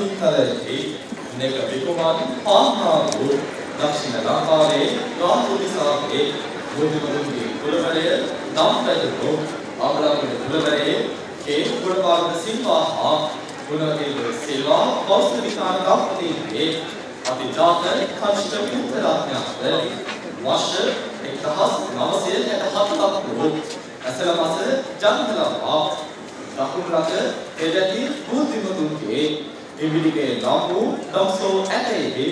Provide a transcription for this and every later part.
දන්තුන් කලෙහි නෙක විකුමාරි පාහාරු දක්ෂිණ ලංකාවේ රාජෝදිසාවේ බුදුමුදුන්ගේ කුලවරය දම්පැදුරු අමලකුණ කුලවරයේ කේ කුලපාද සිල්වා හා ගුණදේව සිල්වා පෞස්ත විකාර දම්පතිගේ අතිජාත කනිෂ්ඨ විමුක්තරාඥාත වර්ෂ 1967ක් වූ ඇසළ මාස ජන්මලවා දකුණු රට එදැති බුද්ධිමතුන්ගේ එවිලිගේ නම් වූ දම්සෝ ඇතෙහි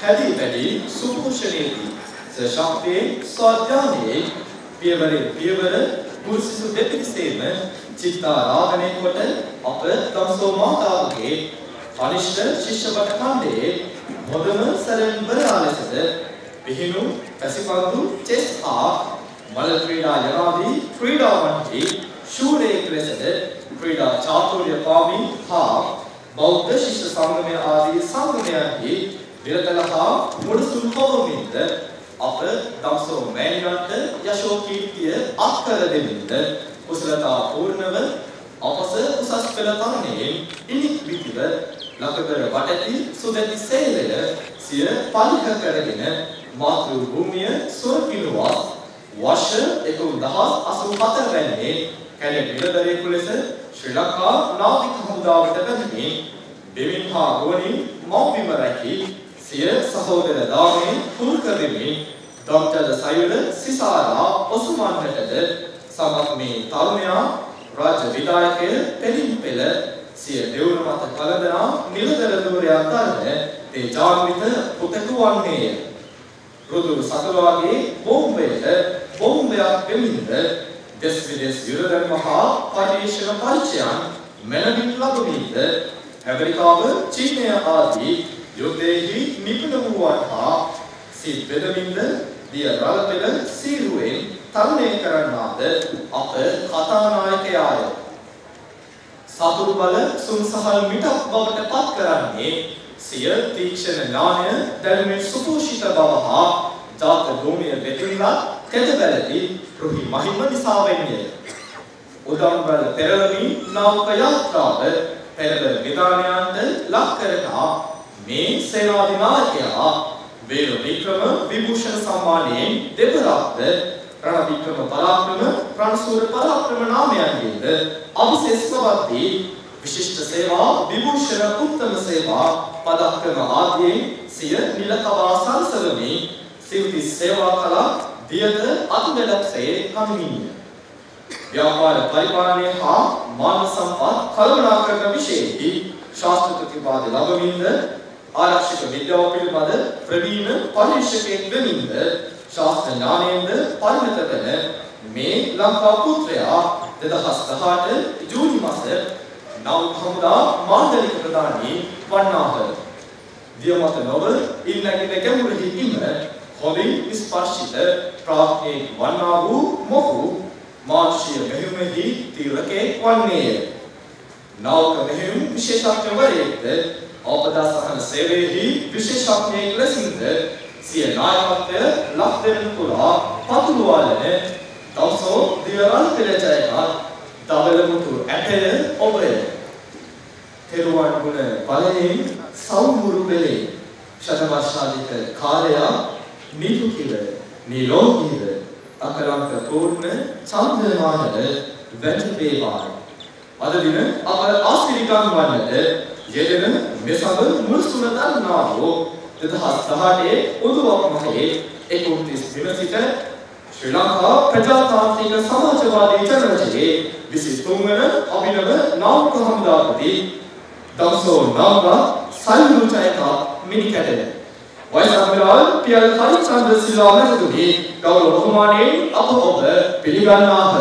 හැදී වැඩි සුපෝෂණයේදී සශක්තියේ ස්වාධ්‍යානයේ පියවරේ පියවර පුරුසිසු දෙපිරිසේම චිත්තාරාධනය කොට අප දම්සෝ මාතාවගේ අනිෂ්ඨ ශිෂ්‍යපට කණ්ඩයේ මොදම සැරෙන්බරා ලෙසද පිහිනු පැසිපන්දු චෙස් හා මල ක්‍රීඩා යනාදී ක්‍රීඩාවන්හි ශූරයෙක් ලෙසද ක්‍රීඩා චාතුර්ය පාමී හා බෞද්ධ ශිෂ්‍ය සංගමය ආදී සංගමයන්හි නිරතල හා මුඩසුන් හොවමින්ද අප දම්සෝ මෑණියන්ට යශෝ කීර්තිය අත්කර දෙමින්ද කුසලතා පූර්ණව අපස උසස් පෙළ තරණයෙන් ඉනික් විතිව ලකකර වටති සුදැති සේලය සිය පරිහ කරගෙන මාතෘ භූමිය සොරකිනුවා වර්ෂ 1984 වැන්නේ කැලේ නිලධරයෙකු ලෙස ශ්‍රී ලංකා නාවික හමුදාවට පැමිණි දෙවින් හා ගුවනින් මෞබිම රැකී සිය සහෝදර දාමයෙන් පුරු කරමින් ඩොක්ටර් සයුර සිසාරා ඔසුමන්ටද සමත් මේ තරුණයා රාජ්‍ය විධායකය පෙළින් පෙළ සිය දෙවුන මත කලදනා නිලධර ධූරයක් දරන තේජාන්විත පුතෙකු වන්නේය. රුදුරු සකලවාගේ බෝම්බයට බෝම්බයක් වෙමින්ද දෙස් විදෙස් යුරදන් මහා පරිශන පරිචයන් මෙලමින් ලබමින්ද ඇමරිකාව චීනය ආදී යුද්ධයෙහි නිපුණ වූවන් හා සිත් බෙදමින්ද දිය රළ පෙළ සීරුවෙන් තරණය කරන්නාද අප කතානායකයාය. සතුරු බල සුන්සහල් මිටක් බවට පත් කරන්නේ සිය තීක්ෂණ ඥානය දැනුමින් සුපෝෂිත බව හා ජාත භූමිය වෙතින්ලා තෙත බැලති රුහි මහිම නිසා වෙන්නේ. උදම් බල පෙරළමින් නාවක යාත්‍රාව පෙරළ විදානයන්ට ලක් කරනා මේ සේනාධිනායකයා වේර වික්‍රම විභූෂණ සම්මානයෙන් දෙවරක්ද රණ වික්‍රම පරාක්‍රම රණසූර පරාක්‍රම නාමයන්ගේද අවිශේෂ ප්‍රවත්ති විශිෂ්ට සේවා විභූෂණ උත්තම සේවා පදක්‍රම ආදී සිය නිලකවා සරසවමින් සිව්ති සේවා කලා දියත අතුබලක්සේ කමිනිය ව්‍යාපාර පරිපාලනය හා මානව සම්පත් කළමනාකරන විෂයෙහි ශාස්ත්‍ර ප්‍රතිපාද ලැබමින්ද ආරක්ෂක විද්‍යාව පිළිබඳ ප්‍රවීණ පරීක්ෂකයෙක් වෙමින්ද ශාස්ත්‍ර ඥානයෙන්ද පරිණත වන මේ ලංකා පුත්‍රයා 2018 ජූනි මාසයේ නව හමුදා මාන්දලික ප්‍රධානී වන්නාහ. දියමත නොව ඉන්නකිට ගැඹුරෙහි ඉන්න හොඳින් ස්පර්ශිත ප්‍රාඥයෙක් වන්නා වූ මොහු මානුෂීය මෙහෙයුමෙහි තීරකේ වන්නේය. නාවක මෙහෙයුම් විශේෂඥවරයෙක්ද? ආපදා සහන සේවයෙහි විශේෂඥයෙක් ලෙසින්ද? සිය නායකත්වය ලක්දෙරණ පුරා පතුරවලන තවසෝ දිවරල් පෙළජයක දවලමුතු ඇටය ඔබය. තෙරුවන් ගුණ බලයෙන් සෞමුරු පෙළේ ශතවර්ෂාධික කාලයා නිදුකිව නිරෝගීව අකලංක පූර්ණ චන්ද්‍රමානද වැට වේවායි. අද දින අප ආස්තිරිකම් වන්නට යෙදෙන මෙසඳ මුල් සුන දන්නා වූ 2018 උදුවක් මහේ 29 දින සිට ශ්‍රී ලංකා ප්‍රජාතාන්ත්‍රික සමාජවාදී ජනරජයේ 23 වන අභිනව නාවික හමුදාපති දවසෝ නාගා සල්මුචයක මිනිකැටය. වයිස් අද්මිරාල් පියල් හරිචන්ද්‍ර සිල්වා මැතිතුමනි ගෞරව බහුමානයෙන් අප ඔබ පිළිගන්නාහ.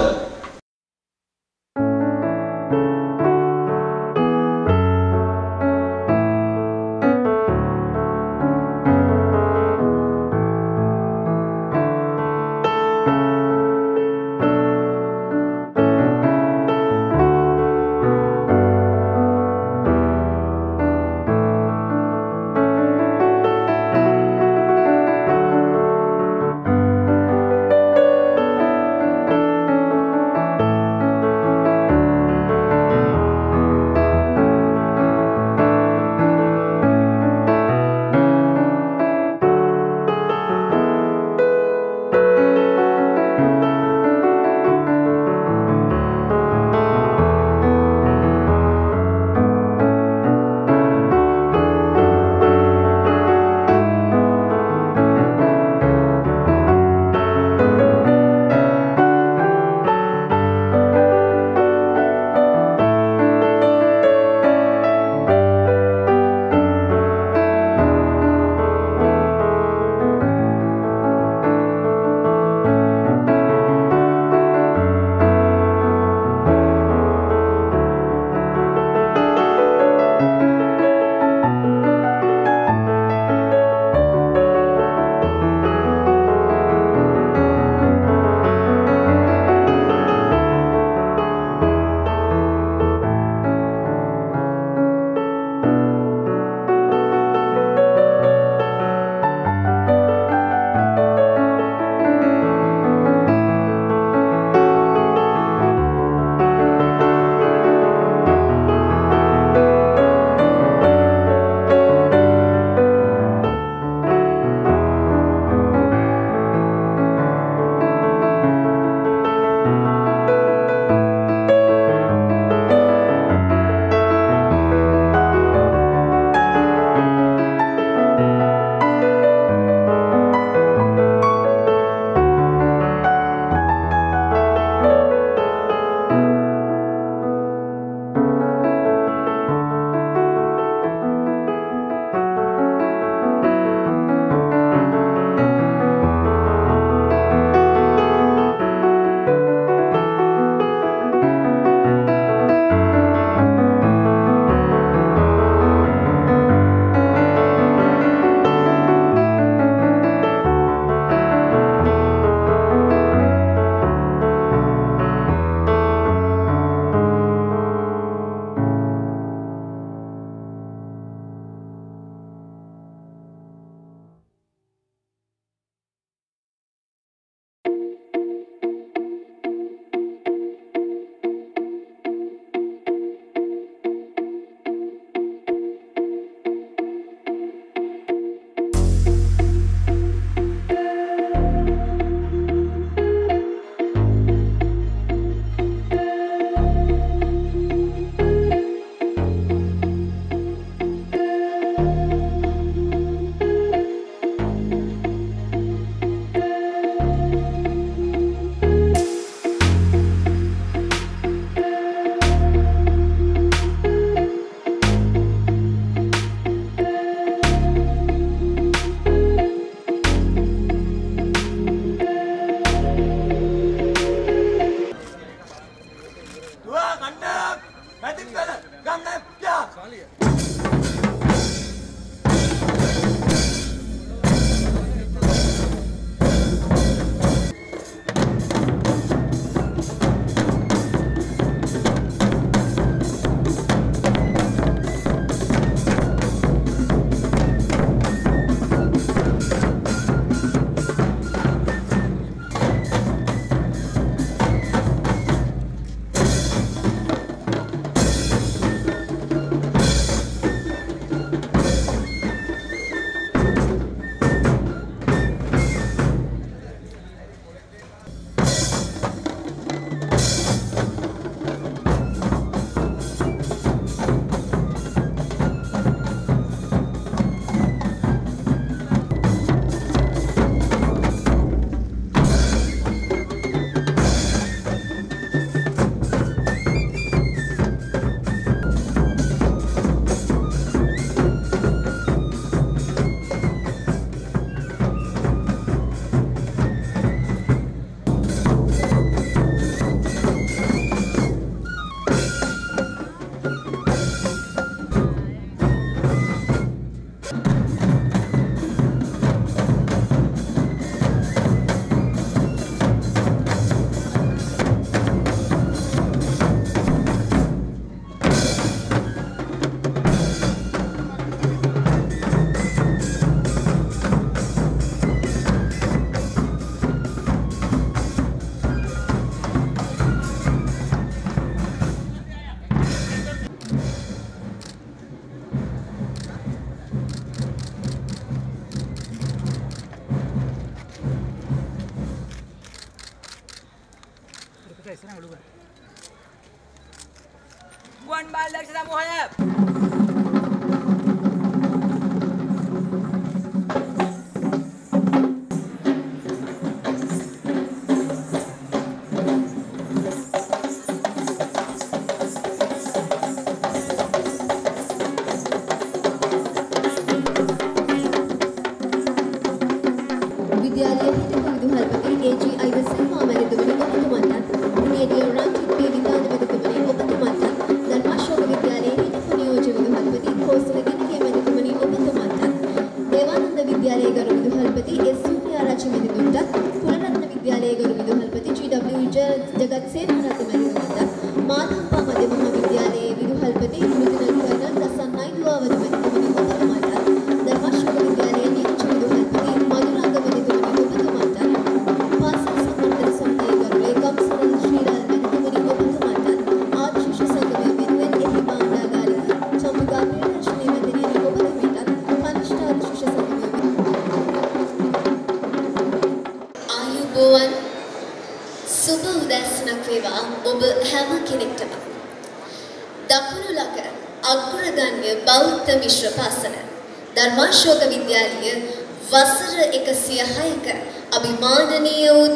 වසර 106ක අභිමානනීය වූ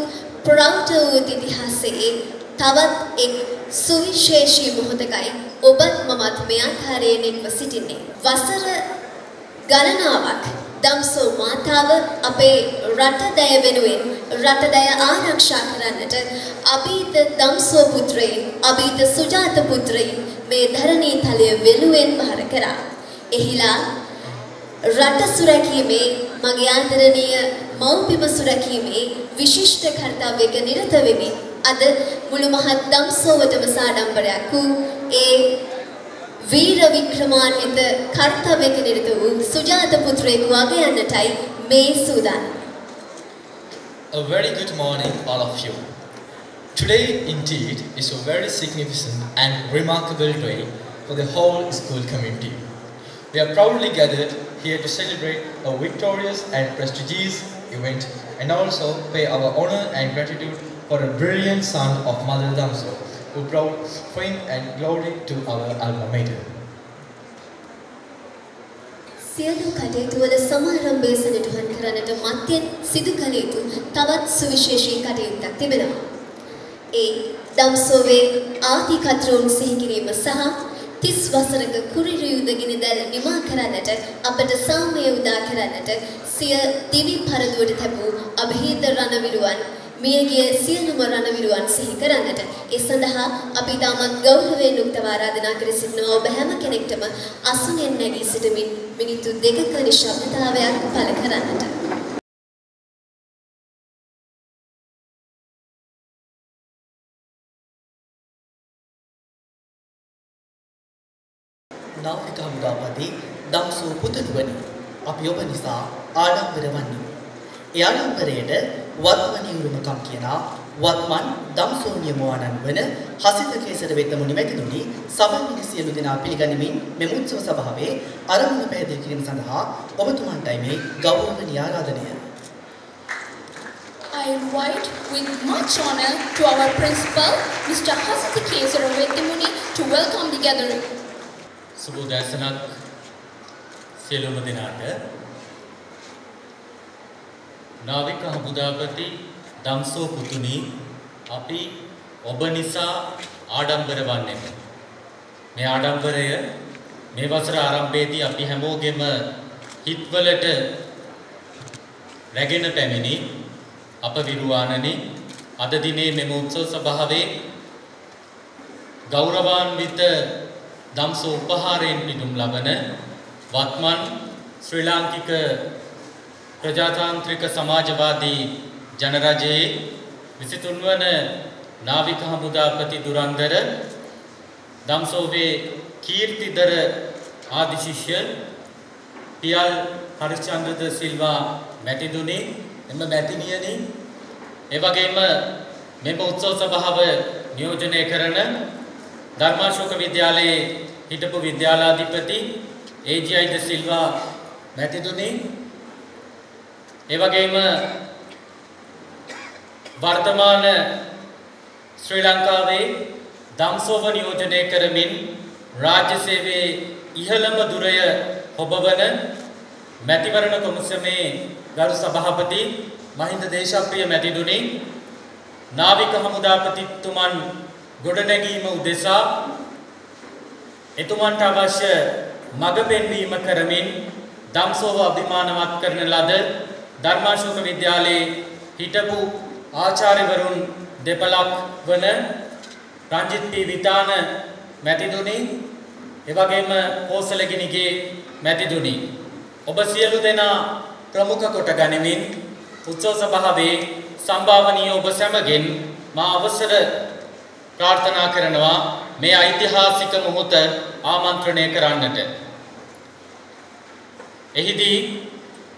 ප්‍රෞಢ වූ ඉතිහාසයේ තවත් එක් සුවිශේෂී මොහොතකයි ඔබත් මමත් මේ ආකාරයෙන් එක්ව සිටින්නේ වසර ගණනාවක් දම්සෝ මාතාව අපේ රටදය වෙනුවෙන් රටදය ආරක්ෂා කරන්නට අභීත දම්සෝ පුත්‍රයින් අභීත සුජාත පුත්‍රයින් මේ ධරණී තලය වෙනුවෙන් බහර කරා. එහිලා රට සුරැකීමේ මගේ ආදරණීය මව්පිම සුරැකීමේ විශිෂ්ට කර්තව්‍යක නිරත වෙමින් අද මුළු මහත් දම්සෝවටම සාඩම්බරයක් වූ ඒ වීර වික්‍රමාන්විත කර්තව්‍යක නිරත වූ සුජාත පුත්‍රයෙකු අගයන්නටයි මේ සූදානම්. A very good morning, all of you. Today, indeed, is a very significant and remarkable day for the whole school community. We are proudly gathered here to celebrate a victorious and prestigious event and also pay our honor and gratitude for a brilliant son of Mother Damso who brought fame and glory to our alma mater. සියලු කටයුතු වල සමාරම්භය සනිටුහන් කරන්නට මත්යෙන් සිදු කළ යුතු තවත් සුවිශේෂී කටයුත්තක් තිබෙනවා. ඒ දම්සෝවේ ආදි කතරුන් සිහි කිරීම සහ තිස් වසරක කුරිරු යුදගිනි දැල් නිමා කරන්නට අපට සාමය උදා කරන්නට සිය දිවි පරදුවට තැබූ අභීත රණවිරුවන් මියගිය සියලුම රණවිරුවන් සිහි කරන්නට. ඒ සඳහා අපි තාමත් ගෞරවයෙන් යුක්තව ආරාධනා කර සිටිනවා ඔබ හැම කෙනෙක්ටම අසුනෙන් නැගී සිටමින් මිනිත්තු දෙකක නිශ්ශබ්දතාවයක් පළ කරන්නට. දම්සෝ පුතණුවනි අපි ඔබ නිසා ආඩම්බර වන්නේ. ඒ ආඩම්බරයට වත්මනි උරුමකම් කියන වත්මන් දම්සෝ නියමවාණන් වන හසිත කේසර වෙතමුනි මැතිතුනි සභාවේ සියලු දෙනා පිළිගනිමින් මෙම උත්සව සභාවේ ආරම්භ පැහැදිලි කිරීම සඳහා ඔබතුමන්ටයි මේ ගෞරවනීය ආරාධනය. I invite with much honor to our principal, Mr. Hasati Kesara Vetimuni, to welcome the gathering. සුබ උදෑසනක් සියලුම දෙනාට නාවික හමුදාපති දම්සෝ පුතුනි අපි ඔබ නිසා ආඩම්බර වන්නෙමු. මේ ආඩම්බරය මේ වසර ආරම්භයේදී අපි හැමෝගෙම හිත්වලට රැගෙන පැමිණි අප විරුවාණනි අද දිනේ මෙම උත්සව සභාවේ ගෞරවාන්විත දම්සෝ උපහාරයෙන් පිටුම් ලබන වත්මන් ශ්‍රී ලාංකික ප්‍රජාතාන්ත්‍රික සමාජවාදී ජනරජයේ විසිතුන් වන නාවික හමුදාපති දුරන්දර දම්සෝවේ කීර්තිදර ආදි ශිෂ්‍ය පියල් හරිචන්ද්‍රද සිල්වා මැතිදුනි එම මැතිනියනි එවැගේම මෙම උත්සව සභාව නියෝජනය කරන ධර්මාශෝක විද්‍යාලයේ හිටපු විද්‍යාලාධිපති ඒජිඅයිද සිල්වා මැතිතුනි ඒ වගේම වර්තමාන ශ්‍රී ලංකාවේ දම්සෝව නියෝජනය කරමින් රාජ්‍ය සේවයේ ඉහළම දුරය හොබවන මැතිවරණ කොමිසමේ ගරු සභාපති මහින්ද දේශප්‍රිය මැතිතුනි නාවික හමුදාපතිතුමන් ගොඩනැගීම උදෙසා එතුමන්ට අවශ්‍ය මඟ පෙන්වීම කරමින් දම්සෝව අභිමානවත් කරන ලද ධර්මාශෝක විද්‍යාලයේ හිටපු ආචාර්යවරුන් දෙපළක් වන රංජිත් පී විතාන මැතිතුනි එවැගේම කෝසලගිනිගේ මැතිතුනි. ඔබ සියලු දෙනා ප්‍රමුඛ කොට ගනිමින් උත්සව සභාවේ සම්භාවනීය ඔබ සැමගෙන් මා අවසර ප්‍රාර්ථනා කරනවා මේ ඓතිහාසික මොහොත ආමන්ත්‍රණය කරන්නට. එහිදී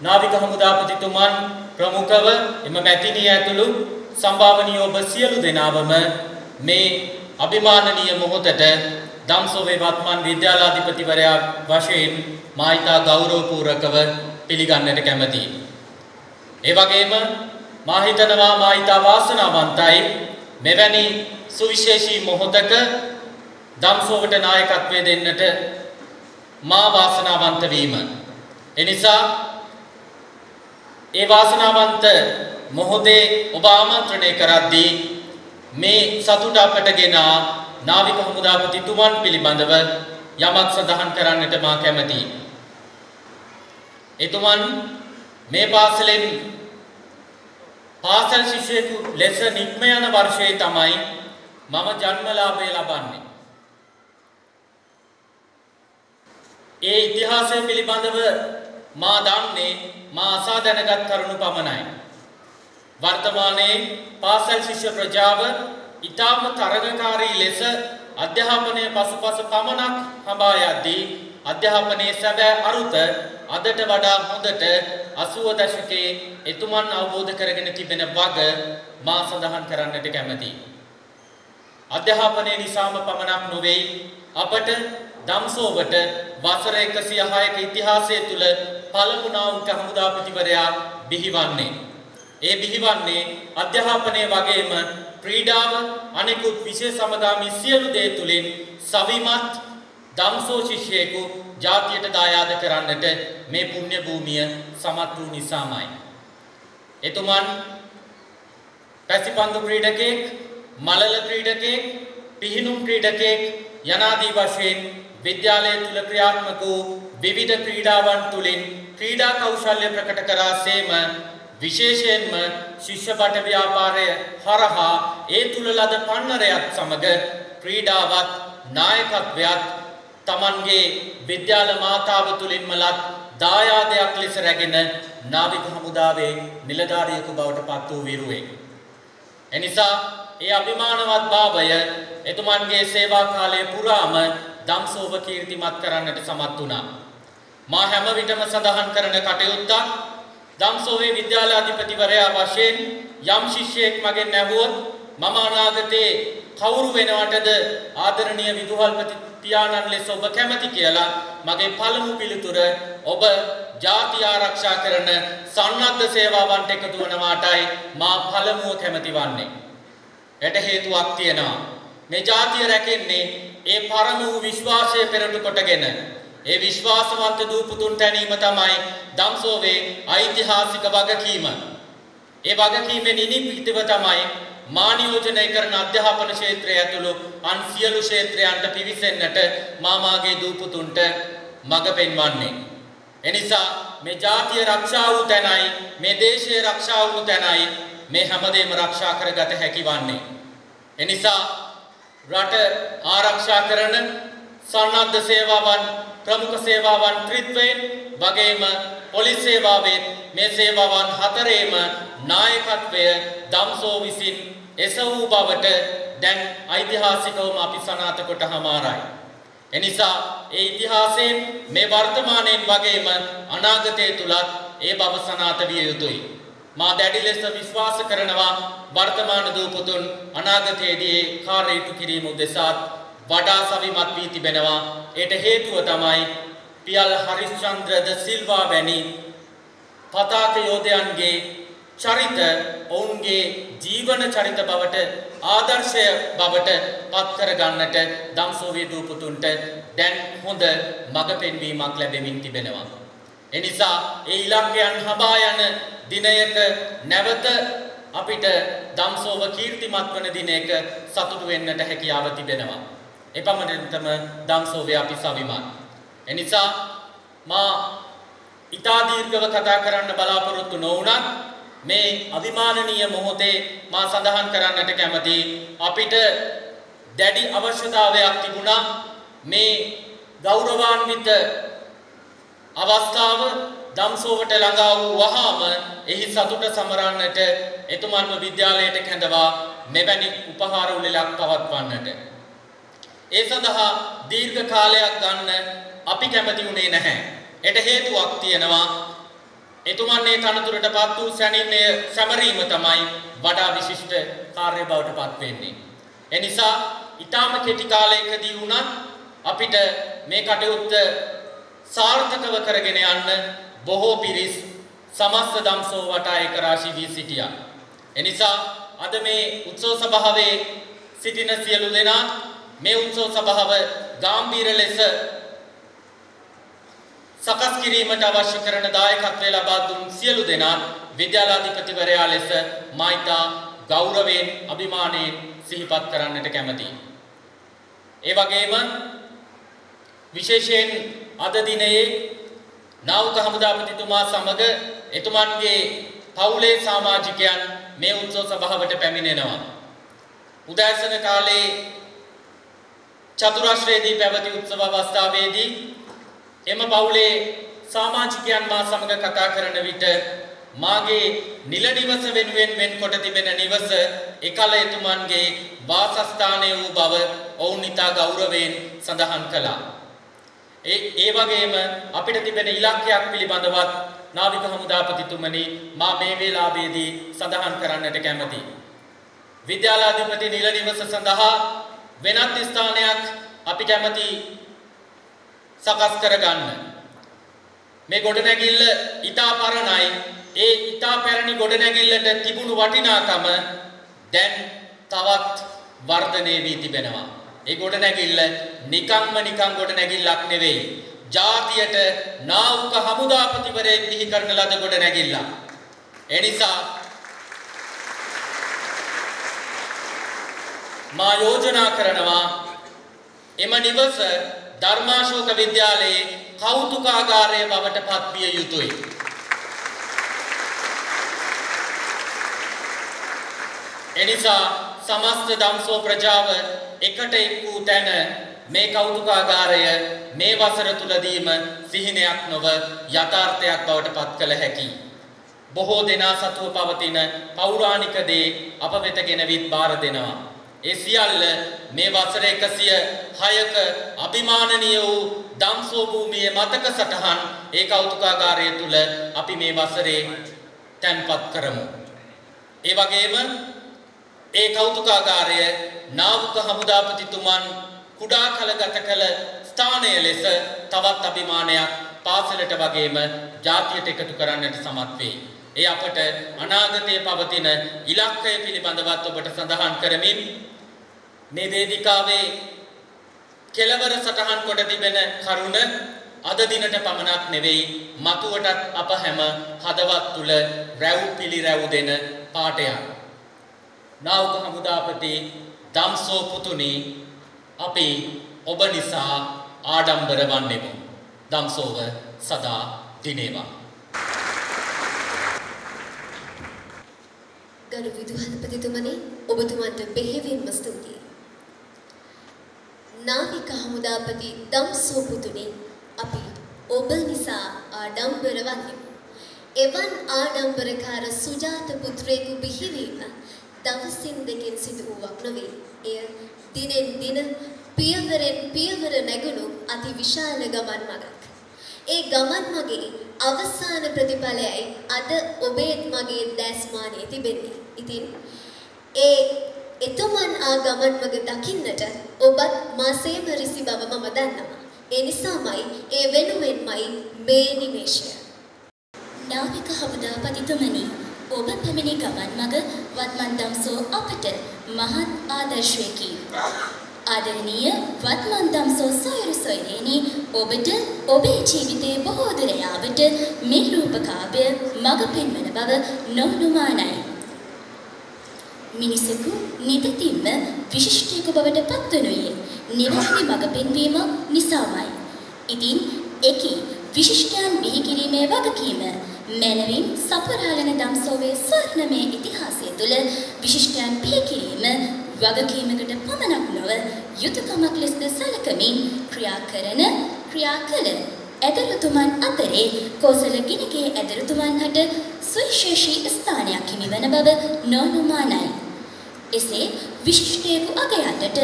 නාවික හමුදාපතිතුමන් ප්‍රමුඛව එම මැතිණිය ඇතුළු සම්භාවනීය ඔබ සියලු දෙනාවම මේ අභිමානනීය මොහොතට දම්සෝවේ වත්මන් විද්‍යාලාධිපතිවරයා වශයෙන් මා ඉතා ගෞරවපූර්වකව පිළිගන්නට කැමැතියි. ඒ වගේම මා හිතනවා මා ඉතා වාසනාවන්තයි මෙවැනි සුවිශේෂී මොහොතක දම්සෝවට නායකත්වය දෙන්නට මා වාසනාවන්ත වීම. එනිසා ඒ වාසනාවන්ත මොහොතේ ඔබ ආමන්ත්‍රණය කරද්දී මේ සතුට අපටගෙන නාවික හමුදාපතිතුමන් පිළිබඳව යමක් සඳහන් කරන්නට මා කැමැතියි. එතුමන් මේ පාසලෙන් පාසල් ශිෂ්‍යයෙකු ලෙස නික්ම යන වර්ෂයේ තමයි මම ජන්මලාභය ලබන්නේ. ඒ ඉතිහාසය පිළිබඳව මා දන්නේ මා අසා දැනගත් කරුණු පමණයි. වර්තමානයේ පාසල් ශිෂ්‍ය ප්‍රජාව ඊටම තරගකාරී ලෙස අධ්‍යාපනය පසුපස පමණක් හඹා යද්දී අධ්‍යාපනයේ සැබෑ අරුත අදට වඩා හොඳට 80 දශකයේ එතුමන් අවබෝධ කරගෙන තිබෙන වග මා සඳහන් කරන්නට කැමැතියි. අධ්‍යාපනය නිසාම පමණක් නොවේ අපට දම්සෝවට වසර 106ක ඉතිහාසය තුළ පළමු නාවික හමුදාපතිවරයා බිහිවන්නේ. ඒ බිහිවන්නේ අධ්‍යාපනය වගේම ක්‍රීඩාව අනෙකුත් විශේෂ සමගාමී සියලු දේ තුලින් සවිමත් දම්සෝ ශිෂ්‍යයෙකු ජාතියට දායාද කරන්නට මේ පුණ්‍ය භූමිය සමත් වූ නිසාමයි. එතුමන් පැසිපන්දු ක්‍රීඩකයෙක්, මලල ක්‍රීඩකයෙක්, පිහිනුම් ක්‍රීඩකයෙක් යනාදී වශයෙන් විද්‍යාලය තුල ක්‍රියාත්මක වූ විවිධ ක්‍රීඩාවන් තුලින් ක්‍රීඩා කෞශල්‍ය ප්‍රකට කරා සේම විශේෂයෙන්ම ශිෂ්‍ය බට ව්‍යාපාරය හරහා ඒ තුල ලද පන්නරයත් සමග ක්‍රීඩාවත් නායකත්වයත් තමන්ගේ විද්‍යාල මාතාව තුලින්ම ලත් දායාදයක් ලෙස රැගෙන නාවික හමුදාවේ නිලධාරියෙකු බවට පත් වූ විරුවෙක්. එනිසා ඒ අභිමානවත් භාවය එතුමන්ගේ සේවා කාලය පුරාම දම්සෝව කීර්තිමත් කරන්නට සමත් වුණා. මා හැම විටම සඳහන් කරන කටයුත්තක් දම්සෝවේ විද්‍යාලාධිපතිවරයා වශයෙන් යම් ශිෂ්‍යයෙක් මගෙන් ඇහුවොත් මම අනාගතේ කවුරු වෙනවටද ආදරණීය විදුහල්පති පියාණන් ලෙස ඔබ කැමති කියලා මගේ පළමු පිළිතුර ඔබ ජාති ආරක්ෂා කරන සන්නද්ධ සේවාවන්ට එකතු වනවාටයි මා පළමුව කැමති වන්නේ. එට හේතුවක් තියෙනවා. මේ ජාතිය රැකෙන්නේ ඒ පරම වූ විශ්වාසය පෙරටු කොටගෙන ඒ විශ්වාසවන්ත දූපුතුන් තැනීම තමයි දම්සෝවේ ඓතිහාසික වගකීම. ඒ වගකීමෙන් ඉනිපිටව තමයි මා නියෝජනය කරන අධ්‍යාපන ක්ෂේත්‍රය ඇතුළු අන් සියලු ක්ෂේත්‍රයන්ට පිවිසෙන්නට මාමාගේ දූපුතුන්ට මඟ පෙන්වන්නේ. එනිසා මේ ජාතිය රක්ෂා වූ තැනයි මේ දේශය රක්ෂා වූ තැනයි මේ හැමදේම රක්ෂා කරගත හැකි වන්නේ. එනිසා රට ආරක්ෂා කරන සන්නද්ධ සේවාවන් ප්‍රමුඛ සේවාවන් ත්‍රිත්වයෙන් වගේම පොලිස් සේවාවෙන් මේ සේවාවන් හතරේම නායකත්වය දම්සෝ විසින් එසවූ බවට දැන් ඓතිහාසිකවම අපි සනාථ කොට හමාරයි. එනිසා ඒ ඉතිහාසයෙන් මේ වර්තමානයෙන් වගේම අනාගතය තුලත් ඒ බව සනාථ විය යුතුයි. මා දැඩි ලෙස විශ්වාස කරනවා වර්තමාන දූපුතුන් අනාගතයේදී කාර්ය ඉටු කිරීම උදෙසාත් වඩා සවිමත් වී තිබෙනවා. ඒට හේතුව තමයි පියල් හරිශ්චන්ද්‍ර ද සිල්වා වැනි පතාක යෝධයන්ගේ චරිත ඔවුන්ගේ ජීවන චරිත බවට ආදර්ශය බවට පත් කරගන්නට දම්සෝවිය දූපුතුන්ට දැන් හොඳ මඟ පෙන්වීමක් ලැබෙමින් තිබෙනවා. එනිසා ඒ ඉලක්කයන් හබා යන දිනයක නැවත අපිට දම්සෝව කීර්තිමත් වන දිනයක සතුටු වෙන්නට හැකියාව තිබෙනවා. එපමණටම දම්සෝවේ අපි සවිමත්. එනිසා මා ඉතා දීර්ඝව කතා කරන්න බලාපොරොත්තු නොවුනත් මේ අභිමානනීය මොහොතේ මා සඳහන් කරන්නට කැමති අපිට දැඩි අවශ්‍යතාවයක් තිබුණා මේ ගෞරවාන්විත අවස්ථාව දම්සෝවට ළඟා වූ වහාම එහි සතුට සමරන්නට එතුමන්ව විද්‍යාලයට කැඳවා මෙවැනි උපහාර උළෙලක් පවත්වන්නට. ඒ සඳහා දීර්ඝ කාලයක් ගන්න අපි කැමති වුණේ නැහැ. එට හේතුවක් තියෙනවා එතුමන් මේ තනතුරට පත් වූ සැනින්නේ සැමරීම තමයි වඩා විශිෂ්ට කාර්ය බවට පත් වෙන්නේ. එනිසා ඊටාම කෙටි කාලයකදී වුණත් අපිට මේ කටයුත්ත සාර්ථකව කරගෙන යන්න බොහෝ පිරිස් සමස්ත දම්සෝ වටා එක රාශී වී සිටියා. එනිසා අද මේ උත්සව සභාවේ සිටින සියලු දෙනා මේ උත්සව සභාව ගාම්භීර ලෙස සකස් කිරීමට අවශ්‍ය කරන දායකත්වය ලබා දුන් සියලු දෙනා විද්‍යාලාධිපතිවරයා ලෙස මයිතා ගෞරවයෙන් අභිමානයෙන් සිහිපත් කරන්නට කැමතියි. ඒ වගේම විශේෂයෙන් අද දිනයේ නාවක හමුදාපතිතුමා සමග එතුමන්ගේ පවුලේ සමාජිකයන් මේ උත්සව සභාවට පැමිණෙනවා. උදෑසන කාලේ චතුරාශ්‍රයේදී පැවති උත්සව අවස්ථාවේදී එම පවුලේ සමාජිකයන් මා සමග කතා කරන විට මාගේ නිල නිවස වෙනුවෙන් වෙන්කොට තිබෙන නිවස එකල එතුමන්ගේ වාසස්ථානය වූ බව ඔවුන් ඉතා ගෞරවයෙන් සඳහන් කළා. ඒ ඒ වගේම අපිට තිබෙන ඉලක්කයක් පිළිබඳවත් නාවික හමුදාපතිතුමනි මා මේ වේලාවේදී සඳහන් කරන්නට කැමතියි. විද්‍යාලාධිපති නිල නිවස සඳහා වෙනත් ස්ථානයක් අපි කැමති සකස් කරගන්න. මේ ගොඩනැගිල්ල ඉතා පරණයි. ඒ ඉතා පැරණි ගොඩනැගිල්ලට තිබුණු වටිනාකම දැන් තවත් වර්ධනය වී තිබෙනවා. ඒ ගොඩනැගිල්ල නිකම්ම නිකම් ගොඩනැගිල්ලක් නෙවෙයි. ජාතියට නාවුක හමුදාපතිවරයෙක් බිහි කරන ලද ගොඩනැගිල්ලක්. එනිසා මා යෝජනා කරනවා එම නිවස ධර්මාශෝක විද්‍යාලයේ කෞතුකාගාරය බවට පත්විය යුතුයි. එනිසා සමස්ත දම්සෝ ප්‍රජාව එකට එක් වූ තැන මේ කෞතුකාගාරය මේ වසර තුලදීම සිහිනයක් නොව යථාර්ථයක් බවට පත් කළ හැකියි. බොහෝ දෙනා සතුව පවතින පෞරාණික දේ අප වෙත ගෙනවිත් බාර දෙනවා. ඒ සියල්ල මේ වසර 106ක අභිමානනීය වූ දම්සෝ භූමියේ මතක සටහන් ඒ කෞතුකාගාරය තුල අපි මේ වසරේ තැන්පත් කරමු. ඒ වගේම ඒ කෞතුකාගාරය නාවික හමුදාපතිතුමන් කුඩා කල ගත කළ ස්ථානය ලෙස තවත් අභිමානයක් පාසලට වගේම ජාතියට එකතු කරන්නට සමත් වේ. ඒ අපට අනාගතයේ පවතින ඉලක්කය පිළිබඳවත් ඔබට සඳහන් කරමින් මේ වේදිකාවේ කෙලවර සටහන් කොට තිබෙන කරුණ අද දිනට පමණක් නෙවෙයි මතුවටත් අප හැම හදවත් තුල රැව් පිළිරැව් දෙන පාඩයක්. නාවක හමුදාපති දම්සෝ පුතුනි අපි ඔබ නිසා ආඩම්බර වන්නෙමු. දම්සෝව සදා දිනේවා. ගරු විදුහල්පතිතුමනි ඔබතුමන්ට බෙහෙවින්ම ස්තුතියි. නාවික හමුදාපති දම්සෝ පුතුනි අපි ඔබ නිසා ආඩම්බර වන්නෙමු. එවන් ආඩම්බරකාර සුජාත පුත්‍රයෙකු බිහිවීම දවසින් දෙකෙන් සිදු වූවක් නොවේ. එය දිනෙන් දින පියවරෙන් පියවර නැගුණු අති විශාල ගමන් මගක්. ඒ ගමන් මගේ අවසාන ප්‍රතිඵලයයි අද ඔබේත් මගේ දැස්මානයේ තිබෙන්නේ. ඉතින් ඒ එතුමන් ආ ගමන් මග දකින්නට ඔබත් මාසේම රිසි බව මම දන්නවා. ඒ නිසාමයි ඒ වෙනුවෙන්මයි මේ නිමේෂය. නාවික හමුදාපතිතුමනි ඔබ පැමිණි ගමන් මඟ වත්මන් දම්සෝ අපට මහත් ආදර්ශයකි. ආදරණීය වත්මන් දම්සෝ සොයුරු සොයුරියනි ඔබට ඔබේ ජීවිතයේ බොහෝ දුර යාමට මේ රූපකාව්‍ය මඟ පෙන්වන බව නොනුමානයි. මිනිසෙකු නිතිතින්ම විශිෂ්ටයෙකු බවට පත්වනුයේ නිවැරදි මඟ පෙන්වීම නිසාමයි. ඉතින් එකී විශිෂ්ටයන් බිහි කිරීමේ වගකීම මැනවින් සපුරාලන දම්සෝවේ ස්වර්ණමය ඉතිහාසය තුළ විශිෂ්ටයන් බිහි කිරීම වගකීමකට පමණක් නොව යුතුයකමක් ලෙසද සැලකමින් ක්‍රියා කරන ක්‍රියා කළ ඇදරුතුමන් අතරේ කෝසල ගිනිගේ ඇදරුතුමන් හට සුවිශේෂී ස්ථානයක් හිමිවන බව නොනුමානයි. එසේ විශිෂ්ටයෙකු අග යටට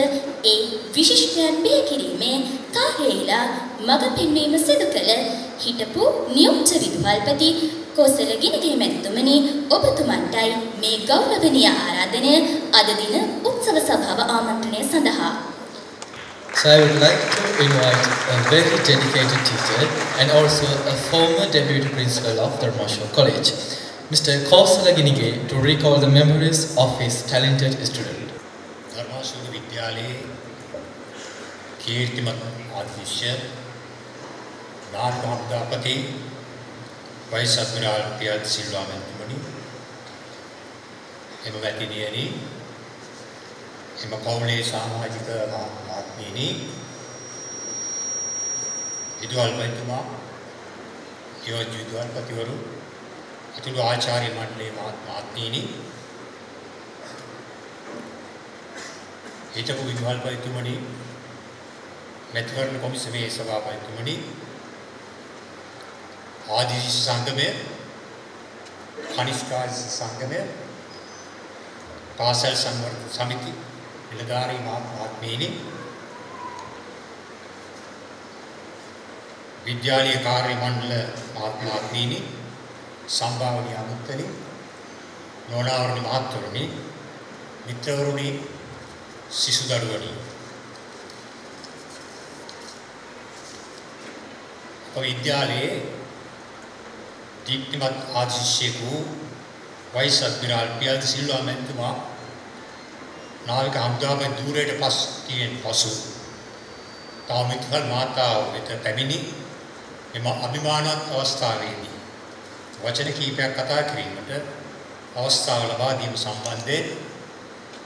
ඒ විශිෂ්ටයන් බිහි කිරීමේ කාර්යයලා මඟ පෙන්වීම සිදු කළ හිටපු නියෝජ්‍ය විදුහල්පති කෝසල ගිනිගේ මැතිතුමනි ඔබතුමන්ටයි මේ ගෞරවනීය ආරාධනය අද දින උත්සව සභාව ආමන්ත්‍රණය සඳහා So I would like to invite a very dedicated teacher and also a former deputy principal of Dharmashaw College, Mr. Kausala Ginige, to recall the memories of his talented student. Dharmashoka විද්‍යාලයේ කීර්තිමත් අධ්‍යක්ෂ නාට්‍ය හමුදාපති වයිස් අද්මිරාල් පියත් සිල්වා මැතිතුමනි එම මැතිනියනි එම පවුලේ සමාජික මහත්මීනි විදුහල්පතිතුමා යෝජ්‍ය විදුහල්පතිවරු අතුළු ආචාර්ය මණ්ඩලයේ මහත්මීනි හිටපු විදුහල්පතිතුමනි මැතිවරණ කොමිසමේ සභාපතිතුමනි. ආදිශිෂ්‍ය සංගමය කනිෂ්කාර්ය සංගමය පාසල් සංවර්ධන සමිති නිලධාරී මහත්මීනි විද්‍යාලීය කාර්ය මණ්ඩල මහත්මීනි සම්භාවනීය අමුත්තනි. නෝනාවරණි මහත්වරුනි. මිත්‍රවරුනි සිසු දරුවනි. අප විද්‍යාලයේ දීප්තිමත් ආදිශිෂ්‍යයෙකු වයිස් අද්මිරාල් පියල් සිල්වා මැතිතුමා නාවික හමුදාවේ ධූරයට පස් තියෙන පසු තාමිත්කල් මාතාව වෙත පැමිණි එම අභිමානවත් අවස්ථාවේදී වචන කීපයක් කතා කිරීමට අවස්ථාව ලබා දීම සම්බන්ධයෙන්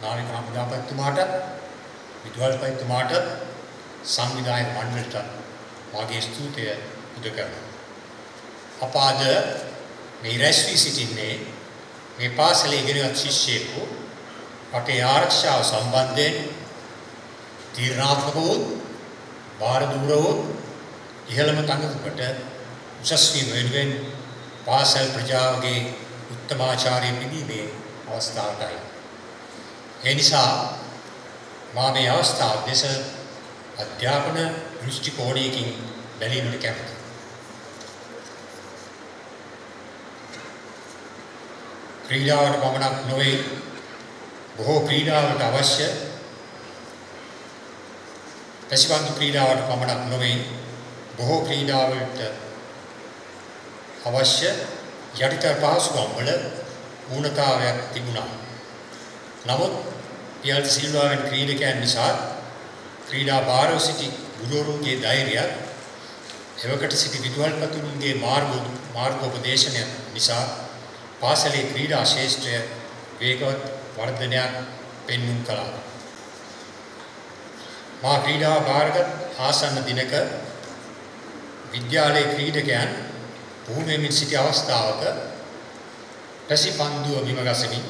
නාවික හමුදාපතිතුමාට විදුහල්පතිතුමාට සංවිධායක මණ්ඩලයට මාගේ ස්තුතිය පුද කරනවා. අප අද මේ රැස් වී සිටින්නේ මේ පාසලේ ඉගෙනගත් ශිෂ්‍යයෙකු රටේ ආරක්ෂාව සම්බන්ධයෙන් තීරණාත්මක වූ බාහිර දූර වූ ඉහළම තඟකට උසස් වීම වෙනුවෙන් පාසල් ප්‍රජාවගේ උත්තමාචාරය පිළිබේ අවස්ථාවටයි. ඒ නිසා මා මේ අවස්ථාව දෙස අධ්‍යාපන දෘෂ්ටි කෝණයකින් බැලීමට කැමතියි. ක්‍රීඩාවට පමණක් නොවේ. බොහෝ ක්‍රීඩාවට අවශ්‍ය. පැසිබන්දු ක්‍රීඩාවට පමණක් නොවේ. බොහෝ ක්‍රීඩාවලට අවශ්‍ය යටිතර පහසුකම් වල ඌනතාවයක් තිබුණා. නමුත් පියල් සිල්වාවෙන් ක්‍රීඩකයන් නිසා ක්‍රීඩා භාරව සිටි ගුරුවරුන්ගේ ධෛර්යයත් එවකට සිටි විදුහල්පතිතුන්ගේ මාර්ග මාර්ගෝපදේශනය නිසා පාසලේ ක්‍රීඩා ශේෂ්ත්‍රය වේගවත් වර්ධනයක් පෙන්눔 කළා. මා ක්‍රීඩාව භාරගත් ආසන්න දිනක විද්‍යාලයේ ක්‍රීඩකයන් පුහුණුවෙමින් සිටි අවස්ථාවක පැසි පන්දුව බිම ගසමින්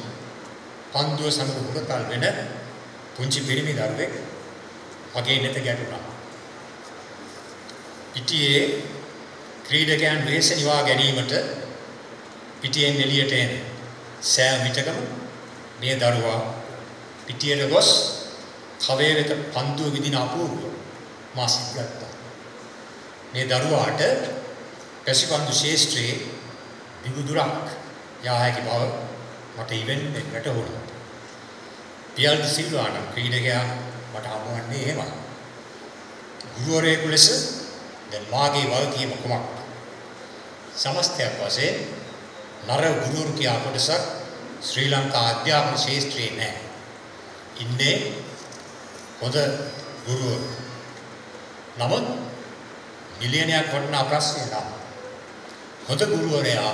පන්දුව සමග හුරතල් වෙන පුංචි පිරිමි දරුවෙක් මගේ නෙත ගැටුණා. පිටියේ ක්‍රීඩකයන් වෙහෙස නිවා ගැනීමට පිටියෙන් එළියට එන සෑම විටකම මේ දරුවා පිටියට ගොස් කවේ වෙත පන්දුව විදින අපූර්ව මාසික ගත්තා. මේ දරුවාට පැසිපන්දු ශේෂ්ත්‍රයේ දිගුදුරක් යා හැකි බව මට ඉවෙන් වැටහුණා. පියල් සිල්වා නම් ක්‍රීඩකයා මට හමුවන්නේ එහෙමයි. ගුරුවරයෙකු ලෙස දැන් මාගේ වගකීම කුමක්ද? සමස්තයක් වශයෙන් නර ගුරුවරු කියා කොටසක් ශ්‍රී ලංකා අධ්‍යාපන ශාස්ත්‍රයේ නැහැ. ඉන්නේ හොඳ ගුරුවරු. නමුත් මිලියනයක් වටනා ප්‍රශ්නය නම් හොඳ ගුරුවරයා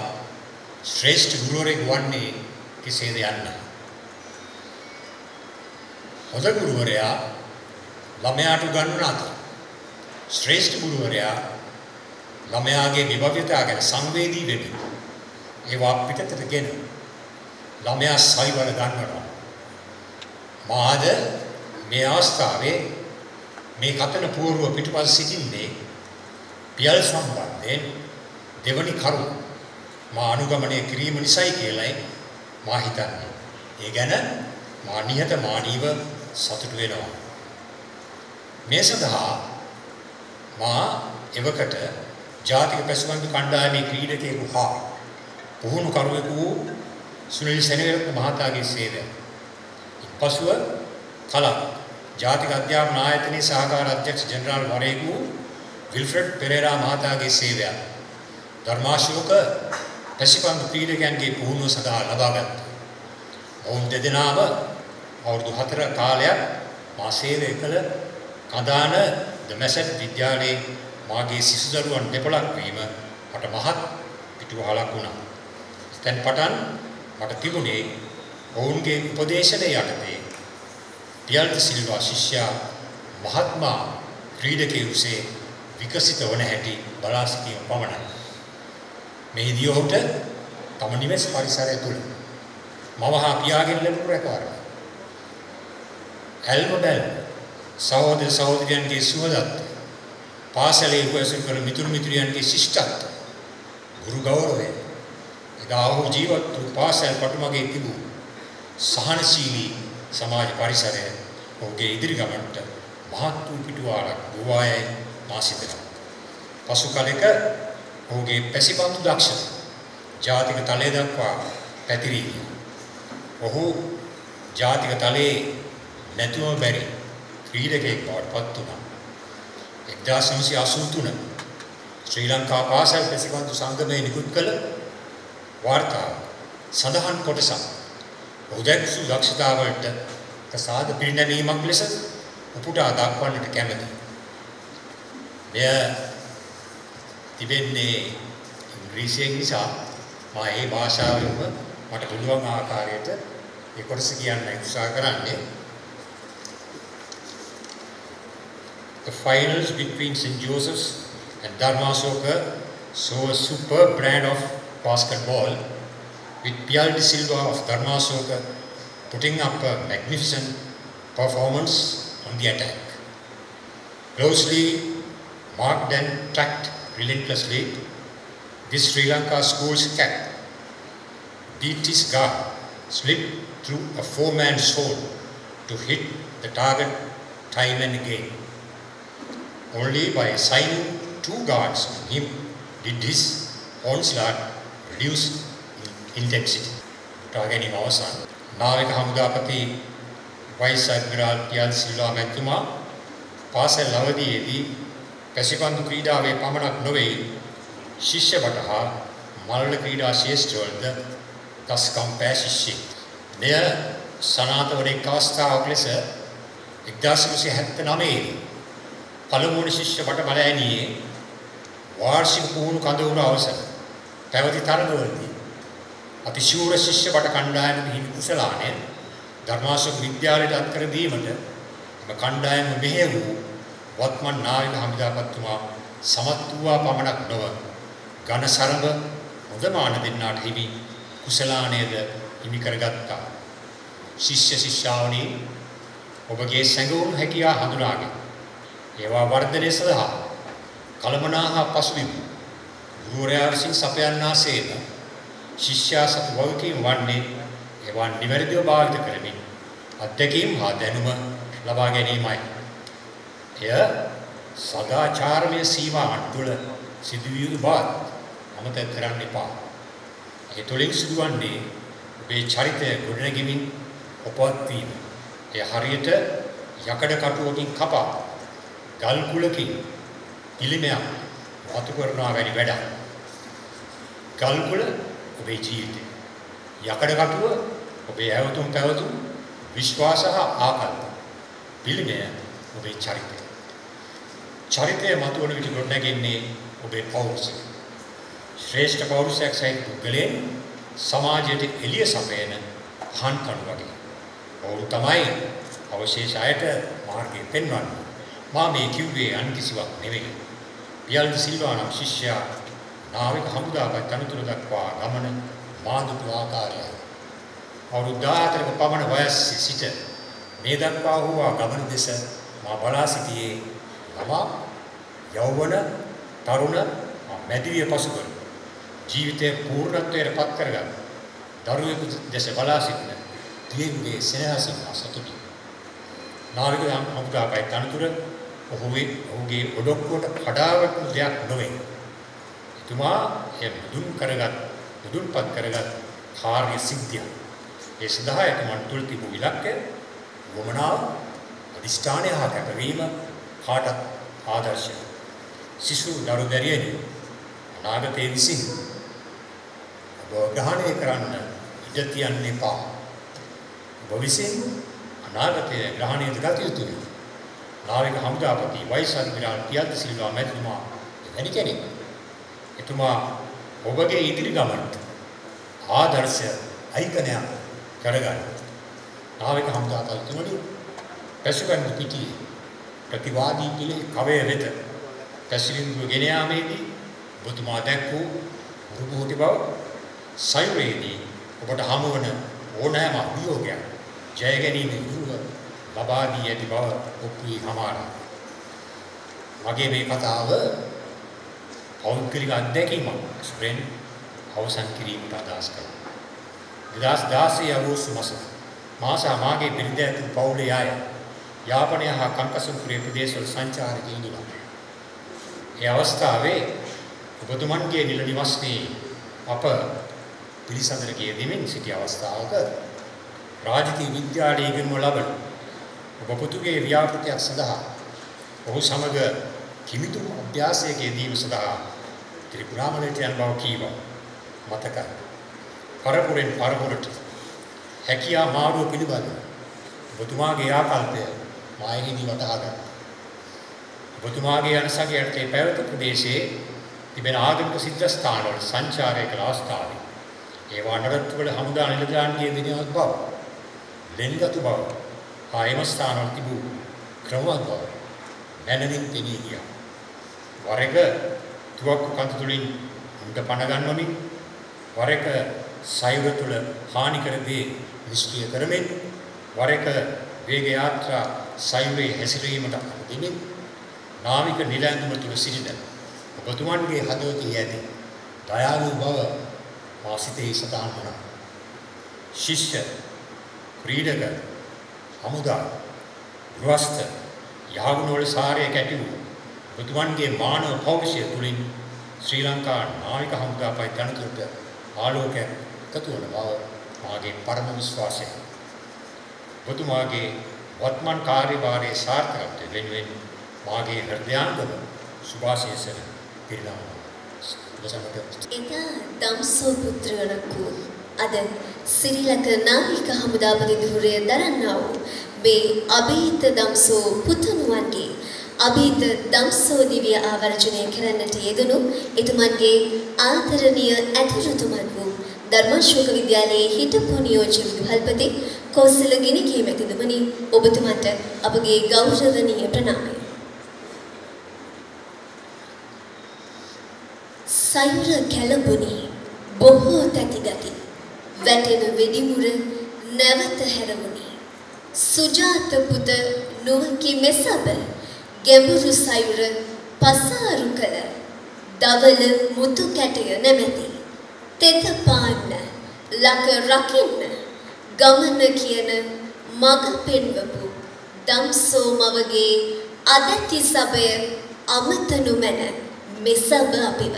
ශ්‍රේෂ්ඨ ගුරුවරයෙකු වන්නේ කෙසේද යන්න. හොඳ ගුරුවරයා ළමයාට උගන්වන අතර ශ්‍රේෂ්ඨ ගුරුවරයා ළමයාගේ විභව්‍යතාව ගැන සංවේදී වෙමින් ඒවා පිටතට ගෙන ළමයා සවිවර ගන්නවා. මාද මේ අවස්ථාවේ මේ කතන පූර්ව පිටුපස සිටින්නේ පියල් සම්බන්ධයෙන් දෙවනි කරුණ මා අනුගමනය කිරීම නිසයි කියලයි මා හිතන්නේ. ඒ ගැන මා නිහතමානීව සතුටු වෙනවා. මේ සඳහා මා එවකට ජාතික පැසුම්බන්දු කණ්ඩායමේ ක්‍රීඩකයෙකු හා පුහුණු කරුවෙකු වූ සුනිල් සෙනවිරත්න මහතාගේ සේවය. පසුව කලක් ජාතික අධ්‍යාපන ආයතනයේ සහකාර අධ්‍යක්ෂ ජෙනරාල් වරේකු විල්ෆ්‍රඩ් පෙරේරා මහතාගේ සේවය. ධර්මාශෝක පැසිපන්දු ක්‍රීඩකයන්ගේ පුහුණුව සඳහා ලබාගත්තා. ඔවුන් දෙදෙනාම අවුරුදු හතර කාලයක් මා සේවය කළ කදාන ද මැසට් විද්‍යාලයේ මාගේ සිසු දරුවන් දෙපළක් වීම මට මහත් පිටුවහලක් වුණා. එතෙන් පටන් මට තිබුණේ ඔවුන්ගේ උපදේශනය යටතේ පියල්ද සිල්වා ශිෂ්‍යයා මහත්මා ක්‍රීඩකයෙකුසේ විකසිත වන හැටි බලා සිටීම පමණයි. මෙහිදී ඔහුට තම නිවෙස් පරිසරය තුළ මව හා පියාගෙන් ලැබුණු රැකවරණ. ඇල්ම බැල් සහෝදර සහෝදරියන්ගේ සුවදත්ත පාසලේ උපසම් කළ මිතුරු මිතුරියන්ගේ ශිෂ්ටත්ව ගුරු ගෞරවය එදා ඔහු ජීවත් වූ පාසල් පටුමගේ තිබූ සහනශීලී සමාජ පරිසරය ඔහුගේ ඉදිරි ගමනට මහත් වූ පිටුවාලක් වූවායයි මා සිතනවා. පසු කලෙක ඔහුගේ පැසිපන්දු දක්ෂත ජාතික තලය දක්වා පැතිරී ගියා. ඔහු ජාතික තලයේ නැතුවම බැරි ක්‍රීඩකයෙක් බවට පත් වුණා. 1983 ශ්‍රී ලංකා පාසල් පැසිපන්දු සංගමයේ නිකුත් කළ වාර්තා සඳහන් කොටසක් උදැක්සු දක්ෂතාවලට ප්‍රසාද පිරිනැමීමක් ලෙස උපුටා දක්වන්නට කැමැති. මෙය තිබෙන්නේ ඉංග්‍රීසියෙන් නිසා මා ඒ භාෂාවෙන්ම මට පුළුවන් ආකාරයට ඒ කොටස කියන්න උත්සාහ කරන්නේ. The finals between St. Joseph's and Dharmasoka saw a superb brand of basketball with Pial de Silva of Dharmasoka putting up a magnificent performance on the attack. Closely marked and tracked relentlessly, this Sri Lanka school's cap beat his guard, slipped through a four-man zone to hit the target time and again. Only by assigning two guards on him did his onslaught reduce in intensity. උටා ගැනීම අවසන්. නාවික හමුදාපති vice admiral Piyal Silva මැතිතුමා පාසල් අවධියේදී පැසිපන්දු ක්‍රීඩාවේ පමණක් නොවේ ශිෂ්‍ය බට හා මල්ල ක්‍රීඩා ශේෂ්ත්‍රවලද දස්කම් පෑ ශිෂ්‍යෙක්. මෙය සනාතවරෙක් අවස්ථාවක් ලෙස 1979 පළමුවන ශිෂ්‍ය බට බලෑනියේ වාර්ෂික පුහුණු කඳවුර අවසර පැවති තරගවලදී අතිශූර ශිෂ්‍ය බට කණ්ඩායමක හිමි කුසලානය ධර්මාශෝක විද්‍යාලයට අත්කර දීමට එම කණ්ඩායම මෙහෙය වූ වත්මන් නායක හමිදාපත්තුමා සමත් වූවා පමණක් නොව ඝන සරඹ හොඳමාන දෙන්නාට හිමි කුසලානයද හිමි කරගත්තා. ශිෂ්‍ය ශිෂ්‍යාවනි ඔබගේ සැඟවුණු හැකියා හඳුනාගෙන ඒවා වර්ධනය සඳහා කළමනා හා පසුබිම් ගුරුවරයා විසින් සපයන්නාසේම ශිෂ්‍යයා සතු වගකීම් වන්නේ ඒවා නිවැරදිව භාවිත කරමින් අත්දැකීම් හා දැනුම ලබා ගැනීමයි. එය සදාචාරමය සීමාවන් තුළ සිදුවිය යුතු බවත් අමතක කරන්න එපා. ඒ තුළින් සිදුවන්නේ ඔබේ චරිතය ගොඩනැගෙමින් ඔපවත් වීම. එය හරියට යකඩ කටුවකින් කපා ගල් කුලකින් පිළිමයක් වතු කරනවා වැනි වැඩක්. ගල් කුල ඔබේ ජීවිතය. යකඩ කටුව ඔබේ ඇවතුම් පැවතුම් විශ්වාස හා ආකල්ප. පිළිමය ඔබේ චරිතය. චරිතය මතුවන විට ගොඩනැගෙන්නේ ඔබේ පෞරුෂය. ශ්‍රේෂ්ඨ පෞරුෂයක් සහිත පුද්ගලයන් සමාජයට එළිය සපයන පහන් කණු වගේ. ඔවුන් තමයි අවශේෂ අයට මාර්ගය පෙන්වන්නේ. මා මේ කිව්වේ අන් කිසිවක් නෙවෙයි. පියල්ද සිල්වා නම් ශිෂ්‍යයා නාවික හමුදාවක් තනතුර දක්වා ගමන මාදුතු ආකාරයයි. අවුරුදු 14ක පමණ වයසේ සිට මේ දක්වා වූ ගමන දෙස මා බලා සිටියේ ළමා යෞවන තරුණ මැදිවිය පසුකර ජීවිතයේ පූර්ණත්වයට පත් කරගන්න දරුවෙකු දෙස බලා සිටින දියෙන්නේ සෙනහසින් සතුටි. නාවික හමුදාවයි තනතුර ඔහුගේ ඔහුගේ ඔඩොක්කුවට කඩාවැටුණු දෙයක් නොවේ. එතුමා එය මුදුන් කරගත් මුදුන්පත් කරගත් කාර්ය සිද්ධිය. ඒ සඳහා එතුමන් තුළ තිබූ ඉලක්කය වමනාව අධිෂ්ඨානය හා කැපවීම කාටත් ආදර්ශය. සිසු දරු දැරියනි අනාගතයේ විසින් ඔබ ග්‍රහණය කරන්න ඉඩ තියන්න එපා. ඔබ විසින් අනාගතයේ ග්‍රහණය ගත යුතුයි. නාවික හමුදාපති වයිස් අද්මිරාල් පියද්ද සිල්වා මැතිතුමා එවැනි කෙනෙක්. එතුමා ඔබගේ ඉදිරි ගමනට ආදර්ශ අයිකනයක් කරගන්න. නාවික හමුදාපතිතුමනි පැසුකන්දු පිටියේ ප්‍රතිවාදී පිළි කවය වෙත පැසිරින්දුව ගෙන යාමේදී ඔබතුමා දැක්වූ උරුබෝටි බව සයුරේදී ඔබට හමුවන ඕනෑම අභියෝගයක් ජය ගැනීමේ උරුම ලබා දී ඇති බව ඔප්පුයි හමාරා. මගේ මේ කතාව පෞද්ගලික අත්දැකීමක් ස්ප්‍රෙන් අවසන් කිරීමට අදහස් කරනවා. 2016 අවුරුදු මාස මාසා මාගේ බිරිඳ ඇතු පවුලේ අය යාපනය හා කංකසුපුරේ ප්‍රදේශවල සංචාරක ඉඳුණා. ඒ අවස්ථාවේ ඔබතුමන්ගේ නිල නිවස්නේ අප පිළිසඳර ගිය දෙමින් සිටි අවස්ථාවක රාජකීය විද්‍යාලයේ ඉගෙනු ලබන ඔබ පුතුගේ ව්‍යාපෘතියක් සඳහා ඔහු සමග කිමිතුම් අභ්‍යාසයක යෙදීම සඳහා ත්‍රිපුරාමලයට යන බව කීවා මතකයි. පරපුරෙන් පරපුරට හැකියා මාරුව පිළිබඳ ඔබතුමාගේ ආකල්පය මායෙහිදී වටහා ගන්න. ඔබතුමාගේ අනසගේ යටතේ පැවත ප්‍රදේශයේ තිබෙන ආගමික සිද්ධාස්ථානවල සංචාරය කළ අවස්ථාවේ ඒවා නඩත්තුවල හමුදා නිලධාරීන්ගේ විනයවත් බව, ලෙන්ගතු බව, ආයම ස්ථානවල තිබූ ක්‍රමවත් බව මැනවින් පෙනී ගියා. වර එක තුවක්කු කඳ තුලින් උඩ පණ ගන්වමින් වර එක සයුර තුල හානි කර දේ නිෂ්ක්‍රිය කරමින් වර එක වේග යාත්‍රා සයුරේ හැසිරීමට දෙමින් නාවික නිලැඳුම තුල සිටින ඔබතුමන්ගේ හදවතේ ඇති දයාලු බව මා සිතේ සටහන් වුණා. ශිෂ්‍ය ක්‍රීඩක හමුදා ගෘහස්ත යාගුණවල සාරය කැටි වූ ඔබතුමන්ගේ මානව පෞරුෂය තුලින් ශ්‍රී ලංකා නාවික හමුදාපයි තනතුරට ආලෝකයක් එකතු වන බව මාගේ පරම විශ්වාසයයි. ඔබතුමාගේ වත්මන් කාර්යභාරයේ සාර්ථකත්වය වෙනුවෙන් මාගේ හෘදයාංගම සුභාශිසන පිරිනමනවා. එදා දම්සෝ පුත්‍රයනකු අද සිරිලක නාවික හමුදාපති දුහුරය දරන්නා වූ මේ අභීත දම්සෝ පුතණුවන්ගේ අභීත දම්සෝ දිවිය ආවර්ජනය කරන්නට යෙදුණු එතුමන්ගේ ආදරණීය ඇතුළුතුමන් වූ ධර්මාශෝක විද්‍යාලයේ හිටපු නියෝජ්‍ය විදුහල්පති කෝසල ගිනිකේ මැතිතුමනි ඔබතුමන්ට අපගේ ගෞරවනීය ප්‍රණාමය. සයුර කැළඹුණි බොහෝ තැතිගති වැටෙන වෙඩිමුර නැවත හැරවුණි සුජාත පුත නුවකි මෙසබ ගැඹුරු සයුර පසාරු කළ දවල මුතු කැටය නැමැති තෙත පාන්න ලක රකින්න ගමන කියන මග පෙන්වපු දම්සෝ මවගේ අදැති සබය අමතනු මැන මෙසබ අපිව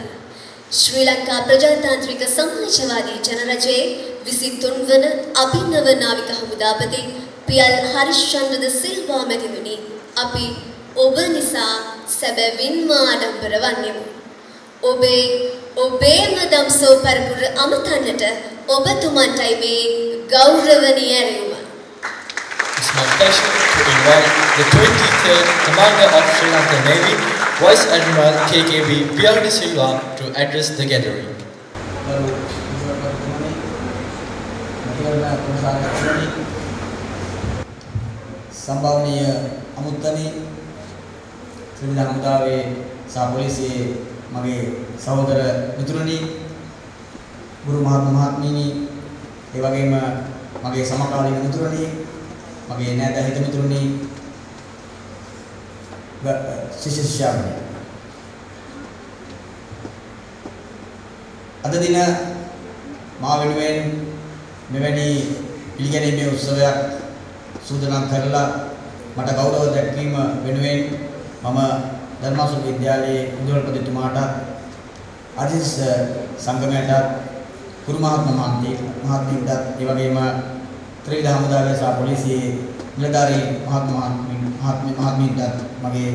ශ්‍රී ලංකා ප්‍රජාතාන්ත්‍රික සමාජවාදී ජනරජයේ විසිතුන් වන අභිනව නාවික හමුදාපති පියල් හරිශ්චන්ද්‍රද සිල්වා මැතිතුනි අපි ඔබ නිසා සැබැවින්ම ආඩම්බර වන්නෙමු. ඔබේ ඔබේම දම්සෝ පරපුර අමතන්නට ඔබතුමන්ටයි මේ ගෞරවනීය ඇරයුම. It's my pleasure to invite the 23rd Commander of Sri Lankan Navy, Vice Admiral KKB Piyaudi Silva to address the gathering. සම්භාවනීය අමුත්තනි ත්‍රිවිධ හමුදාවේ සහ පොලිසියේ මගේ සහෝදර මිතුරනි ගුරු මහත්ම මහත්මීනි ඒ වගේම මගේ සමකාලීන මිතුරනි මගේ නෑදෑ හිත මිතුරනි ශිෂ්‍ය ශිෂ්‍යාවනි uh, අද දින මා වෙනුවෙන් මෙවැනි පිළිගැනීමේ උත්සවයක් සූදානම් කරලා මට ගෞරව දැක්වීම වෙනුවෙන් මම ධර්මාසු විද්‍යාලයේ මුදල්පතිතුමාට අධිස් සංගමයට ගුරු මහත්ම මහන්ති මහත්මීන්ට ඒ වගේම ත්‍රිවිධ හමුදාවේ සහ පොලිසියේ නිලධාරී මහත්ම මහත්මී මහත්මීන්ට මගේ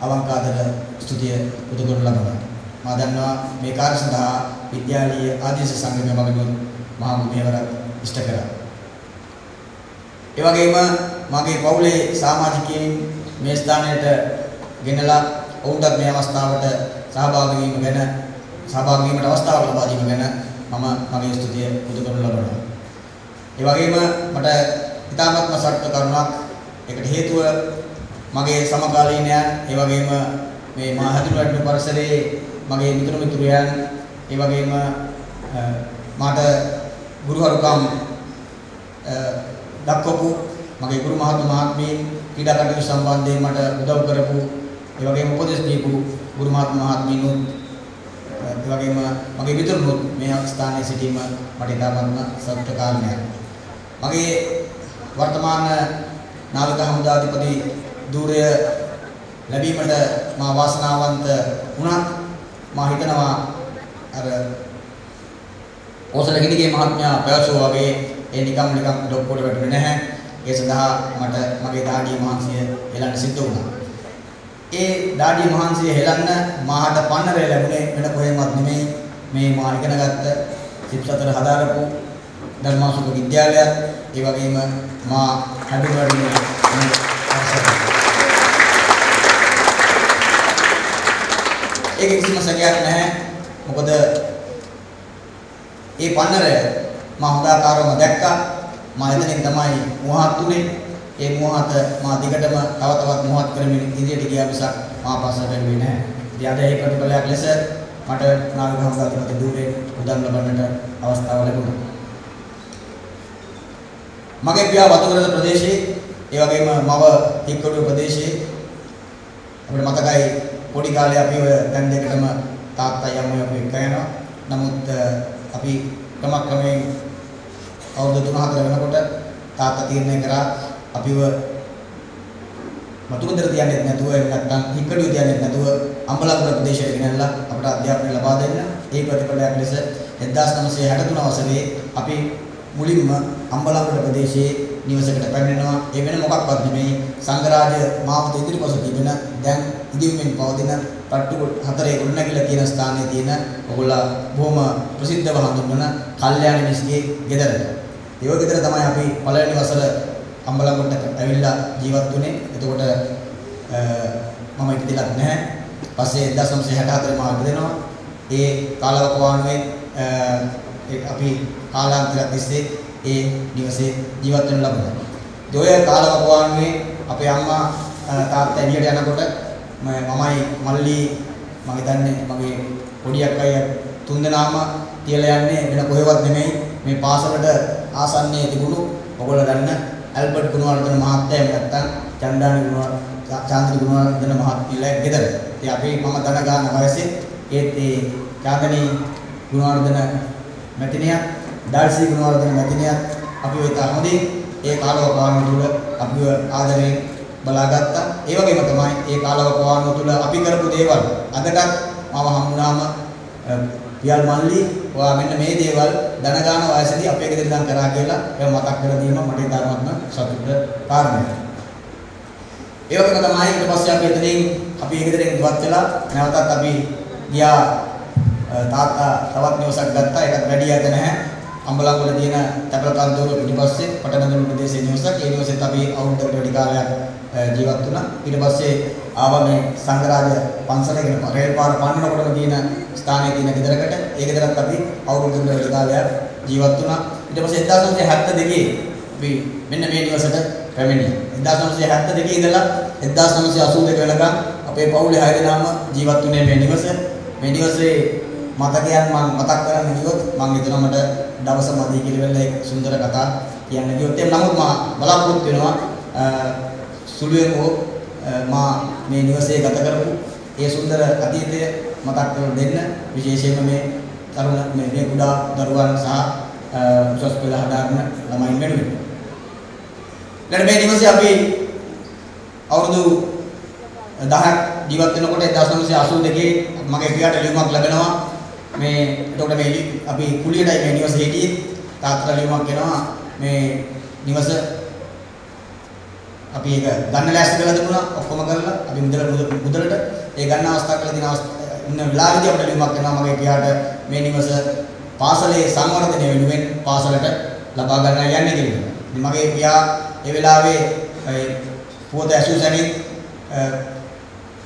අවංක ආදර ස්තුතිය පුද කරනු ලබනවා. මා දන්නවා මේ කාර්ය සඳහා විද්‍යාලීය ආදේශ සංගමය මගින් මහා මෙහෙවරක් ඉෂ්ට කරා. ඒ වගේම මගේ පවුලේ සමාජිකයින් මේ ස්ථානයට ගෙනලා ඔවුන්ටත් මේ අවස්ථාවට සහභාගී වීම ගැන සහභාගී වීමට අවස්ථාව ලබා දීම ගැන මම මගේ ස්තුතිය පුද කරනු ලබනවා. ඒ වගේම මට ඉතාමත්ම සත්‍ය කරුණක් ඒකට හේතුව මගේ සමකාලීනයන් ඒ වගේම මේ මා හැදුණු වැඩ පරිසරයේ මගේ මිතුරු මිතුරියන් ඒ වගේම මාට ගුරුහරුකම් දක්වපු මගේ ගුරු මහත්ම මහත්මීන් ක්‍රීඩා කටයුතු සම්බන්ධයෙන් මට උදව් කරපු ඒ වගේම උපදෙස් දීපු ගුරු මහත්ම මහත්මීනුත් ඒ වගේම මගේ මිතුරුනුත් මේ ස්ථානයේ සිටීම මට ඉතාමත්ම සතුට කාරණයක්. මගේ වර්තමාන නාවික හමුදාධිපති ධූරය ලැබීමට මා වාසනාවන්ත වුණත් මා හිතනවා අර ඕසල ගිනිගේ මහත්මයා පැවසුවා වගේ ඒ නිකම් නිකම් ඩොක්කොට වැටුනේ නැහැ. ඒ සඳහා මට මගේ දාඩිය මහන්සිය හෙලන්න සිද්ධ වුණා. ඒ දාඩිය මහන්සිය හෙලන්න මාහට පන්නරය ලැබුණේ වෙන කොහෙවත් නෙමෙයි. මේ මා ඉගෙනගත්ත සිප්සතර හදාරපු ධර්මාසුක විද්‍යාලයත් ඒ වගේම මා හැදුවරින් ඒක කිසිම සැකයක් නැහැ. මොකද ඒ පන්නරය මා හොඳාකාරවම දැක්කා. මා එතනින් තමයි මොහත් උනේ. ඒ මොහත මා දිගටම තව තවත් මොහත් කරමින් ඉදිරියට ගියා මිසක් මා පස්ස බැලුවේ නැහැ. ඉතින් අද ඒ ප්‍රතිඵලයක් ලෙස මට නාවික හමුදාපති දූරේ උදම් ලබන්නට අවස්ථාව ලැබුණා. මගේ පියා වතුගරද ප්‍රදේශයේ ඒ වගේම මව හික්කොඩුව ප්‍රදේශයේ අපිට මතකයි පොඩි කාලේ අපි ඔය දැන් දෙකටම තාත්තයි අම්මයි අපි එක්ක යනවා. නමුත් අපි ක්‍රමක්‍රමයෙන් අවුරුදු 3-4 වෙනකොට තාත්තා තීරණය කරා අපිව මතුරුදර තියන්නේ නැතුව එහෙම නැත්නම් හික්කඩුව තියන්නේ නැතුව අම්බලන්ගොඩ ප්‍රදේශයට ගෙනල්ලා අපට අධ්‍යාපනය ලබා දෙන්න. ඒ ප්‍රතිඵලයක් ලෙස 1963 වසරේ අපි මුලින්ම අම්බලන්ගොඩ ප්‍රදේශයේ නිවසකට පැමිණෙනවා. ඒ වෙන මොකක්වත් නෙමෙයි සංඝරාජ මාවත ඉදිරිපස තිබෙන දැන් ඉදිරියෙන් පවතින පට්ටු හතරේ ගොඩනැගිල්ල තියෙන ස්ථානයේ තියෙන ඔයගොල්ලෝ බොහොම ප්‍රසිද්ධව හඳුන්වන කල්යාණ මිස්ගේ ගෙදරට. ඒ වගේ ගෙදර තමයි අපි පළවෙනි වසර අම්බලන්ගොඩට ඇවිල්ලා ජීවත් වුණේ. එතකොට මම ඉපදිලත් නැහැ. පස්සේ 1964 මම ඉපදෙනවා. ඒ කාලවකවානුවේ අපි කාලාන්තරයක් තිස්සේ ඒ නිවසේ ජීවත් වෙන්න ලබනවා. ඔය කාලවකවානුවේ අපේ අම්මා තාත්තා එළියට යනකොට මමයි මල්ලි මම හිතන්නේ මගේ පොඩි අක්කයි තුන්දෙනාම තියලා යන්නේ වෙන කොහෙවත් නෙමෙයි මේ පාසලට ආසන්නයේ තිබුණු ඔයගොල්ලෝ දන්න ඇල්බර්ට් ගුණවර්ධන මහත්තයා එහෙම නැත්නම් චන්දානි ගුණවර්ධන චාන්ද්‍රි ගුණවර්ධන මහත්මියලා ගෙදර. ඉතින් අපි මම දන ගන්න වයසේ ඒත් ඒ චාන්දනි ගුණවර්ධන මැතිණියත් ඩාල්සි ගුණවර්ධන මැතිණියත් අපි ඔය තරමදී ඒ කාලවකවානුව තුල අපිව ආදරයෙන් බලාගත්තා. ඒ වගේම තමයි ඒ කාලවකවානුව තුල අපි කරපු දේවල් අදටත් මම හම්බුනාම පියල් මල්ලි ඔයා මෙන්න මේ දේවල් දැනගාන වයසේදී අපේ ගෙදර ඉඳන් කරා කියලා ඒක මතක් කරලා දීම මට ධර්මත්ම සතුට කාරණයක්. ඒ වගේම තමයි ඊට පස්සේ අපි එතනින් අපි ඒ ගෙදරින් ඉවත් වෙලා නැවතත් අපි ගියා තාත්තා තවත් නිවසක් ගත්තා. ඒකත් වැඩි යට නැහැ. අම්බලන්ගොඩ තියෙන තැපල කන්දෝර පිටිපස්සේ පටනගල ප්‍රදේශයේ නිවසක්. ඒ නිවසෙත් අපි අවුරුද්දකට වැඩි කාලයක් ජීවත් වුණා. ඊට පස්සේ ආවා මේ සංඝරාජ පන්සලේ රේල් පාර පන්නනකොටම තියෙන ස්ථානයේ තියෙන ගෙදරකට. ඒ ගෙදරත් අපි අවුරුද්දකට වැඩි කාලයක් ජීවත් වුණා. ඊට පස්සේ 1972 අපි මෙන්න මේ නිවසට පැමිණියා. 1972 ඉඳලා 1982 වෙනකම් අපේ පවුලේ හය දෙනාම ජීවත් වුණේ මේ නිවස. මේ නිවසේ මතකයන් මම මතක් කරන්න ගියොත් මම හිතනවා මට දවස මදි කියලා වෙලා ඒ සුන්දර කතා කියන්න ගියොත් එහෙනම් නමුත් මම බලාපොරොත්තු වෙනවා සුළුවෙන් හෝ මා මේ නිවසේ ගත කරපු ඒ සුන්දර අතීතය මතක් කරලා දෙන්න විශේෂයෙන්ම මේ තරුණ මේ මේ කුඩා දරුවන් සහ උසස් පෙළ හදාගන්න ළමයින් වෙනුවෙන්. ඊළඟ මේ නිවසේ අපි අවුරුදු 10ක් ජීවත් වෙනකොට 1982 මගේ පියාට ලියුමක් ලැබෙනවා මේ එතකොට මේ අපි කුලියටයි මේ නිවස හිටියේ. තාත්තලා ලියුමක් එනවා. මේ නිවස අපි ඒක ගන්න ලෑස්ති කරලා තිබුණා. ඔක්කොම කරලා අපි මුදල මුදලට. ඒ ගන්න අවස්ථාව කළා දින ඉන්න වෙලාවෙදී අපිට ලියුමක් එනවා. මගේ පියාට මේ නිවස පාසලේ සංවර්ධනය වෙනුවෙන් පාසලට ලබා ගන්න යන්නේ කියලා. ඉතින් මගේ පියා ඒ වෙලාවේ පුවත ඇසු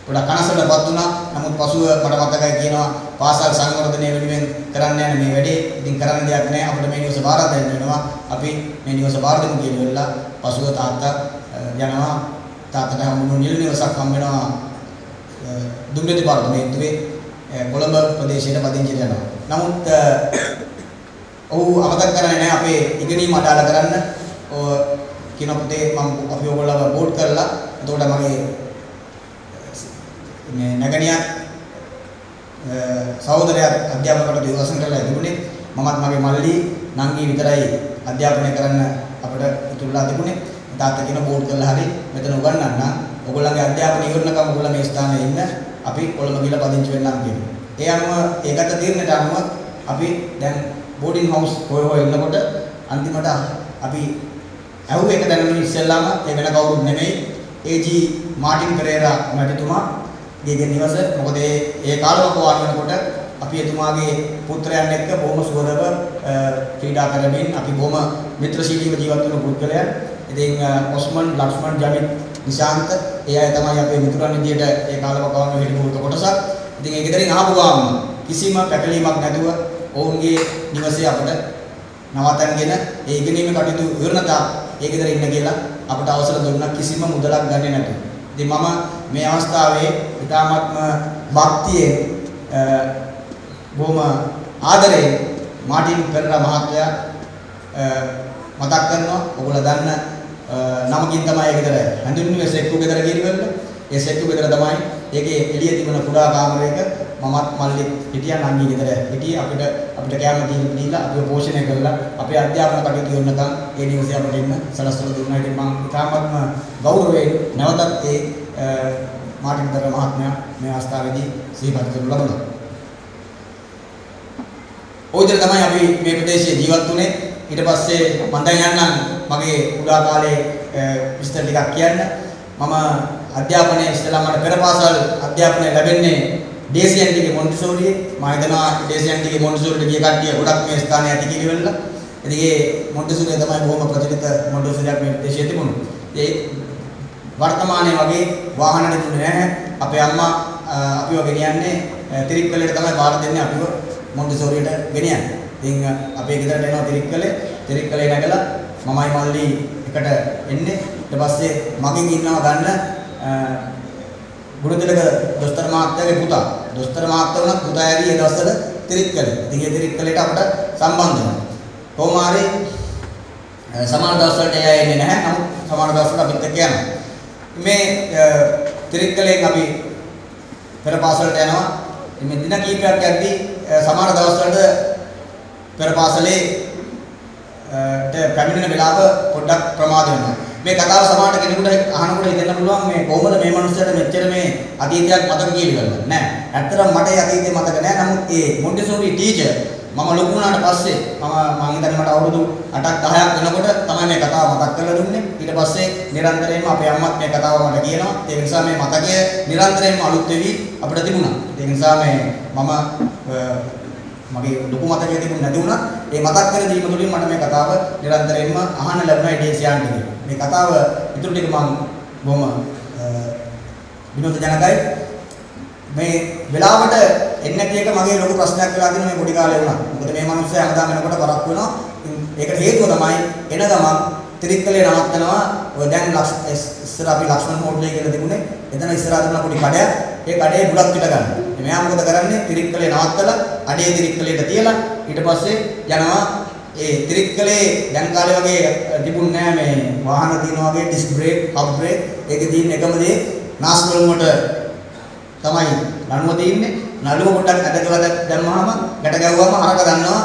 සැනින් පොඩක් කනසටපත් වුණා. නමුත් පසුව මට මතකයි කියනවා පාසල් සංවර්ධනය වෙනුවෙන් කරන්න යන මේ වැඩේ. ඉතින් කරන්න දෙයක් නැහැ. අපිට මේ නිවස බාර දෙන්න වෙනවා. අපි මේ නිවස බාර දෙමු කියලා වෙලා පසුව තාත්තා යනවා. තාත්තට හම්බුණු නිල නිවසක් හම්බ වෙනවා. දුම්රිය දෙපාර්තමේන්තුවේ කොළඹ ප්‍රදේශයට පදිංචිට යනවා. නමුත් ඔහු අමතක කරන්නේ නැහැ අපේ ඉගෙනීම අඩාල කරන්න. ඔය කියන පුතේ මම අපි ඔයගොල්ලව බෝඩ් කරලා එතකොට මගේ මේ නැගණියක් සහෝදරයා අධ්‍යාපනකට දිවසන් කරලා තිබුණේ. මමත් මගේ මල්ලි නංගි විතරයි අධ්‍යාපනය කරන්න අපිට ඉතුරුලා තිබුණේ. තාත්තා කියන බෝඩ් කරලා හරි මෙතන උගන්වන්නම්. ඔයගොල්ලන්ගේ අධ්‍යාපනය ඉවරනකම් ඔයගොල්ලෝ මේ ස්ථානයේ ඉන්න අපි කොළඹ ගිහලා පදිංචි වෙන්නම් කියනවා. ඒ අනුව ඒකට තීරණයට අනුව අපි දැන් බෝඩින් හවුස් හොය හොය ඉන්නකොට අන්තිමට අපි ඇහුව එක දැනුනේ ඉස්සෙල්ලාම ඒ වෙන කවුරුත් නෙමෙයි. AG මාටින් පෙරේරා මැතිතුමා ගේ නිවස මොකද ඒ ඒ කාලවකවාන වෙනකොට අපි එතුමාගේ පුත්‍රයන් එක්ක බොහොම සුවදව ක්‍රීඩා කරමින් අපි බොහොම මිත්‍රශීලීව ජීවත් වුණු පුද්ගලයන්. ඉතින් ඔස්මන්, ලක්ෂ්මන්, ජමිත්, නිශාන්ත ඒ අය තමයි අපේ මිතුරන් විදියට ඒ කාලවකවාන හිටපු කොටසක්. ඉතින් ඒක දෙරින් ආපු ගාම කිසිම පැටලීමක් නැතුව ඔවුන්ගේ නිවසේ අපිට නවතන්ගෙන ඒ ඉගෙනීමේ කටයුතු ඉවරනතා ඒ ගෙදර ඉන්න කියලා අපිට අවසර දුන්නා කිසිම මුදලක් ගන්නේ නැතුව. ඉතින් මම මේ අවස්ථාවේ ඉතාමත්ම භක්තියෙන් බොහොම ආදරයෙන් මාටින් පෙරේරා මහත්තයා මතක් කරනවා. ඔයගොල්ලෝ දන්න නමකින් තමයි ඒ ගෙදර හඳුන්වන්නේ සෙක්කු ගෙදර කියනවල. ඒ සෙක්කු ගෙදර තමයි ඒකේ එළිය තිබුණ කුඩා කාමරයක මමත් මල්ලි හිටියා නංගි ගෙදර හිටියේ අපිට අපිට කැම දීලා දීලා අපිව පෝෂණය කරලා අපේ අධ්‍යාපන කටයුතු කරනකම් ඒ නිවසේ අපිට ඉන්න සලස්වලා දුන්නා. ඉතින් මම ඉතාමත්ම ගෞරවයෙන් නැවතත් ඒ මාටින් පෙරේරා මහත්මයා මේ අවස්ථාවේදී සිහිපත් කරනු ලබනවා. ওই විදිහට තමයි අපි මේ ප්‍රදේශයේ ජීවත් වුනේ. ඊට පස්සේ මම දැන් යන්නම් මගේ කුඩා කාලේ විස්තර ටිකක් කියන්න. මම අධ්‍යාපනයේ ඉස්සෙල්ලා මට පෙර පාසල් අධ්‍යාපනය ලැබෙන්නේ ඩේසියන්ටිගේ මොන්ටිසෝරියේ. මම හිතනවා ඩේසියන්ටිගේ මොන්ටිසෝරියට ගිය කට්ටිය ගොඩක් මේ ස්ථානයේ ඇති කිලිවෙන්න. ඉතින් ඒ මොන්ටිසෝරිය තමයි බොහොම ප්‍රචලිත මොන්ටිසෝරියක් මේ ප්‍රදේශයේ තිබුණු. ඒ වර්තමානයේ වගේ වාහන දෙන්නේ නැහැ. අපේ අම්මා අපිව ගෙනියන්නේ තිරික්කලට තමයි බාර දෙන්නේ අපිව මොන්ටිසෝරියට ගෙනියන්නේ. ඉතින් අපේ ගෙදරට එනවා තිරික්කලේ. තිරික්කලේ නැගලා මමයි මල්ලි එකට එන්නේ. ඊට පස්සේ මගෙන් ඉන්නවා ගන්න ගුරුතිලක දොස්තර මහත්තයාගේ පුතා. දොස්තර මහත්තයා වුණත් පුතා ඇරි ඒ දවස්වල තිරික්කලේ. ඉතින් ඒ තිරික්කලේට අපිට සම්බන්ධ වෙනවා. කොහොම හරි සමාන දවස්වලට එයා එන්නේ නැහැ. නමුත් සමාන දවස්වල අපිත් එක්ක යනවා. මේ තිරික්කලෙන් අපි පෙර පාසලට යනවා. මේ දින කීපයක් යද්දී සමාන දවස්වලට පෙර පාසලේ පැමිණෙන වෙලාව පොඩ්ඩක් ප්‍රමාද වෙනවා. මේ කතාව සමහරට කෙනෙකුට අහනකොට හිතෙන්න පුළුවන් මේ කොහොමද මේ මනුස්සයාට මෙච්චර මේ අතීතයක් මතක කියලා නෑ. ඇත්තටම මට ඒ අතීතේ මතක නෑ. නමුත් ඒ මොන්ටිසෝරි ටීචර් මම ලොකු වුණාට පස්සේ මම මම හිතන්නේ මට අවුරුදු 8ක් 10ක් වෙනකොට තමයි මේ කතාව මතක් කරලා දුන්නේ. ඊට පස්සේ නිරන්තරයෙන්ම අපේ අම්මත් මේ කතාව මට කියනවා. ඒක නිසා මේ මතකය නිරන්තරයෙන්ම අලුත් වෙවි අපිට තිබුණා. ඒක නිසා මේ මම මගේ ලොකු මතකයේ තිබුණ නැති වුණා. ඒ මතක් කර දීම තුළින් මට මේ කතාව නිරන්තරයෙන්ම අහන්න ලැබුණා ඉඩේසියාන්ට. මේ කතාව ඉතුරු ටික මම බොහොම විනෝද ජනකයි. මේ වෙලාවට එන්නේ නැති එක මගේ ලොකු ප්‍රශ්නයක් වෙලා තියෙන මේ පොඩි කාලේ වුණා. මොකද මේ මිනිස්සයා හැමදාම එනකොට පරක් වෙනවා. ඒකට හේතුව තමයි එන ගමන් ත්‍රික්කලේ නවත්තනවා. ඔය දැන් ඉස්සර අපි ලක්ෂ්මන් හෝටලේ කියලා තිබුණේ. එතන ඉස්සරහ තිබුණ පොඩි කඩයක්. ඒ කඩේ බුලක් පිට ගන්න. මෙයා මොකද කරන්නේ? ත්‍රික්කලේ නවත්තලා අඩේ ත්‍රික්කලේට තියලා ඊට පස්සේ යනවා ඒ ත්‍රික්කලේ දැන් කාලේ වගේ තිබුණ නෑ මේ වාහන තියෙනවා වගේ ඩිස්ක් බ්‍රේක්, හබ් බ්‍රේක්. ඒකේ තියෙන එකම දේ නාස්වල වලට තමයි නළුව තියෙන්නේ. නළුව පොඩ්ඩක් ඇද කළා දැම්මහම ගැට ගැව්වම හරක දන්නවා.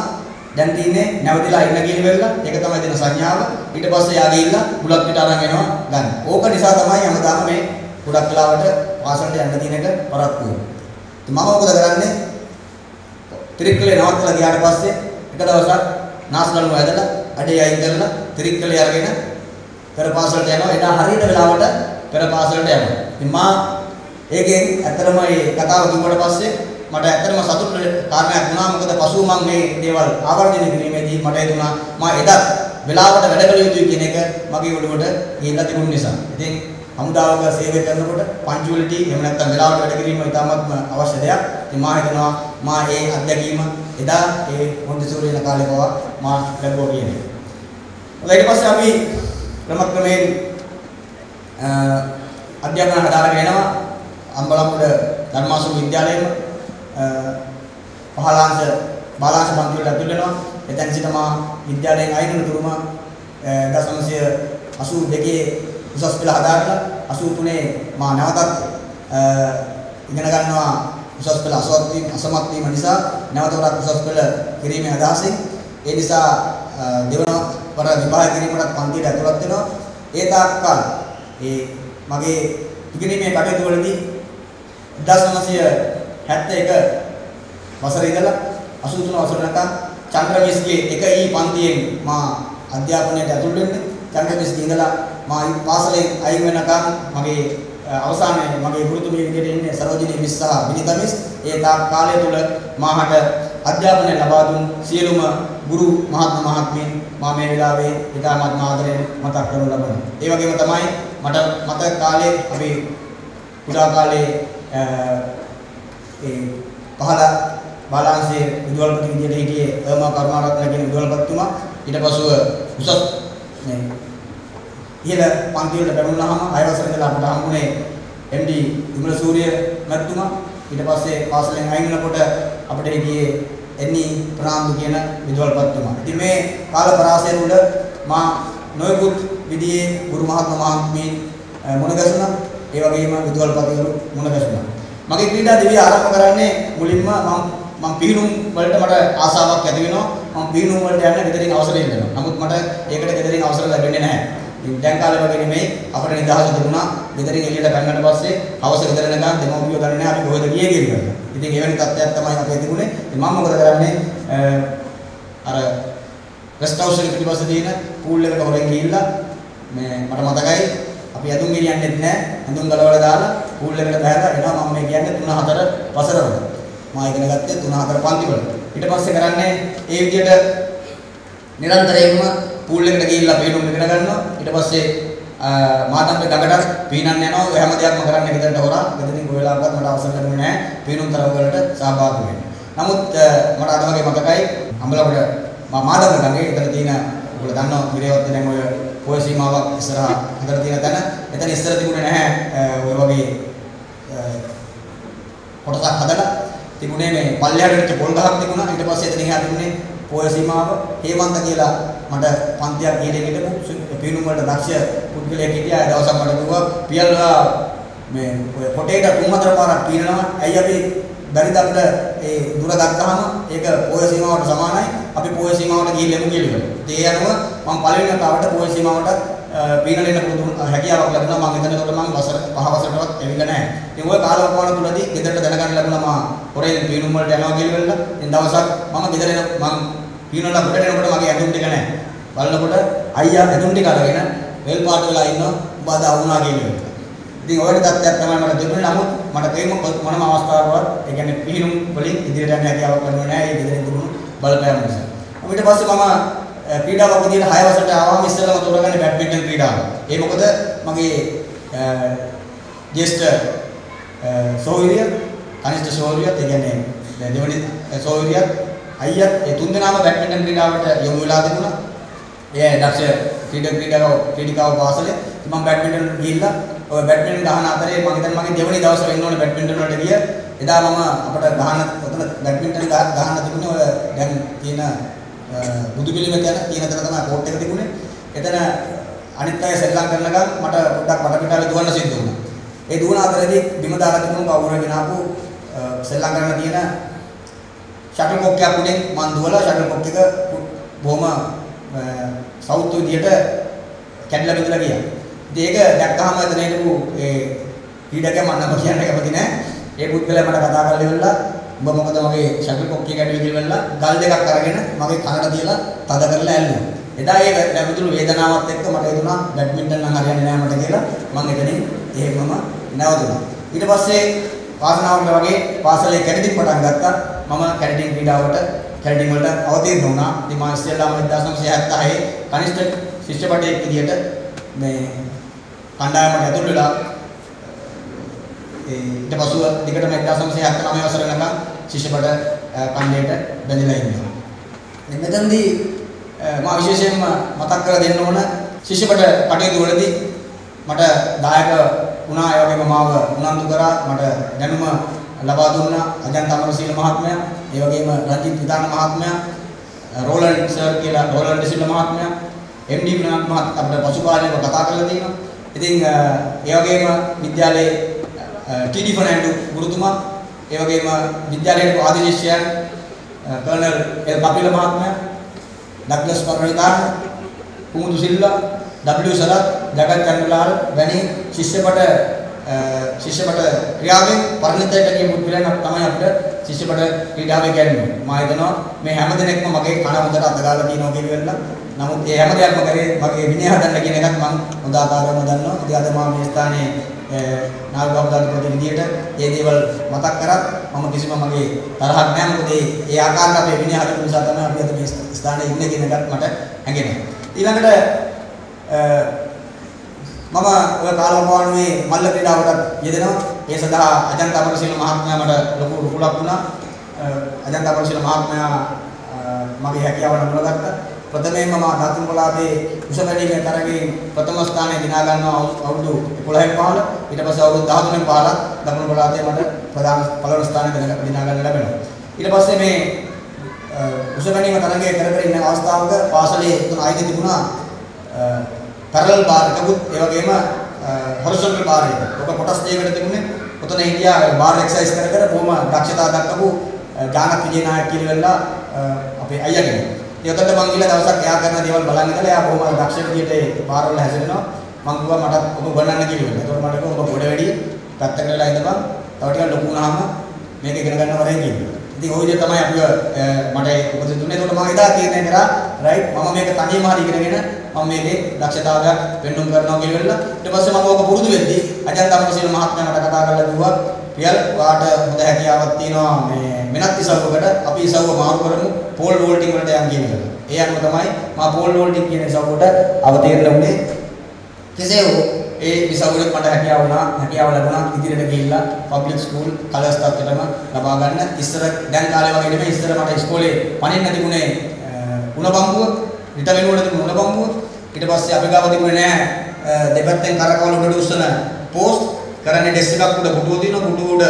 දැන් තියෙන්නේ නැවතිලා ඉන්න කියන වෙලලා ඒක තමයි දෙන සංඥාව. ඊට පස්සේ යා ගිහිල්ලා බුලක් පිට අරන් එනවා ගන්න. ඕක නිසා තමයි හැමදාම මේ ගොඩක් වෙලාවට පාසලට යන්න තියෙන එක පරක්කු වෙන්නේ. ඉතින් මම මොකද කරන්නේ? ත්‍රික්කලේ නවත්තලා ගියාට පස්සේ එක දවසක් නාස්ලනුව ඇදලා අඩේ අයින් කරලා ත්‍රික්කලේ අරගෙන පෙර පාසලට යනවා. එදා හරියට වෙලාවට පෙර පාසලට යනවා. ඉතින් මා ඒකෙන් ඇත්තටම මේ කතාව කිව්වට පස්සේ මට ඇත්තටම සතුට කාරණයක් වුණා මොකද පසුව මම මේ දේවල් ආවර්ජනය කිරීමේදී මට හිතුණා මම එදත් වෙලාවට වැඩ කළ යුතුයි කියන එක මගේ ඔළුවට ගිහිල්ලා තිබුණ නිසා. ඉතින් හමුදාවක සේවය කරනකොට පංචුවලිටි එහෙම නැත්නම් වෙලාවට වැඩ කිරීම ඉතාමත්ම අවශ්‍ය දෙයක්. ඉතින් මා හිතනවා මා ඒ අත්දැකීම එදා ඒ මොන්ටිසෝරි යන කාලේ පවා මා ලැබුවා කියන එක. ඊට පස්සේ අපි ක්‍රමක්‍රමයෙන් අධ්‍යාපන හදාරගෙන එනවා අම්බලම්පුඩ ධර්මාසු විද්‍යාලයෙම පහළාංශ බාලාංශ පන්තිවලට ඇතුල් වෙනවා. එතෙන් සිට මා විද්‍යාලයෙන් අයින් වෙන තුරුම 1982 උසස් පෙළ හදාරලා 83 මා නැවතත් ඉගෙන ගන්නවා උසස් පෙළ අසමත් වීම අසමත් වීම නිසා නැවත වරක් උසස් පෙළ කිරීමේ අදහසින් ඒ නිසා දෙවන වර විභාග කිරීමකට පන්තියට ඇතුළත් වෙනවා. ඒ තාක්කල් ඒ මගේ ඉගෙනීමේ කටයුතු වලදී 1971 වසරේ ඉඳලා 83 වසර වෙනකම් චන්ද්‍රමිස්ගේ 1 ඊ පන්තියෙන් මා අධ්‍යාපනයට ඇතුල් වෙන්නේ. චන්ද්‍රමිස්ගේ ඉඳලා මා පාසලෙන් අයින් වෙනකම් මගේ අවසානයේ මගේ ගුරුතුමිය විදිහට ඉන්නේ සරෝජිනී මිස් සහ විනිතා මිස්. ඒ තාක් කාලය තුල මාහට අධ්‍යාපනය ලබා දුන් සියලුම ගුරු මහත්ම මහත්මීන් මා මේ වෙලාවේ ඉතාමත් ආදරයෙන් මතක් කරනු ලබනවා. ඒ වගේම තමයි මට මතක කාලේ අපි කුඩා කාලේ ඒ පහළ බාලාංශයේ විදුහල්පති විදියට හිටියේ අර්මා කරුණාරත්න කියන විදුහල්පතිතුමා ඊට පසුව උසස් මේ ඉහළ පන්ති වලට පැමුණාම හය වසර ඉඳලා අපට හම්බුනේ MD විමල සූර්ය මැතිතුමා ඊට පස්සේ පාසලෙන් අයින් වෙනකොට අපිට හිටියේ එන්නි ප්‍රනාන්දු කියන විදුහල්පතිතුමා. ඉතින් මේ කාල පරාසය තුළ මා නොයෙකුත් විදිහේ ගුරු මහත්ම මහත්මීන් මුණ ගැසුණා. ඒ වගේම විදුහල්පතිවරු මුණ ගැසුණා. මගේ ක්‍රීඩා දිවිය ආරම්භ කරන්නේ මුලින්ම මම මම පීනුම් වලට මට ආසාවක් ඇති වෙනවා. මම පීනුම් වලට යන්න ගෙදරින් අවසරය ඉල්ලනවා. නමුත් මට ඒකට ගෙදරින් අවසර ලැබෙන්නේ නැහැ. ඉතින් දැන් කාලේ වගේ නෙමෙයි අපිට නිදහස තිබුණා. ගෙදරින් එළියට පැන්නට පස්සේ හවස ගෙදර එනකන් දෙමව්පියෝ දන්නේ නැහැ අපි කොහෙද ගියේ කියලා. ඉතින් එවැනි තත්ත්වයක් තමයි අපේ තිබුණේ. ඉතින් මම මොකද කරන්නේ? අර රෙස්ට් හවුස් එකේ පිටිපස්සේ තියෙන පූල් එකට හොරෙන් ගිහිල්ලා මේ මට මතකයි අපි ඇඳුම් ගෙනියන්නෙත් නැහැ. ඇඳුම් ගලවලා දාලා පූල් එකට බහැලා එනවා මම මේ කියන්නේ 3 4 වසරවල. මම ඉගෙන ගත්තේ 3 4 පන්ති වල. ඊට පස්සේ කරන්නේ ඒ විදිහට නිරන්තරයෙන්ම පූල් එකට ගිහිල්ලා පීනුම් ඉගෙන ගන්නවා. ඊට පස්සේ මාතම්පේ ගඟට පීනන්න යනවා. ඔය හැම දෙයක්ම කරන්නේ ගෙදරට හොරා. ගෙදරින් කොයි වෙලාවකවත් මට අවසර ලැබුණේ නැහැ පීනුම් තරඟ වලට සහභාගී වෙන්න. නමුත් මට අද වගේ මතකයි අම්බලපොඩ මාදම ගඟේ එතන තියෙන ඔයගොල්ලෝ දන්නවා විරේවත් දැන් ඔය පොය සීමාවක් ඉස්සරහා හදලා තියෙන තැන. එතන ඉස්සර තිබුණේ නැහැ. ඔය වගේ කොටසක් හදලා. තිබුණේ මේ පල්ලෙහාට වෙච්ච පොල් ගහක් තිබුණා. ඊට පස්සේ එතන එහා තිබුණේ පොය සීමාව හේමන්ත කියලා මට පන්තියක් ගිහින් හිටපු පීනුම් වලට දක්ෂ පුද්ගලයෙක් හිටියා. ඒ දවසක් මට කිව්වා පියල්ලා මේ ඔය පොටේට තුන් හතර පාරක් පීනනවා. ඇයි අපි බැරිද අපිට ඒ දුර ගත්තාම ඒක පොය සීමාවට සමානයි අපි පොය සීමාවට ගිහින් ලෙමු කියලා. ඒ අනුව මම පළවෙනි වතාවට පොය සීමාවට පීනලෙන්න පුරුදු හැකියාවක් ලැබුණා මම එතනකොට මම වසර පහ වසරටවත් ඇවිල්ලා නැහැ. ඉතින් ওই කාලවකවාන තුලදී ගෙදරට දැනගන්න ලැබුණා මම හොරෙන් පීනුම් වලට යනවා කියලා වෙලා. ඉතින් දවසක් මම ගෙදර එන මම පීනලා කොට එනකොට මගේ ඇඳුම් ටික නැහැ. බලනකොට අයියා ඇඳුම් ටික අරගෙන වෙල් පාට වෙලා ඉන්නවා. උඹ අද වුණා කියලා. ඉතින් ඔය තත්ත්වයක් තමයි මට තිබුණේ. නමුත් මට තේම මොනම අවස්ථාවකවත් ඒ කියන්නේ පිහිනුම් වලින් ඉදිරියට යන්න හැකියාවක් ලැබුණේ නැහැ. ඒ ගෙදරින් තිබුණු බලපෑම නිසා. ඊට පස්සේ මම ක්‍රීඩාවක් විදිහට 6 වසරට ආවම ඉස්සෙල්ලාම තෝරගන්නේ බැඩ්මින්ටන් ක්‍රීඩාව. ඒ මොකද මගේ ජේෂ්ඨ සෝවිරිය, කනිෂ්ඨ සෝවිරිය, ඒ කියන්නේ දෙවෙනි සෝවිරිය අයියා ඒ තුන්දෙනාම බැඩ්මින්ටන් ක්‍රීඩාවට යොමු වෙලා තිබුණා. ඒ දක්ෂ ක්‍රීඩක ක්‍රීඩාව ක්‍රීඩිකාව පාසලේ මම බැඩ්මින්ටන් ගිහිල්ලා ඔය බැඩ්මින්ටන් ගහන අතරේ මම හිතන්නේ මගේ දෙවෙනි දවසේ වෙන්න ඕනේ බැඩ්මින්ටන් වලට ගිය. එදා මම අපිට ගහන ඔතන බැඩ්මින්ටන් ගහන තිබුණේ ඔය දැන් තියෙන බුදු පිළිම කියන තියෙන තැන තමයි කෝට් එක තිබුණේ. එතන අනිත් අය සෙල්ලම් කරන ගමන් මට පොඩ්ඩක් මට පිටාවේ දුවන්න සිද්ධ වුණා. ඒ දුවන අතරේදී බිම දාලා තිබුණු කවුරු ගෙනාපු සෙල්ලම් කරන්න තියෙන ෂටල් කොක්කයක් උඩින් මං දුවලා ෂටල් කොක් එක බොහොම සවුත් විදියට කැඩලා බිඳලා ගියා. ඉතින් ඒක දැක්කහම එතන හිටපු ඒ ක්‍රීඩකයා මම නම් කියන්න කැමති නෑ. ඒ පුද්ගලයා මට කතා කරලා ඉවරලා උඹ මොකද මගේ ෂටල් කොක් එක කැඩුවේ කියලා ගල් දෙකක් අරගෙන මගේ කනට තියලා තද කරලා ඇල්ලුවා. එදා ඒ ලැබුණු වේදනාවත් එක්ක මට හිතුණා බැඩ්මින්ටන් නම් හරියන්නේ නෑ මට කියලා මම එතනින් එහෙමම නැවතුණා. ඊට පස්සේ වාසනාවට වගේ පාසලේ කැඩටින් පටන් ගත්තා. මම කැඩටින් ක්‍රීඩාවට කැඩටින් වලට අවතීර්ණ වුණා. ඉතින් මම ඉස්සෙල්ලාම 1976 කනිෂ්ඨ ශිෂ්‍යපටයෙක් විදියට මේ කණ්ඩායමට ඇතුළු වෙලා ඊට පසුව දිගටම 1979 වසර වෙනකම් ශිෂ්‍යපට කණ්ඩයට බැඳලා ඉන්නවා. දැන් මෙතනදී මම විශේෂයෙන්ම මතක් කරලා දෙන්න ඕන ශිෂ්‍යපට කටයුතු වලදී මට දායක වුණා ඒ වගේම මාව උනන්දු කරා මට දැනුම ලබා දුන්නා අජන්ත අමරසීල මහත්මයා ඒ වගේම රංජිත් විතාන මහත්මයා රෝලන්ඩ් සර් කියලා රෝලන්ඩ් සිල්ල මහත්මයා එම්.ඩී. විනාත් මහත් අපිට පසුකාලීනව කතා කරලා තියෙනවා. ඉතින් ඒ වගේම විද්‍යාලයේ ටීඩී ෆර්නැන්ඩෝ ගුරුතුමා ඒ වගේම විද්‍යාලයේ ආදි ශිෂ්‍යයන් කර්නල් එල් කපිල මහත්මයා ඩග්ලස් පරණිදාන කුමුදු සිල්වා W සරත් ජගත් චන්ද්‍රලාල් වැනි ශිෂ්‍යපට ශිෂ්‍යපට ක්‍රියාවෙන් පරිණතයට ගිය පුද්ගලයන් තමයි අපිට ශිෂ්‍යපට ක්‍රීඩාවේ කියන්නේ. මම හිතනවා මේ හැම දිනෙකම මගේ කන හොඳට අතගාලා තියෙනවා කියලා. නමුත් ඒ හැම දෙයක්ම කරේ මගේ විනය හදන්න කියන එකත් මම හොඳ ආකාරවම දන්නවා. ඉතින් අද මම මේ ස්ථානයේ නාගබෞද්ධාධිපති විදියට මේ දේවල් මතක් කරත් මම කිසිම මගේ තරහක් නැහැ. මොකද ඒ ආකාරයට අපේ විනය හදපු නිසා තමයි අපි අද මේ ස්ථානයේ ඉන්නේ කියන එකත් මට හැඟෙනවා. ඊළඟට මම ඔය කාලවකවානුවේ මල්ල ක්‍රීඩාවටත් යෙදෙනවා. ඒ සඳහා අජන්ත අමරසීල මහත්මයා මට ලොකු රුකුලක් වුණා. අජන්ත අමරසීල මහත්මයා මගේ හැකියාව නමුලගත්තා. ප්‍රථමයෙන්ම මම දකුණු පළාතේ උස වැඩිමේ තරගයේ ප්‍රථම ස්ථානය දිනා ගන්නවා අවුරුදු 11න් පහළ. ඊට පස්සේ අවුරුදු 13න් පහළ දකුණු පළාතේ මට ප්‍රධාන පළවෙනි ස්ථානය දිනා ගන්න ලැබෙනවා. ඊට පස්සේ මේ උස වැඩිම තරගයේ කර කර ඉන්න අවස්ථාවක පාසලේ තුන ආයතන තිබුණා පැරලල් බාර් එකකුත් ඒ වගේම හොරිසොන්ටල් බාර් එක. ඔක කොටස් දෙකකට තිබුණේ. ඔතන හිටියා බාර් එක්සර්සයිස් කර කර බොහොම දක්ෂතාව දක්වපු ජානත් විජේනායක කියලා අපේ අයියා කෙනෙක්. ඒකට මං ගිහලා දවසක් එයා කරන දේවල් බලන් ඉඳලා එයා බොහොම දක්ෂ විදියට ඒ බාර් වල හැසිරෙනවා. මං කිව්වා මටත් ඔබ ගොඩනන්න කියලා. ඒකට මට කිව්වා ඔබ ගොඩ වැඩි පැත්තකට වෙලා ඉඳපන්. තව ටිකක් ලොකු වුණාම මේක ඉගෙන ගන්න වරෙන් කියලා. ඉතින් ওই විදිහ තමයි අපිව මට උපදෙස් දුන්නේ. ඒකට මම එදා තීරණය කරා රයිට් මම මේක තනියම හරි ඉගෙනගෙන මම මේකේ දක්ෂතාවයක් පෙන්වන්න කරනවා කියලා වෙලා ඊට පස්සේ මම ඕක පුරුදු වෙද්දී අජන්ත අමරසීල මහත්මයා මට කතා කරලා කිව්වා රියල් වාට හොඳ හැකියාවක් තියෙනවා මේ වෙනත් ඉසව්වකට අපි ඉසව්ව මාරු කරමු පෝල් වෝල්ටින් වලට යන් කියන එක. ඒ අනුව තමයි මම පෝල් වෝල්ටින් කියන ඉසව්වට අවතීර්ණ වුණේ. කෙසේ හෝ ඒ ඉසව්වට මට හැකියාව වුණා. හැකියාව ලැබුණා ඉදිරියට ගිහිල්ලා පබ්ලික් ස්කූල් කලර්ස් තත්ත්වෙටම ලබා ගන්න. ඉස්සර දැන් කාලේ වගේ නෙමෙයි. ඉස්සර මට ඉස්කෝලේ පණින්න තිබුණේ උණ බම්බුව ඊට වෙනුවට තිබුණ උණ බම්බුව ඊට පස්සේ අපි ගාව තිබුණේ නෑ. දෙපැත්තෙන් කරකවල උඩට උස්සන පෝස්ට් කරන්නේ ඩෙස්ක් එකක් උඩ පුටුව තියෙනවා. පුටුව උඩ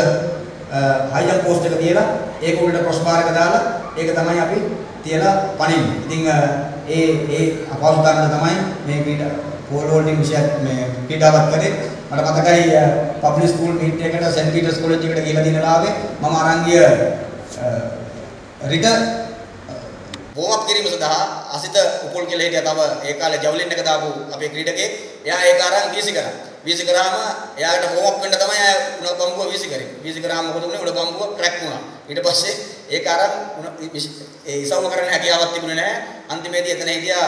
හයිජම්ප් පෝස්ට් එක තියලා ඒක උඩට ක්‍රොස් බාර් එක දාලා ඒක තමයි අපි තියලා පණින්නේ. ඉතින් ඒ ඒ අපහසුතාවය තමයි මේ ක්‍රීඩා පෝල් හෝල්ඩින් විෂයක් මේ ක්‍රීඩාවක් කරේ. මට මතකයි පබ්ලික් ස්කූල් මීට් එකකට සෙන්ට් පීටර්ස් කොලෙජ් එකට ගිහලා තියෙන ලාවේ මම අරන් ගිය රිට වෝම් අප් කිරීම සඳහා අසිත උපුල් කියලා හිටියා තව ඒ කාලේ ජවලින් එක දාපු අපේ ක්‍රීඩකයෙක්. එයා ඒක අරන් වීසි කරා. වීසි කරාම එයාට වෝම් අප් වෙන්න තමයි ආය උණ බම්බුව වීසි කරේ. වීසි කරාම මොකද වුනේ? උණ බම්බුව ක්‍රැක් වුණා. ඊට පස්සේ ඒක අරන් ඒ ඉසව්ව කරන්න හැකියාවක් තිබුණේ නැහැ. අන්තිමේදී එතන හිටියා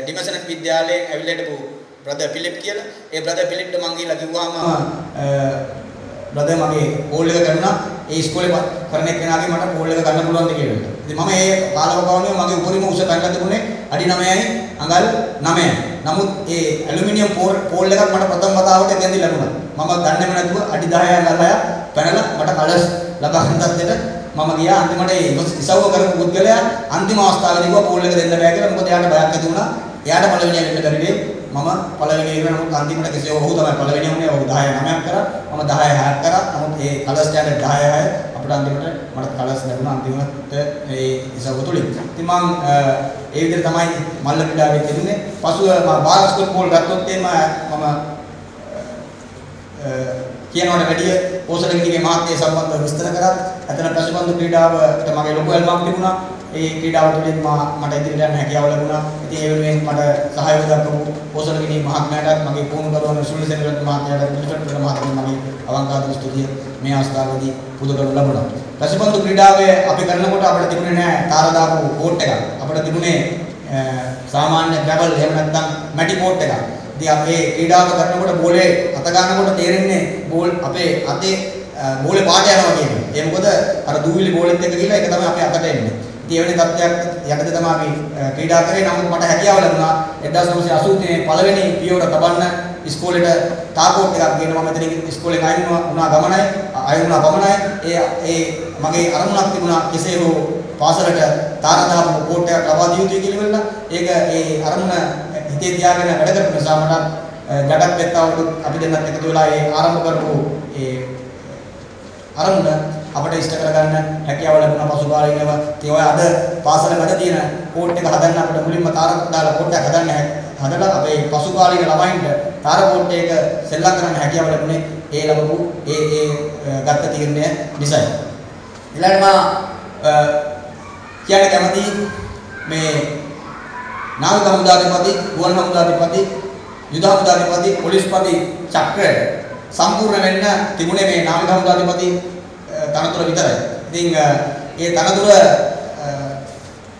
ඩිමසන් විද්‍යාලයේ ඇවිල්ලා හිටපු බ්‍රදර් පිලිප් කියලා. ඒ බ්‍රදර් පිලිප්ට මං ගිහලා කිව්වහම බ්‍රදර් මගේ කෝල් එක කරනවා. ඒ ඉස්කෝලේ කරන එක්කෙනාගේ මට කෝල් එක ගන්න පුළුවන්ද කියලා. ඉතින් මම ඒ කාලවකවානුවේ මගේ උපරිම උස පැනලා තිබුණේ අඩි 9යි අඟල් 9යි. නමුත් ඒ ඇලුමිනියම් පෝල් එකක් මට ප්‍රථම වතාවට එතෙන්දී ලැබුණා. මම දන්නේම නැතුව අඩි 10යි අඟල් 6යි පැනලා මට කලර්ස් ලබා ගන්න තත්ත්වෙට මම ගියා අන්තිමට ඒ ඉසව්ව කරපු පුද්ගලයා අන්තිම අවස්ථාවේදී කිව්වා පෝල් එක දෙන්න බෑ කියලා. මොකද එයාට බයක් ඇති වුණා. එයාට පළවෙනිය වෙන්න බැරිදී මම පළවෙනි එක නමුත් අන්තිමට කෙසේ ඔහු තමයි පළවෙනි වුණේ. ඔහු 10 9ක් කරා. මම 10 6ක් කරා. නමුත් ඒ කලර්ස් ස්ටෑන්ඩඩ් 10 6 අපිට අන්තිමට මට කලර්ස් ලැබුණා අන්තිමට ඒ ඉසව්ව තුලින්. ඉතින් මම ඒ විදිහට තමයි මල්ල ක්‍රීඩාවේ තිබුණේ. පසුව මම බාස්කට් බෝල් ගත්තොත් එimhe මම කියනවට වැඩිය පෝසලගිරිගේ මහත්මිය සම්බන්ධව විස්තර කරා. එතන පසුබන්දු ක්‍රීඩාවට මගේ ලොකු ඇල්මක් තිබුණා. ඒ ක්‍රීඩාව තුළින් මට ඉදිරියට යන්න හැකියාව ලැබුණා. ඉතින් ඒ වෙනුවෙන් මට සහාය දක්වපු පෝසලගිරිගේ මහත්මයාටත් මගේ පුහුණු කරවන සුනිල් සෙනරත් මහත්මයාටත් පිළිතුරු මහත්මිය මගේ අවංකාද ස්තුතිය මේ අවස්ථාවේදී පුද කරනු ලැබුණා. පසුබන්දු ක්‍රීඩාවේ අපි කරනකොට අපිට තිබුණේ නැහැ තාර දාපු කෝට් එකක්. අපිට තිබුණේ සාමාන්‍ය ග්‍රැවල් එහෙම නැත්නම් මැටි කෝට් එකක්. ඉතින් අපේ ක්‍රීඩාව කරනකොට බෝලේ අත ගන්නකොට තේරෙන්නේ බෝල් අපේ අතේ බෝලේ පාට යනවා කියන්නේ. ඒ මොකද අර දූවිලි බෝලෙත් එක්ක ගිහලා ඒක තමයි අපේ අතට එන්නේ. ඉතින් එවැනි තත්ත්වයක් යටතේ තමයි අපි ක්‍රීඩා කරේ. නමුත් මට හැකියාව ලැබුණා 1983 පළවෙනි පියවර තබන්න ඉස්කෝලේට තාකෝට් එකක් ගෙන මම මෙතනින් ඉස්කෝලෙන් අයින් වුණා ගමනයි අයින් වුණා පමණයි. ඒ ඒ මගේ අරමුණක් තිබුණා කෙසේ හෝ පාසලට තාරදාපු කෝට් එකක් ලබා දිය යුතුයි කියලා වෙලා ඒක ඒ අරමුණ හිතේ තියාගෙන වැඩ කරපු නිසා මට ගැටක් වෙත්තවලු අපි දෙන්නත් එකතු වෙලා ඒ ආරම්භ කරපු ඒ අරමුණ අපිට ඉෂ්ට කරගන්න හැකියාව ලැබුණා පසුකාලීනව. ඒ ඔය අද පාසල වැඩ තියෙන කෝට් එක හදන්න අපිට මුලින්ම තාරක දාලා කෝට් එක හදන්න හදලා අපේ පසුකාලීන ළමයින්ට තාර කෝට් එක සෙල්ලම් කරන්න හැකියාව ලැබුණේ ඒ ලැබපු ඒ ඒ ගත්ත තීරණය නිසායි. ඊළඟට මම කියන්න කැමති මේ නාවික හමුදාධිපති, ගුවන් හමුදාධිපති, යුද හමුදාධිපති, පොලිස්පති චක්‍රය සම්පූර්ණ වෙන්න තිබුණේ මේ නාවික හමුදාධිපති තනතුර විතරයි. ඉතින් ඒ තනතුර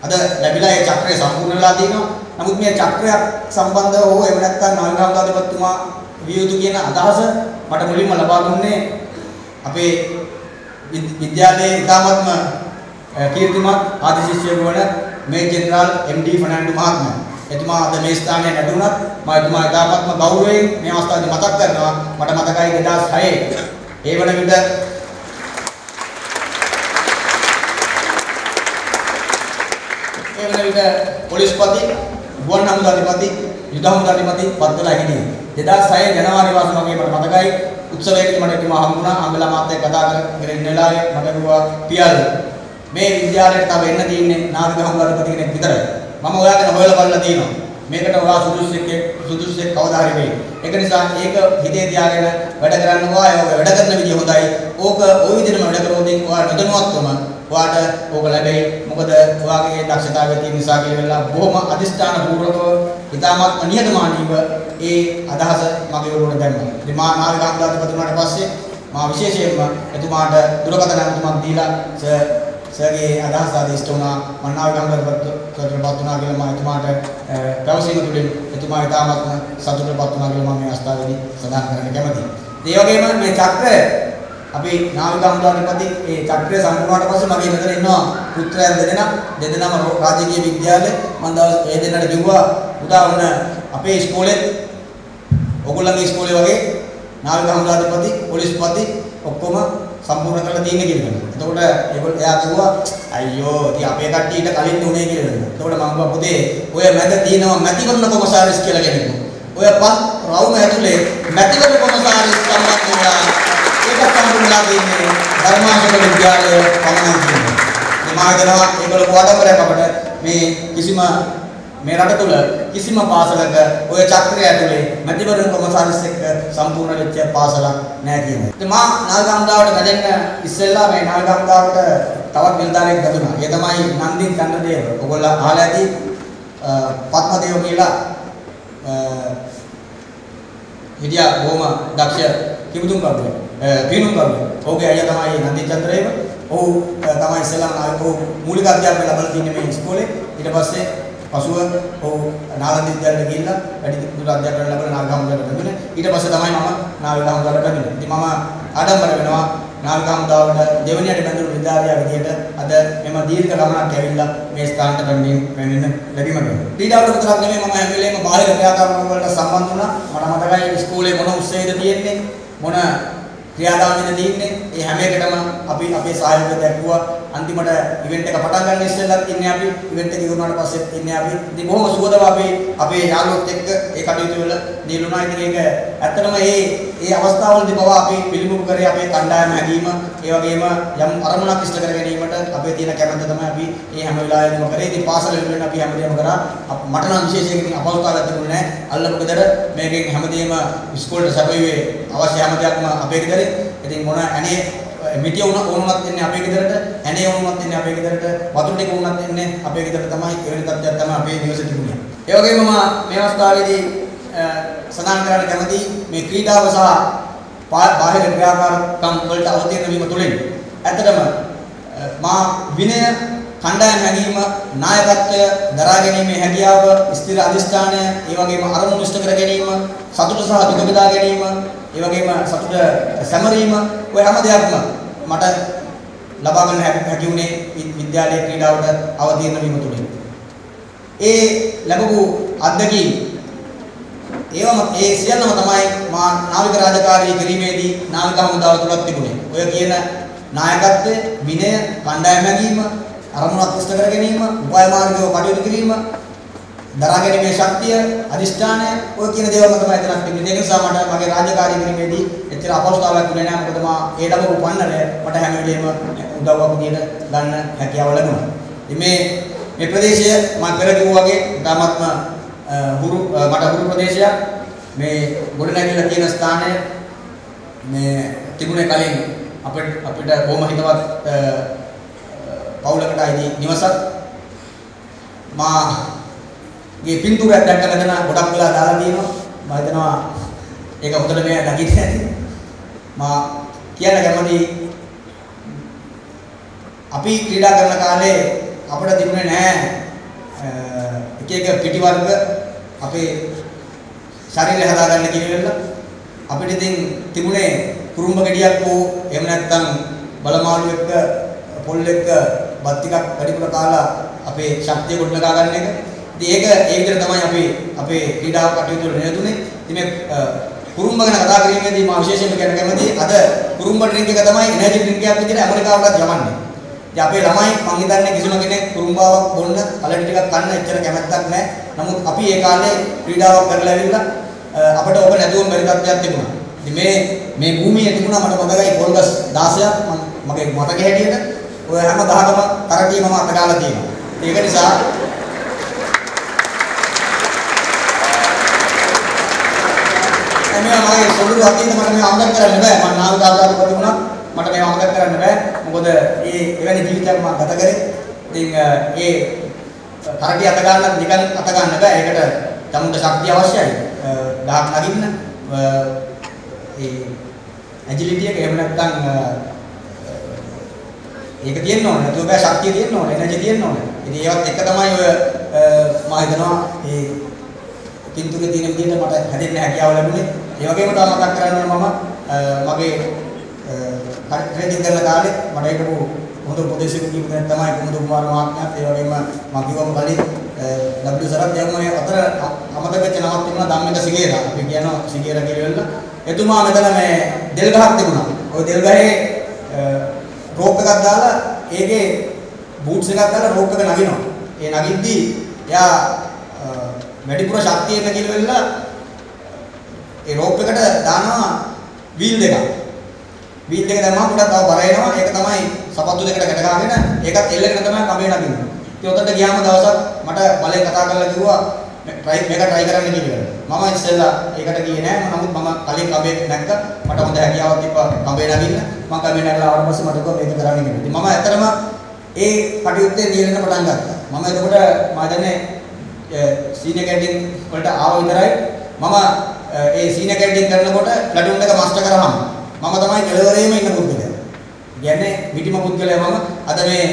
අද ලැබිලා ඒ චක්‍රය සම්පූර්ණ වෙලා තියෙනවා. නමුත් මේ චක්‍රයක් සම්බන්ධව හෝ එහෙම නැත්නම් නාවික හමුදාධිපතිතුමා විය යුතු කියන අදහස මට මුලින්ම ලබා දුන්නේ අපේ විද්‍යාලයේ ඉතාමත්ම කීර්තිමත් ආදි ශිෂ්‍යයෙකු වන මේ ජෙනරාල් එම්.ඩී. ෆර්නැන්ඩෝ මහත්මයා. එතුමා අද මේ ස්ථානයේ නැතුණත් මම එතුමා ඉතාමත්ම ගෞරවයෙන් මේ අවස්ථාවේදී මතක් කරනවා. මට මතකයි 2006 ඒ වන විට ඒ වන විට පොලිස්පති, ගුවන් හමුදාධිපති, යුද හමුදාධිපති පත් වෙලා හිටියේ. 2006 ජනවාරි මාස මගේ මට මතකයි උත්සවයකදී මට එතුමා හම්බුණා. ආම්බලා මාත් එක්ක කතා කරගෙන ඉන්න වෙලාවේ මට කිව්වා පියල් මේ විද්‍යාලයට තව එන්න තියෙන්නේ නාවික හමුදාධිපති කෙනෙක් විතරයි. මම ඔයාගෙන හොයලා බලලා තියෙනවා. මේකට ඔයා සුදුසුෙක් සුදුසුෙක් කවදා හරි වෙයි. ඒක නිසා ඒක හිතේ තියාගෙන වැඩ කරන්න ඕවා. ඒක වැඩ කරන විදිය හොඳයි. ඕක ওই විදිහටම වැඩ කරොත් ඔයා නොදැනුවත්වම ඔයාට ඕක ලැබෙයි. මොකද ඔයාගේ දක්ෂතාවය තියෙන නිසා කියලා බොහොම අදිස්ථාන පූර්වකව ඉතාමත් නිහතමානීව ඒ අදහස මගේ ඔළුවට දැම්මා. ඉතින් මා නාවික හමුදාධිපති වුණාට පස්සේ මා විශේෂයෙන්ම එතුමාට දුරකථන අමුතුමක් දීලා සර් සර්ගේ අදහස් ආදී ඉෂ්ට වුණා මන්නාව ගම්බරපත් සතුටපත් වුණා කියලා මම එතුමාට පැවසීම තුළින් එතුමා ඉතාමත්ම සතුටපත් වුණා කියලා මම මේ අවස්ථාවේදී සඳහන් කරන්න කැමතියි. ඒ වගේම මේ චක්‍රය අපි නාවික හමුදාධිපති ඒ චක්‍රය සම්පූර්ණවට පස්සේ මගේ මෙතන ඉන්නවා පුත්‍රයන් දෙදෙනා දෙදෙනාම රාජකීය විද්‍යාලේ මම දවස් ඒ දෙන්නට කිව්වා උදා වුණ අපේ ඉස්කෝලේ ඔයගොල්ලන්ගේ ඉස්කෝලේ වගේ නාවික හමුදාධිපති පොලිස්පති ඔක්කොම සම්පූර්ණ කරලා තියෙන්නේ කියලා. එතකොට ඒගොල්ලෝ එයා කිව්වා අයියෝ ඉතින් අපේ කට්ටියට කලින් උනේ කියලා. එතකොට මම කිව්වා පුතේ ඔය මැද තියෙනවා මැතිවරණ කොමසාරිස් කියලා කෙනෙක්. ඔය පස් රවුම ඇතුලේ මැතිවරණ කොමසාරිස් සම්බන්ධ වෙලා ඒක සම්පූර්ණලා තියෙන්නේ ධර්මාශෝක විද්‍යාලය පමණයි කියන්නේ. මේ මා හිතනවා ඒගොල්ලෝ කොටතරක් අපිට මේ කිසිම මේ රට තුල කිසිම පාසලක ඔය චක්‍රය ඇතුලේ මැතිවරණ කොමසාරිස් එක්ක සම්පූර්ණ වෙච්ච පාසලක් නැහැ කියන්නේ. ඉතින් මා නාගම්දාවට වැඩෙන්න ඉස්සෙල්ලා මේ නාගම්දාවට තවත් නිලධාරියෙක් බැඳුනා. ඒ තමයි නන්දින් චන්ද්‍රදේව. ඔයගොල්ලෝ අහලා ඇති අ, පත්මදේව කියලා අ, හිටියා බොහොම දක්ෂ කිමුතුන් කරුවෙක්. පීනුම් කරුවෙක්. ඔහුගේ අයියා තමයි නන්දින් චන්ද්‍රදේව. ඔහු අ, තමයි ඉස්සෙල්ලාම ආවේ ඔහු මූලික අධ්‍යාපනය ලබලා තින්නේ මේ ඉස්කෝලේ. ඊට පස්සේ පසුව ඔහු නාලන්ද විද්‍යාලයට ගිහිල්ලා වැඩි දුර අධ්‍යාපනය ලැබලා නාවිකාමුදාවට බැඳුනේ. ඊට පස්සේ තමයි මම නාවිකාමුදාවට බැඳුනේ. ඉතින් මම ආඩම්බර වෙනවා නාවිකාමුදාවට දෙවනියට බැඳුණු නිලධාරියා විදියට අද මෙම දීර්ඝ ගමනක් ඇවිල්ලා මේ ස්ථානට පැමිණීම පැමිණෙන්න ලැබීම ගැන. ක්‍රීඩාවට විතරක් නෙමෙයි මම හැම වෙලේම බාහිර ක්‍රියාකාරකම් වලට සම්බන්ධ වුණා. මට මතකයි ඉස්කෝලේ මොන උත්සවයද තියෙන්නේ මොන ක්‍රියාදාමයේද තියෙන්නේ. ඒ හැම එකටම අපි අපේ සහයෝගය දැක්වුවා. අන්තිමට ඉවෙන්ට් එක පටන් ගන්න ඉස්සෙල්ලත් ඉන්නේ අපි. ඉවෙන්ට් එක ඉවරනාට පස්සෙත් ඉන්නේ අපි. ඉතින් බොහොම සුවදව අපි අපේ යාළුවොත් එක්ක ඒ කටයුතු වල දීලුණා. ඉතින් ඒක ඇත්තටම මේ මේ අවස්ථාවලදී පවා අපි පිළිබිඹු කරේ අපේ කණ්ඩායම හැදීම, ඒ වගේම යම් අරමුණක් ඉෂ්ට කර ගැනීමට අපේ තියෙන කැමැත්ත තමයි අපි මේ හැම වෙලාවෙම කරේ. ඉතින් පාසල වෙනුවෙන් අපි හැමදේම කරා. අප- මට නම් විශේෂයෙන් ඉතින් අපහසුතාවයක් තිබුණේ නැහැ. අල්ලපු ගෙදර මේකෙන් හැමදේම ඉස්කෝලේට සැපයුවේ අවශ්‍ය හැම දෙයක්ම අපේ ගෙදරේ. ඉතින් මොන ඇනේ මිටිය වුණ ඕනමත් එන්නේ අපේ ගෙදරට, ඇනේ වුණත් එන්නේ අපේ ගෙදරට, වතුර ටික වුණත් එන්නේ අපේ ගෙදරට තමයි. එවැනි තත්ත්වයක් තමයි අපේ නිවසේ තිබුණේ. ඒ වගේම මම මේ අවස්ථාවේදී අ, සඳහන් කරන්න කැමතියි මේ ක්‍රීඩාව සහ පා- බාහිර ක්‍රියාකාරකම් වලට අවතීර්ණ වීම තුළින් ඇත්තටම අ, මා විනය කණ්ඩායම් හැඟීම නායකත්වය දරා ගැනීමේ හැකියාව ස්ථිර අධිෂ්ඨානය ඒ වගේම අරමුණු ඉෂ්ට කර ගැනීම සතුට සහ දුක බෙදා ගැනීම ඒ වගේම සතුට සැමරීම ඔය හැම දෙයක්ම මට ලබා ගන්න හැකි හැකි වුණේ වි- විද්‍යාලයේ ක්‍රීඩාවට අවතීර්ණ වීම තුළින් ඒ ලැබපු අත්දැකීම් ඒවම ඒ සියල්ලම තමයි මා නාවික රාජකාරී කිරීමේදී නාවික හමුදාව තුලත් තිබුණේ. ඔය කියන නායකත්වය, විනය, කණ්ඩායම හැඟීම, අරමුණක් ඉෂ්ට කර ගැනීම, උපාය මාර්ගව කටයුතු කිරීම, දරා ගැනීමේ ශක්තිය, අදිෂ්ඨානය ඔය කියන දේවල් තමයි එතනක් තිබුණේ. ඒක නිසා මට මගේ රාජකාරී කිරීමේදී එච්චර අපහසුතාවයක් වුණේ නැහැ. මොකද මා ඒ ලැබපු පන්නරය මට හැම වෙලේම උදව්වක් විදියට ගන්න හැකියාව ලැබුණා. ඉතින් මේ මේ ප්‍රදේශය මම පෙර කිව්වා වගේ තාමත්ම අ, හුරු අ, මට හුරු ප්‍රදේශයක් මේ ගොඩනැගිල්ල තියෙන ස්ථානය මේ තිබුණේ කලින් අපිට අපිට බොහොම හිතවත් අ, අ, පවුලකට අයිති නිවසක් මා ගේ පින්තූරයක් දැක්ක මෙතන ගොඩක් වෙලා දාලා තියෙනවා. මම හිතනවා ඒක හොඳට මේ දකින්න ඇති. මා කියන්න කැමති අපි ක්‍රීඩා කරන කාලේ අපිට තිබුණේ නැහැ අ, එක එක පිටි වර්ග අපේ ශරීරය හදාගන්න කියලා අපිට ඉතින් තිබුණේ කුරුම්බ ගෙඩියක් හෝ එහෙම නැත්නම් බලමාළු එක්ක පොල් එක්ක බත් ටිකක් වැඩිපුර කාලා අපේ ශක්තිය ගොඩනගා ගන්න එක. ඉතින් ඒක ඒ විදිහට තමයි අපි අපේ ක්‍රීඩා කටයුතු වල නිරතුනේ. ඉතින් මේ අ, කුරුම්බ ගැන කතා කිරීමේදී මම විශේෂයෙන්ම කියන්න කැමතියි අද කුරුම්බ ඩ්‍රින්ක් එක තමයි එනර්ජි ඩ්‍රින්ක් එකක් විදිහට ඇමරිකාවටත් යවන්නේ. ඉතින් අපේ ළමයි මං හිතන්නේ කිසිම කෙනෙක් කුරුම්බාවක් බොන්න කලටි ටිකක් කන්න එච්චර කැමැත්තක් නැහැ. නමුත් අපි ඒ කාලේ ක්‍රීඩාවක් කරලා ඇවිල්ලා අ, අපිට ඕක නැතුවම බැරි තත්ත්වයක් තිබුණා. ඉතින් මේ මේ භූමියේ තිබුණා මට මතකයි පොල්ගස් 16ක් මම මගේ මතකයේ හැටියට ඔය හැම දහකම කරටිය මම අතගාලා තියෙනවා. ඒක නිසා එන්නේ මගේ සොළු අතීත මට මේ අමතක කරන්න බෑ. මම නාවික ආධාරපති වුණා. මට මේව අමතක කරන්න බෑ. මොකද මේ එවැනි ජීවිතයක් මම ගත කරේ. ඉතින් ඒ කරටිය අත ගන්න නිකන් අත ගන්න බෑ. ඒකට තමුන්ට ශක්තිය අවශ්‍යයි. ගහක් නගින්න ඒ ඇජිලිටි එක එහෙම නැත්නම් ඒක තියෙන්න ඕනේ. නැතුව බෑ ශක්තිය තියෙන්න ඕනේ. එනර්ජි තියෙන්න ඕනේ. ඉතින් ඒවත් එක තමයි ඔය මම හිතනවා මේ පින්තූරේ තියෙන විදිහට මට හැදෙන්න හැකියාව ලැබුණේ. ඒ වගේම තව මතක් කරන්න ඕනේ මම මගේ ට්‍රේනින් කරන කාලේ මට හිටපු හොඳ උපදේශක කීප දෙනෙක් තමයි කුමුදු කුමාර මහත්මයාත් ඒ වගේම මම කිව්වම කලින් W සරත් යමුනේ අතර අමතක වෙච්ච නමක් තිබුණා ධම්මික සිගේරා. අපි කියනවා සිගේරා කියලා. එතුමා මෙතන මේ දෙල් ගහක් තිබුණා. ওই දෙල් ගහේ රෝප් එකක් දාලා ඒකේ බූට්ස් එකක් දාලා රෝප් එක නගිනවා. ඒ නගිද්දී එයා වැඩිපුර ශක්තිය එන්න කියලා වෙලා ඒ රෝප් එකට දානවා වීල් දෙකක්. වීල් දෙක දැම්මම උඩ තව බර එනවා. ඒක තමයි සපත්තු දෙකට ගැට ගහගෙන ඒකත් එල්ලගෙන තමයි කඹේ නගින්නේ. ඉතින් උතන්ට ගියාම දවසක් මට බලෙන් කතා කරලා කිව්වා ට්‍රයි මේක ට්‍රයි කරන්න කියලා. මම ඉස්සෙල්ලා ඒකට ගියේ නෑ. නමුත් මම කලින් කඹේ නැක්ක මට හොඳ හැකියාවක් තිබ්බා කඹේ නගින්න. මම කඹේ නැගලා ආවට පස්සේ මට කිව්වා මේක කරන්න කියලා. ඉතින් මම ඇත්තටම ඒ කටයුත්තේ නියැලෙන්න පටන් ගත්තා. මම එතකොට මම දන්නේ සීනියර් කැඩින් වලට ආව විතරයි. මම ඒ සීනියර් කැඩින් කරනකොට ප්ලටුන් එක මාස්ටර් කරාම මම තමයි කෙළවරේම ඉන්න පුද්ගලයා. කියන්නේ පිටිම පුද්ගලයා මම අද මේ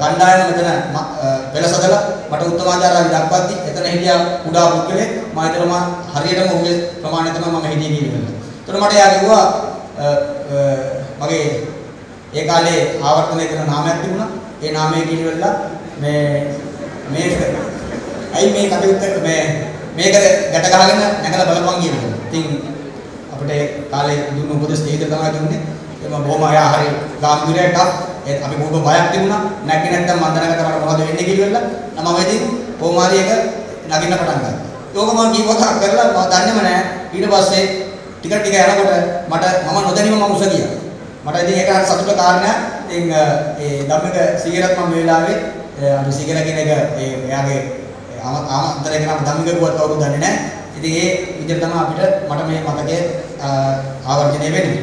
කණ්ඩායම මෙතන පෙළසදලා මට උත්තමාචාරාවි දක්වද්දි එතන හිටියා කුඩා පුද්ගලෙක් මම හිතනවා හරියටම ඔහුගේ ප්‍රමාණය තමයි මම හිටියේ කියලා. ඒතර මට එයා කිව්වා මගේ ඒ කාලේ ආවර්තනය කරන නාමයක් තිබුණා. ඒ නාමය කිලිවෙලා මේ මේක ඇයි මේ කටයුත්ත මේ මේක ගැට ගහගෙන නැගලා බලපන් කියනවා. ඉතින් අපිට කාලේ දුන්න උපදෙස් දෙහිද තමයි දුන්නේ. එම බොහොම අය හරි ගාම්භීරයට ඒ අපි බොහොම බයක් තිබුණා. නැග්ගේ නැත්තම් මම දැනගත්තා මට මොනවද වෙන්නේ කියලා. මම ඉතින් බොහොම හරි එක නගින්න පටන් ගත්තා. ඒක මම කීපවතාවක් කරලා මම දන්නේම නැහැ. ඊට පස්සේ ටික ටික යනකොට මට මම නොදැනීම මම උස ගියා. මට ඉතින් ඒක හරි සතුට කාරණයක්. ඉතින් ඒ ධම්මික සීගරත් මම මේ වෙලාවේ අපි සීගර කියන එක ඒ එයාගේ ආමන්ත්‍රණය කරන ධම්මික ගුවත් කවුරුද දන්නේ නැහැ. ඉතින් ඒ විදිහට තමයි අපිට මට මේ මතකය ආවර්ජනය වෙන්නේ.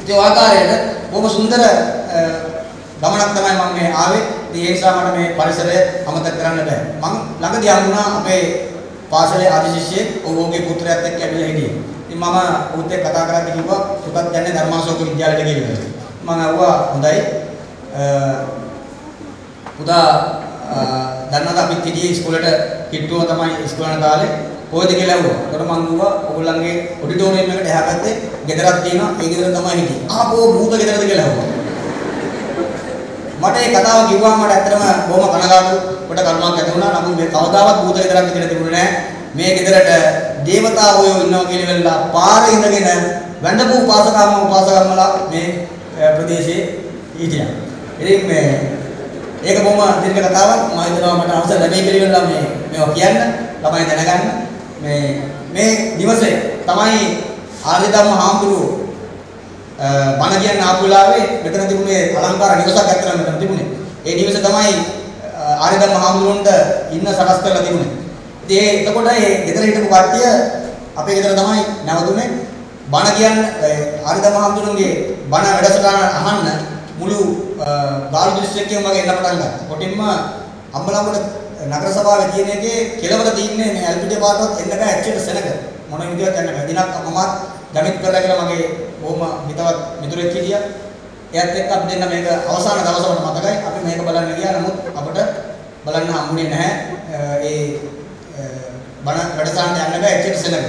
ඉතින් ඔය ආකාරයට බොහොම සුන්දර ගමනක් තමයි මම මේ ආවේ. ඉතින් ඒ නිසා මට මේ පරිසරය අමතක කරන්න බෑ. මම ළඟදී හම්බුණා අපේ පාසලේ ආදි ශිෂ්‍යයෙක් ඔහුගේ පුත්‍රයාත් එක්ක ඇවිල්ලා හිටියේ. ඉතින් මම ඔහුත් එක්ක කතා කරද්දී කිව්වා පුතත් යන්නේ ධර්මාශෝක විද්‍යාලයට කියලා. මම අහුවා හොඳයි. පුතා දන්නවද අපිත් හිටියේ ඉස්කෝලේට කිට්ටුව තමයි ඉස්කෝලේ යන කාලේ කොහෙද කියලා ඇහුවා. ඒකට මම කිව්වා ඔයගොල්ලන්ගේ ඔඩිටෝරියම් එකට එහා පැත්තේ ගෙදරක් තියෙනවා. ඒ ගෙදර තමයි හිටියේ. ආපෝ භූත ගෙදරද කියලා ඇහුවා. මට මේ කතාව කිව්වම මට ඇත්තටම බොහොම කනගාටු කොට කර්මයක් ඇති වුණා. නමුත් මේ කවදාවත් භූත ගෙදරක් විදිහට තිබුණේ නැහැ. මේ ගෙදරට දේවතාවෝ ඉන්නවා කියලා වෙලා පාරේ ඉඳගෙන වැඳපු උපාසකම්ම උපාසකම්මලා මේ ප්‍රදේශයේ හිටියා. ඉතින් මේ ඒක බොහොම දීර්ඝ කතාවක්. මම හිතනවා මට අවසර ලැබෙයි කියලා වෙලා මේ මේවා කියන්න ළමයි දැනගන්න. මේ මේ දිවසේ තමයි ආර්යධම්ම හාමුදුරුවෝ බණ කියන්න ආපු වෙලාවේ මෙතන තිබුණේ අලංකාර නිවසක් ඇත්තටම මෙතන තිබුණේ. ඒ නිවස තමයි ආර්යධම්ම හාමුදුරුවන්ට ඉන්න සකස් කරලා තිබුණේ. ඉතින් ඒ එතකොට ඒ ගෙදර හිටපු කට්ටිය අපේ ගෙදර තමයි නැවතුනේ. බණ කියන්න ආර්යධම්ම හාමුදුරුවන්ගේ බණ වැඩසටහන අහන්න මුළු ගාල්ු දිස්ත්‍රික්කයම වගේ එන්න පටන් ගත්තා. කොටින්ම අම්බලන්ගොඩ නගර සභාවේ තියෙන එකේ කෙලවර තින්නේ මේ ඇල්පිටිය පාටවත් එන්න බෑ ඇක්චුවලි සෙනග. මොන විදියක් යන්න බෑ. දිනක් මමත් ගමිත් කරලා කියලා මගේ බොහොම හිතවත් මිතුරෙක් හිටියා. එයාත් එක්ක අපි දෙන්න මේක අවසාන දවසට මතකයි. අපි මේක බලන්න ගියා. නමුත් අපිට බලන්න හම්බුනේ නැහැ. ඒ බණ වැඩසටහනට යන්න බෑ ඇක්චුවලි සෙනග.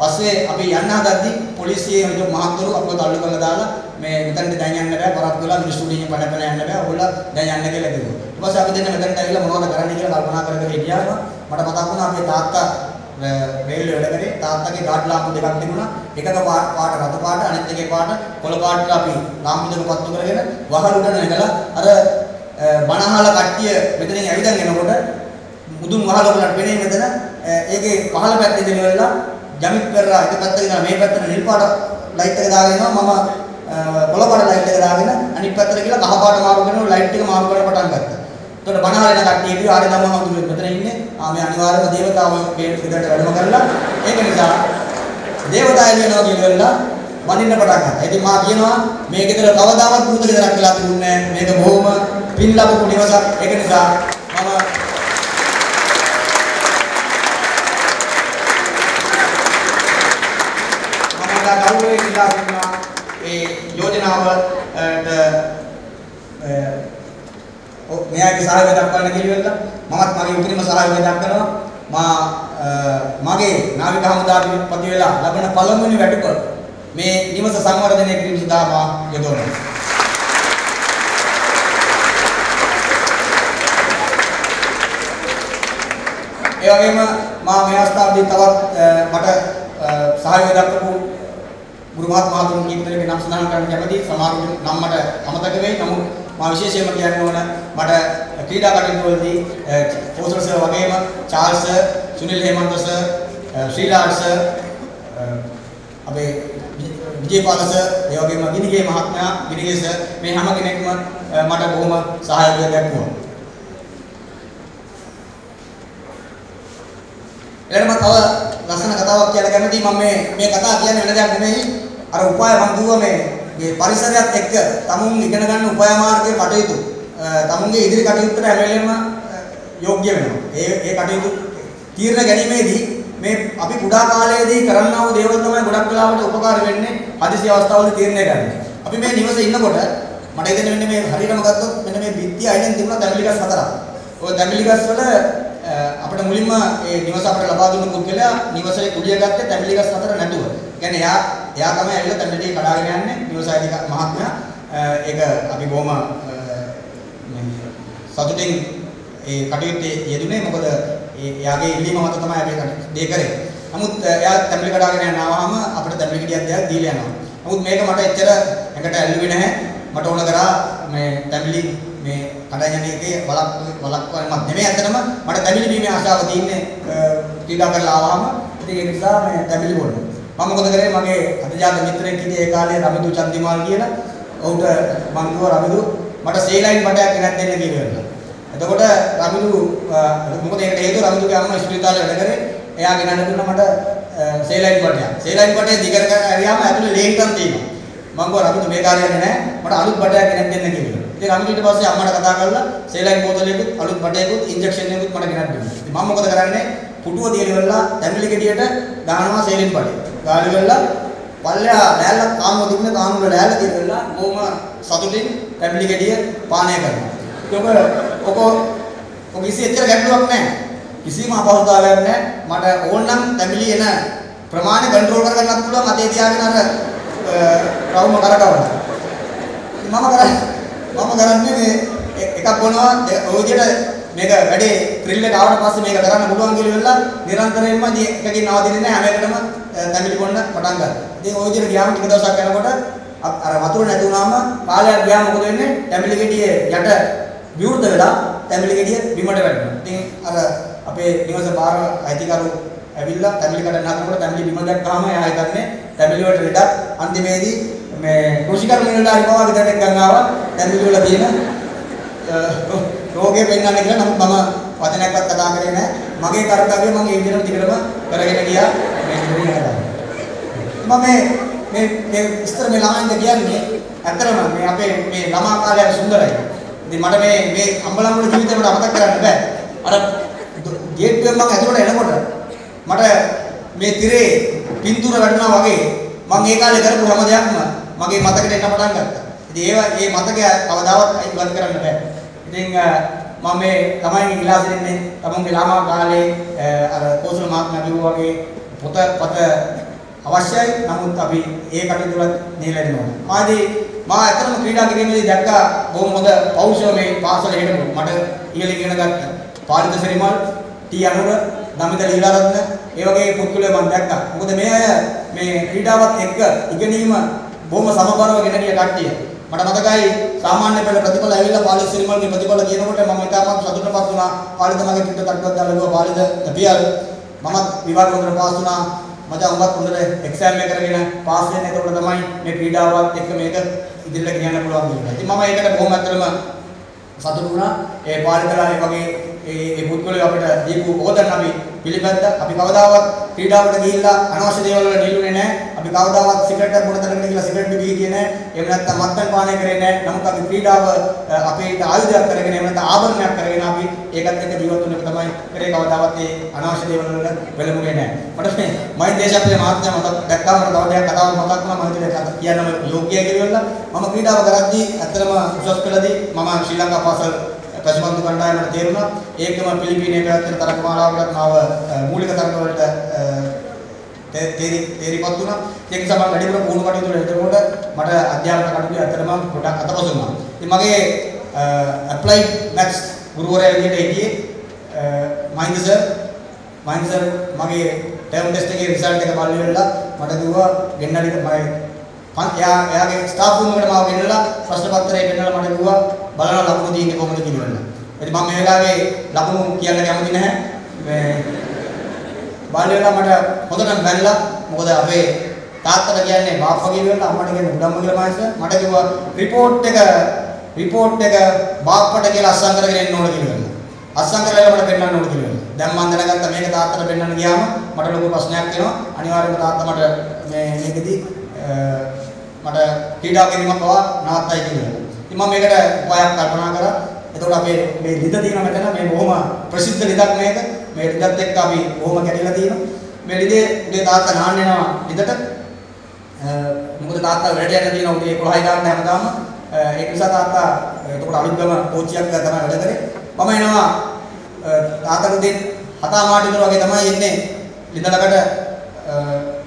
පස්සේ අපි යන්න හදද්දි පොලිසියේ හිටපු මහත්වරු අපව තල්ලු කරලා දාලා මේ මෙතනට දැන් යන්න බෑ පරක්කු වෙලා මිනිස්සු ඩිංගින් පණ පණ යන්න බෑ ඔයගොල්ලෝ දැන් යන්න කියලා කිව්වා. ඊට පස්සේ අපි දෙන්න මෙතනට ඇවිල්ලා මොනවද කරන්න කියලා කල්පනා කර කර හිටියාම මට මතක් වුණා අපේ තාත්තා රේල්වේ වැඩ කරේ තාත්තගේ ගාඩ් ලාම්පු දෙකක් තිබුණා. එකක පාට රතු පාට අනිත් එකේ පාට කොළ පාට අපි ලාම්පු දෙක පත්තු කරගෙන වහල් උඩ නැගලා අර බණහල කට්ටිය මෙතනින් ඇවිදන් එනකොට මුදුන් වහල වලට වෙනේ මෙතන ඒකේ පහළ පැත්තේ දෙනවලා ජමිත් පෙරලා එක පැත්තක ඉඳලා මේ පැත්තට නිල් පාට ලයිට් එක දාගෙන යනවා මම කොළ පාට ලයිට් එක දාගෙන අනිත් පැත්තට ගිහලා කහ පාට මාරු කරනවා ලයිට් එක මාරු කරලා පටන් ගත්තා. එතකොට බණහල එන කට්ටිය කිව්වා ආරේ ධම්ම හඳුනේ මෙතන ඉන්නේ. ආ මේ අනිවාර්යම දේවතාවෝ මේ විදිහට වැඩම කරලා ඒක නිසා දේවතාවය වෙනවා කියලා වඳින්න පටන් ගත්තා. ඉතින් මා කියනවා මේ ගෙදර කවදාවත් භූත ගෙදරක් කියලා තිබුණේ නැහැ. මේක බොහොම පින් ලැබපු නිවසක්. ඒක නිසා මම මම කවුරුේ කියලා කියනවා ඒ යෝජනාවට මෙයාගේ සහයෝගය දක්වන්න කියලා මමත් මගේ උපරිම සහයෝගය දක්වනවා මා මගේ නාවික හමුදාපති වෙලා ලබන පළමුවෙනි වැටුප මේ නිවස සංවර්ධනය කිරීම සඳහා මා යොදවනවා ඒ වගේම මා මේ අවස්ථාවේදී තවත් මට සහයෝගය දක්වපු ගුරු මහත් මහතුන් කීප දෙනෙක් නම් සඳහන් කරන්න කැමතියි. සමහරවිට නම් මට අමතක වෙයි. නමුත් මා විශේෂයෙන්ම කියන්න ඕන මට ක්‍රීඩා කටයුතු වලදී පෝසල් සර් වගේම Charles sir, Sunil Hemantha sir, Srilal sir අපේ විජේපාල සර්, ඒ වගේම ගිනිගේ මහත්මයා, ගිනිගේ සර් මේ හැම කෙනෙක්ම මට බොහොම සහයෝගය දැක්වුවා. ඊළඟට තව ලස්සන කතාවක් කියලා කැමතියි මම මේ මේ කතාව කියන්නේ වෙන දෙයක් නෙමෙයි අර උපාය මම කිව්වා මේ මේ පරිසරයත් එක්ක තමුන් ඉගෙන ගන්න උපාය මාර්ගයේ කටයුතු තමුන්ගේ ඉදිරි කටයුත්තට හැම වෙලෙම යෝග්‍ය වෙනවා. ඒ ඒ කටයුතු තීරණ ගැනීමේදී මේ අපි කුඩා කාලයේදී කරන්නා වූ දේවල් තමයි ගොඩක් වෙලාවට උපකාර වෙන්නේ හදිසි අවස්ථාවලදී තීරණය ගන්න. අපි මේ නිවසේ ඉන්නකොට මට හිතෙන්නේ මෙන්න මේ හරියටම ගත්තොත් මෙන්න මේ බිත්තිය අයිනෙන් තිබුණා තැඹිලි ගස් හතරක්. ওই තැඹිලි ගස් වල අපිට මුලින්ම ඒ නිවස අපිට ලබා දුන්න පුද්ගලයා නිවසේ කුඩිය ගත්තේ තැඹිලි ගස් හතර නැතුව. කියන්නේ එයා එයා තමයි ඇවිල්ලා තැඹිලි ටික කඩාගෙන යන්නේ නිවසයිදී මහත්මයා. ඒක අපි බොහොම සතුටින් ඒ කටයුත්තේ යෙදුනේ මොකද එයාගේ ඉල්ලීම මත තමයි අපි දේ කරේ. නමුත් එයා තැඹිලි කඩාගෙන යනවාම අපිට තැඹිලි ගෙඩියක් දෙයක් දීලා යනවා. නමුත් මේක මට එච්චර ඇඟට ඇල්ලුවේ නැහැ. මට ඕන කරා මේ තැඹිලි මේ කඩාගෙන එකේ බලක් බලක්වන්නත් නෙමෙයි අතනම මට තැඹිලි බීමේ ආශාව තියෙන්නේ ක්‍රීඩා කරලා ආවම ඉතින් ඒ නිසා මේ තැඹිලි බොන්න. මම මොකද කරේ මගේ අධජාත මිත්‍රයෙක් හිටියේ ඒ කාලේ රමිදු චන්දිමාල් කියලා. ඔහුට මං කිව්වා රමිදු මට සේලයින් බටයක් ගෙනත් දෙන්න කියලා. එතකොට රමිදු මොකද ඒකට හේතුව රමිදුගේ අම්මා ස්පිරිතාලේ වැඩ කරේ. එයා ගෙනන්න දුන්නා මට සේලයින් බටයක්. සේලයින් බටේ දිගට හරියාම ඇතුලේ ලේන්ටම් තියෙනවා. මම ගෝ රමිදු මේ කාර්යය නෑ මට අලුත් බටයක් ගෙනත් දෙන්න කියලා. ඉතින් රමිදු ඊට පස්සේ අම්මට කතා කරලා සේලයින් බෝතලයකුත් අලුත් බටයකුත් ඉන්ජෙක්ෂන් එකකුත් මට ගෙනත් දුන්නා. ඉතින් මම මොකද කරන්නේ? පුටුව දියලවලා තැඹිලි ගෙඩියට දානවා සේලයින් බටේ. ගාලි වෙලා පල්ලෙහා ලෑල්ල කාමුව තිබුණ කාමුව ලෑල්ල දියලවලා බොහොම සතුටින් තැඹිලි ගෙඩිය පානය කරනවා. ඒක ඔක ඔක කිසි එච්චර ගැටලුවක් නැහැ. කිසිම අපහසුතාවයක් නැහැ. මට ඕන නම් තැඹිලි එන ප්‍රමාණය කන්ට්‍රෝල් කරගන්නත් පුළුවන් අතේ තියාගෙන අර රවුම කරකවන. මම කරන්නේ මම කරන්නේ මේ එකක් බොනවා ඔය විදිහට මේක වැඩේ ත්‍රිල් එක ආවට පස්සේ මේක කරන්න පුළුවන් කියලා වෙලා නිරන්තරයෙන්ම එකකින් නවතින්නේ නැහැ හැම එකටම තැඹිලි බොන්න පටන් ගන්නවා. ඉතින් ඔය විදිහට ගියාම ටික දවසක් යනකොට අර වතුර නැති වුණාම කාලයක් ගියාම මොකද වෙන්නේ? තැඹිලි ගෙඩියේ යට විවෘත වෙලා තැඹිලි ගෙඩිය බිමට වැටෙනවා. ඉතින් අර අපේ නිවස බාර අයිතිකරු ඇවිල්ලා තැඹිලි කඩන්න හදනකොට තැඹිලි බිම දැක්කම එයා හිතන්නේ තැඹිලි වලට ලෙඩක් අන්තිමේදී මේ කෘෂිකර්ම නිලධාරි පවා ගෙදරට එක්කන් ආවා තැඹිලි වල තියෙන රෝගේ පෙන්වන්න කියලා නමුත් මම වචනයක්වත් කතා කරේ නැහැ. මගේ කර්තව්‍ය මම ඒ විදිහට ටිකටම කරගෙන ගියා මේ ඉදිරියට යනවා. මම මේ මේ මේ ඉස්තර මේ ළමයින්ට කියන්නේ ඇත්තටම මේ අපේ මේ ළමා කාලය සුන්දරයි. ඉතින් මට මේ මේ අම්බලම්වල ජීවිතේ මට අමතක කරන්න බෑ. අර ගේට්ටුවෙන් මම ඇතුළට එනකොට මට මේ තිරේ පින්තූර වැටුණා වගේ මම ඒ කාලේ කරපු හැම දෙයක්ම මගේ මතකෙට එන්න පටන් ගත්තා. ඉතින් ඒවා මේ මතකය කවදාවත් ඉවත් කරන්න බෑ. ඉතින් මම මේ ළමයින් ඉලා සිටින්නේ තමුන්ගේ ළමා කාලේ අර කෝසල මහත්මයා කිව්වා වගේ පොත පත අවශ්‍යයි. නමුත් අපි ඒ කටයුතු වල නියැලෙනවා. මාදී මා ඇත්තටම ක්‍රීඩා කිරීමේදී දැක්කා බොහොම හොඳ පෞරුෂය මේ පාසලේ හිටපු මට ඉහළින් ඉගෙන ගත්ත පාලිත සරිමල් ටී අනුර දමිත ලීලාරත්න ඒ වගේ පුද්ගලයෝ මම දැක්කා. මොකද මේ අය මේ ක්‍රීඩාවත් එක්ක ඉගෙනීම බොහොම සමබරව ගෙන ගිය කට්ටිය. මට මතකයි සාමාන්‍ය පෙළ ප්‍රතිඵල ඇවිල්ලා පාලිත සරිමල්ගේ ප්‍රතිඵල කියනකොට මම ඉතාමත් සතුටුපත් වුණා. පාලිත මගේ පිට තට්ටුවක් දාලා ගියා පාලිත තපියල් මමත් විභාග හොඳට පාස් වුණා. මචං උඹත් හොඳට එක්සෑම් එක කරගෙන පාස් වෙන්න එතකොට තමයි මේ ක්‍රීඩාවත් එක්ක මේක ඉදිරියට ගෙනියන්න පුළුවන් කියලා. ඉතින් මම ඒකට බොහොම අත්‍තරම සතුටු වුණා. ඒ පාලිතලා ඒ වගේ ඒ ඒ පුද්ගලයෝ අපිට දීපු ඕදන් අපි පිළිගත්තා. අපි කවදාවත් ක්‍රීඩාවට ගිහිල්ලා අනවශ්‍ය දේවල් වල නියුනේ නැහැ. අපි කවදාවත් සිගරට් එක බොන තැනකට ගිහිල්ලා සිගරට් බිබී ගියේ නැහැ. එහෙම නැත්නම් මත්පැන් පානය කරේ නැහැ. නමුත් අපි ක්‍රීඩාව අපේ ආයුධයක් කරගෙන එහෙම නැත්නම් ආභරණයක් කරගෙන අපි ඒකත් එක්ක ජීවත් වෙන එක තමයි කරේ කවදාවත් ඒ අනවශ්‍ය දේවල් වල වෙලමුනේ නැහැ. මට මේ මයින් දේශප්‍රිය මහත්මයා මතක් දැක්කම මට තව දෙයක් කතාවක් මතක් වුණා මම හිතුවේ කියන්නම යෝග්‍යයි කියලා. මම ක්‍රීඩාව කරද්දී ඇත්තටම උසස් පෙළදී මම ශ්‍රී ලංකා පාසල් පැසමන්තු කණ්ඩායමට තේරුණා. ඒකම පිලිපීනයේ පැවැත්වෙන තරගමාලාවකට මාව මූලික තරග වලට තේරි තේරිපත් වුණා. ඒක නිසා මම වැඩිපුර පුහුණු කටයුතු වල එතකොට මට අධ්‍යාපන කටයුතු ඇත්තටම ගොඩක් අතපසු වුණා. ඉතින් මගේ ඇප්ලයිඩ් මැත්ස් ගුරුවරයා විදිහට හිටියේ මහින්ද සර් මහින්ද සර් මගේ ටර්ම් ටෙස්ට් එකේ රිසල්ට් එක බලලි වෙලා මට කිව්වා ගෙන්නඩි මම එයා එයාගේ ස්ටාෆ් රූම් එකට මාව ගෙන්නලා ප්‍රශ්න පත්‍රය ගෙන්නලා මට කිව්වා බලන ලකුණු තියෙන්නේ කොහොමද කියලා. ඉතින් මම මේ වෙලාවේ ලකුණු කියන්න කැමති නැහැ. මේ බාල්‍යලා මට හොඳටම බැලලා මොකද අපේ තාත්තට කියන්නේ බාප්පා කියලා අම්මට කියන්නේ උඩම්ම කියලා මාස මට කිව්වා රිපෝට් එක රිපෝට් එක බාප්පට කියලා අස්සම් කරගෙන එන්න ඕන කියලා. අස්සම් කරලා මට පෙන්නන්න ඕන කියලා. දැන් මම දැනගත්තා මේක තාත්තට පෙන්නන්න ගියාම මට ලොකු ප්‍රශ්නයක් එනවා. අනිවාර්යයෙන්ම තාත්තා මට මේ මේකෙදි මට ක්‍රීඩා කිරීමක් පවා නවත්තයි කියලා. ඉතින් මම මේකට උපායක් කල්පනා කරා. එතකොට අපේ මේ ලිද තියෙන මෙතන මේ බොහොම ප්‍රසිද්ධ ලිදක් මේක. මේ ලිදත් එක්ක අපි බොහොම කැඩිලා තියෙනවා. මේ ලිදේ උදේ තාත්තා නාන්න යනවා ලිදට. මොකද තාත්තා වැඩ යන්න තියෙනවා උදේ 11යි ගන්න හැමදාම. ඒක නිසා තාත්තා එතකොට අලුත්ගම කෝච්චියක් තමයි වැඩ කරේ. මම එනවා තාත්තා උදේ හතා මාට විතර වගේ තමයි එන්නේ ලිදලකට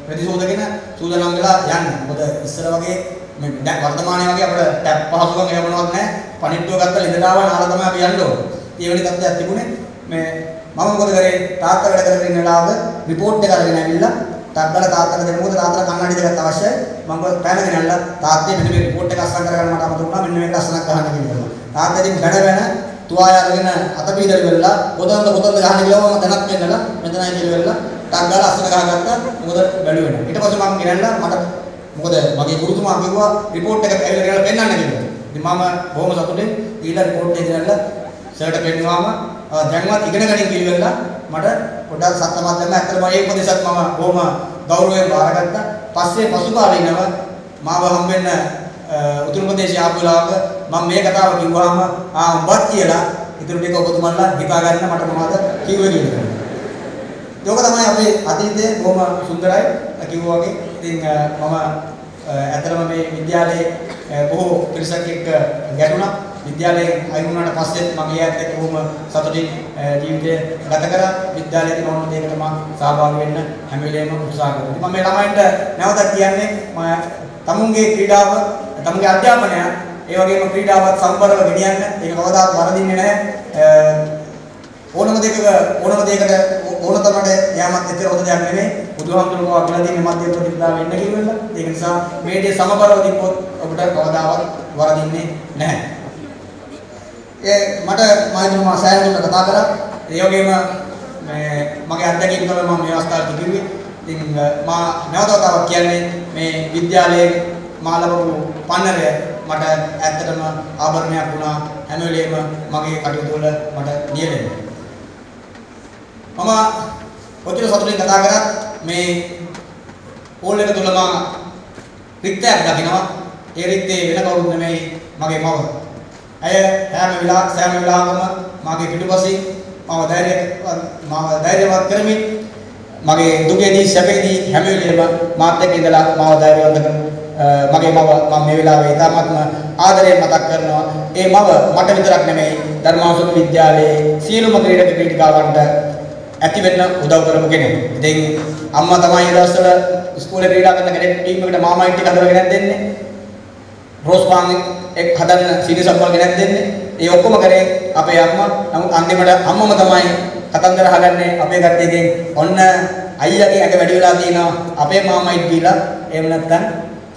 ප්‍රතිශෝධගෙන සූදානම් වෙලා යන්නේ. මොකද ඉස්සර වගේ මේ දැන් වර්තමානයේ වගේ අපිට ටැප් පහසුකම් එහෙම මොනවත් නැහැ. පණිට්ටුව ගත්ත ලිඳ දාවා නාලා තමයි අපි යන්න ඕනේ. ඒ වෙලේ තත්ත්වයක් තිබුණේ මේ මම මොකද කරේ තාත්තා වැඩ කරගෙන ඉන්න වෙලාවක රිපෝට් එක අරගෙන ඇවිල්ලා තාත්තලා තාත්තලා දෙන්න මොකද තාත්තලා කන්නඩි දෙකක් අවශ්‍යයි. මම පෑනගෙන ඇවිල්ලා තාත්තේ මෙන්න මේ රිපෝට් එක අස්සම් කරගන්න මට අමතක වුණා. මෙන්න මේක අස්සනක් ගහන්න කියලා. තාත්තා ඉතින් බැන බැන තුවාය අරගෙන අත පීඩල වෙලා පොතන්ද පොතන්ද ගහන්න ගිහම මම දැනත් මෙන්නලා මෙතනයි කියලා වෙලා ටක් ගාලා අස්සන ගහගත්තා. මොකද බැලුවේ නැහැ. ඊට පස්සේ මම ගෙනල්ලා මට මොකද මගේ ගුරුතුමා කිව්වා රිපෝට් එක ඇවිල්ලා කියලා පෙන්නන්න කියලා. ඉතින් මම බොහොම සතුටින් ඊළඟ රිපෝට් එක ගෙනල්ලා සර්ට පෙන්නුවාම දැන්වත් ඉගෙන ගනින් කියලා මට පොඩ්ඩක් සත්තමක් දැම්ම. ඇත්තටම මේ උපදේශත් මම බොහොම ගෞරවයෙන් බාරගත්තා. පස්සේ පසුකාලීනව මාව හම්බෙන්න උතුරු ප්‍රදේශය ආපු වෙලාවක මම මේ කතාව කිව්වහම ආ උඹත් කියලා ඉතුරු ටික ඔබතුමන්ලා හිතා ගන්න මට මොනවද කිව්වේ කියලා. ඒක තමයි අපේ අතීතයේ බොහොම සුන්දරයි කිව්වා වගේ. ඉතින් මම ඇත්තටම මේ විද්‍යාලයේ බොහෝ පිරිසක් එක්ක ගැටුණා. විද්‍යාලයෙන් අයින් වුණාට පස්සෙත් මම ඒත් එක්ක බොහොම සතුටින් ජීවිතය ගත කරා. විද්‍යාලයේ තියෙන ඕන දෙයකට මම සහභාගී වෙන්න හැම වෙලේම උත්සාහ කරනවා. ඉතින් මම මේ ළමයින්ට නැවතත් කියන්නේ මම තමුන්ගේ ක්‍රීඩාව, තමුන්ගේ අධ්‍යාපනය, ඒ වගේම ක්‍රීඩාවත් සම්බරව ගෙනියන්න. ඒක කවදාවත් වරදින්නේ නැහැ. ඕනම දෙයක ඕනම දෙයකට ඕන තරමට යෑමක් ඇත්තේ හොඳ දෙයක් නෙමෙයි. බුදුහාමුදුරුවෝ අපිලා තියෙන මධ්‍ය ප්‍රතිපදාව වෙන්න කිව්වල. ඒක නිසා මේ දේ සමබරව දීපොත් ඔබට කවදාවත් වරදින්නේ නැහැ. ඒ මට මම හිතනවා සෑහෙන කතා කරා. ඒ වගේම මේ මගේ අත්දැකීම් තමයි මම මේ අවස්ථාවට කිව්වේ. ඉතින් මම නැවත වතාවක් කියන්නේ මේ විද්‍යාලයේ මා ලැබපු පන්නරය මට ඇත්තටම ආභරණයක් වුණා. හැම වෙලේම මගේ කටයුතු වල මට නියැලෙනවා. මම ඔච්චර සතුටින් කතා කරත් මේ පෝල් එක තුල මම රික්තයක් දකිනවා. ඒ රික්තේ වෙන කවුරුත් නෙමෙයි මගේ මව. ඇය හැම වෙලාවක සෑම වෙලාවකම මගේ පිටුපසින් මම ධෛර්ය මම ධෛර්යවත් කරමින් මගේ දුකේදී සැපේදී හැම වෙලේම මාත් එක්ක ඉඳලා මාව ධෛර්යවත් කරන මගේ මව මම මේ වෙලාවේ ඉතාමත්ම ආදරයෙන් මතක් කරනවා. ඒ මව මට විතරක් නෙමෙයි ධර්මාසුර විද්‍යාලයේ සියලුම ක්‍රීඩක ක්‍රීඩිකාවන්ට ඇති වෙන්න උදව් කරපු කෙනෙක්. ඉතින් අම්මා තමයි ඒ දවස්වල ඉස්කෝලේ ක්‍රීඩා කරන කෙනෙක් ටීම් එකට මාමයි ටික හදලා දෙන්නේ. රෝස් පාන් එක් හදන්න සීනි සම්බල් ගෙනත් දෙන්නේ. ඒ ඔක්කොම කරේ අපේ අම්මා. නමුත් අන්තිමට අම්මම තමයි කතන්දර හදන්නේ අපේ කට්ටියගෙන්. ඔන්න අයියාගේ ඇඟ වැඩි වෙලා තියෙනවා. අපේ මාමයි කියලා එහෙම නැත්නම්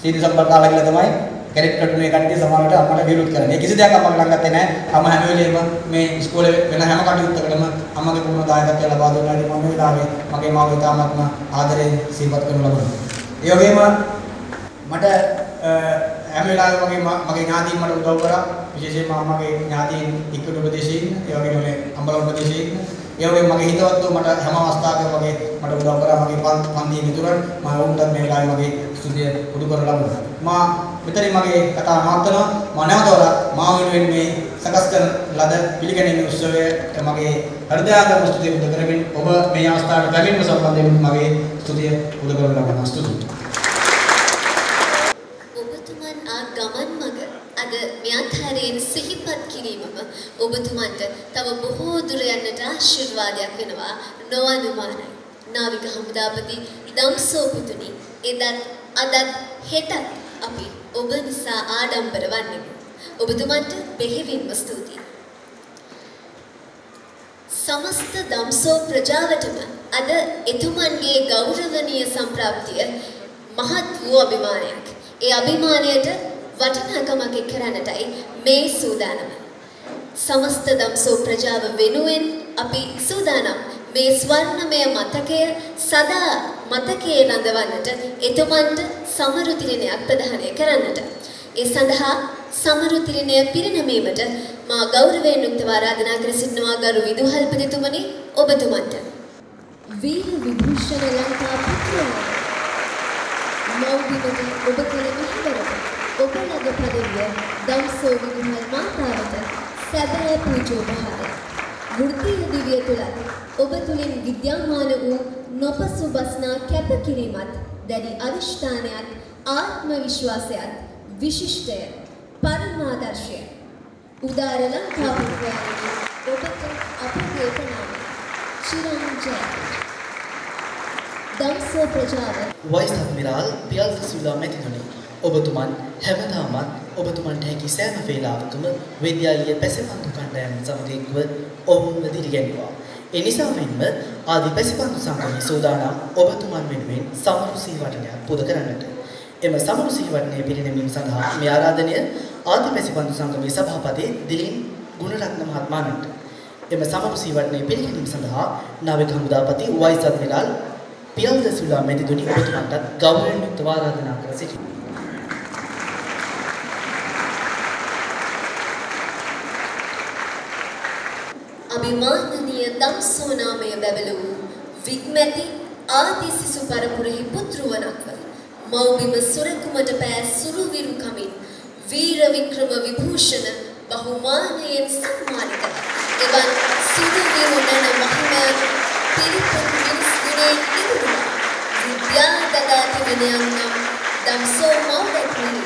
සීනි සම්බල් කාලා කියලා තමයි කෙනෙක් කටුනේ කට්ටිය සමහරවිට අම්මට විරුද්ධ කරන්නේ. කිසි දෙයක් අම්මා ළඟ ගත්තේ නැහැ. අම්මා හැම වෙලේම මේ ඉස්කෝලේ වෙන හැම කටයුත්තකටම අම්මගේ පුරුණ දායකත්වය ලබා දුන්නා. ඉතින් මම මේ වෙලාවේ මගේ මාව ඉතාමත්ම ආදරයෙන් සිහිපත් කරනු ලබනවා. ඒ වගේම මට හැම වෙලාවෙම වගේ මගේ ඥාතීන් මට උදව් කරා. විශේෂයෙන්ම අම්මගේ ඥාතීන් ඉක්කඩ ප්‍රදේශයේ ඉන්න, ඒ වගේම මේ අම්බලවල ප්‍රදේශයේ ඉන්න. ඒ වගේම මගේ හිතවත්තු මට හැම අවස්ථාවකම වගේ මට උදව් කරා. මගේ පන්තියේ මිතුරන් මම වුන්ටත් මේ වෙලාවේ මගේ ස්තුතිය පුදු කරලා ලබනවා. මා මෙතනින් මගේ කතාව නවත්තනවා. මම නැවතවර මා වෙනුවෙන් මේ සකස් කරන ලද පිළිගැනීමේ උත්සවයට මගේ හෘදයාගම ස්තුතිය පුදු කරමින් ඔබ මේ අවස්ථාවට පැමිණීම සම්බන්ධයෙන් මගේ ස්තුතිය පුදු කරලා ලබනවා. ස්තුතියි. ඔබතුමන් ආ ගමන් මඟ අද මෙයාතරයෙන් සිහිපත් කිරීමම ඔබතුමන්ට තව බොහෝ දුර යන්නට ආශිර්වාදයක් වෙනවා නොඅනුමානයි. නාවික හමුදාපති දම්සෝ පුතුනි එදත් අදත් හෙටත් අපි ඔබ නිසා ආඩම්බර වන්නෙමු. ඔබතුමන්ට බෙහෙවින්ම ස්තුතියි. සමස්ත දම්සෝ ප්‍රජාවටම අද එතුමන්ගේ ගෞරවනීය සම්ප්‍රාප්තිය මහත් වූ අභිමානයක්. ඒ අභිමානයට වටිනාකමක් එක් කරන්නටයි මේ සූදානම. සමස්ත දම්සෝ ප්‍රජාව වෙනුවෙන් අපි සූදානම් මේ ස්වර්ණමය මතකය සදා මතකයේ නඳවන්නට එතුමන්ට සමරු තිරණයක් ප්‍රදානය කරන්නට. ඒ සඳහා සමරු තිරණය පිරිනැමීමට මා ගෞරවයෙන් යුක්තව ආරාධනා කර සිටිනවා ගරු විදුහල්පතිතුමනි ඔබතුමන්ට. වීර විභූෂණ ලංකා පුත්‍රයා මෞබිමට ඔබ කළ මෙහෙවරට ඔබ ලද පදවිය දම්සෝ විදුහල් මාතාවට සැබෑ පූජෝපහාරය. වෘත්තීය දිවිය තුළත් ඔබ තුළින් විද්‍යාමාන වූ නොපසු බස්නා කැපකිරීමත් දැඩි අධිෂ්ඨානයත් ආත්ම විශ්වාසයත් විශිෂ්ටය පරමාදර්ශය. උදාර ලංකාවකයාගේ ඔබට අපගේ ප්‍රණාමය. චිරං ජය. දම්සෝ ප්‍රජාව වයිස් අද්මිරාල් පියල් සිසුලා මැතිතුනි ඔබතුමන් හැමදාමත් ඔබතුමන්ට හැකි සෑම වේලාවකම විද්‍යාලීය පැසපන්දු කණ්ඩායම් සමග ඔවුන්ව දිරිගැන්වුවා. ඒ නිසා මෙන්ම ආදි පැසපන්දු සංගමයේ සූදානම් ඔබතුමන් වෙනුවෙන් සමරු සිහිවටනයක් පුද කරන්නට. එම සමරු සිහිවටනය පිරිනැමීම සඳහා මේ ආරාධනය ආදි පැසපන්දු සංගමයේ සභාපති දිලින් ගුණරත්න මහත්මයාණන්ට. එම සමරු සිහිවටනය පිළිගැනීම සඳහා නාවික හමුදාපති වයිස් අද්මිරාල් පියල් දසුලා මැතිතුනි ඔබතුමන්ටත් ගෞරවයෙන් යුක්තව ආරාධනා කර සිටිනවා. අභිමානනීය දම්සෝනාමය බැබළ වූ වික්මැති ආදී සිසු පරපුරෙහි පුත්‍රවණක්ව මව්බිම සුරකුමට පෑ සුරුවිරු කමින් වීර වික්‍රම විභූෂණ බහුමානයෙන් සම්මානිත. එවන් සුරුවිරු නන මහිමයන් පිරිපුන් මිනිස් ගුණයෙන් ඉදුරුවා විද්‍යාදදාති විනයන් නම් දම්සෝ මව්වැත්නි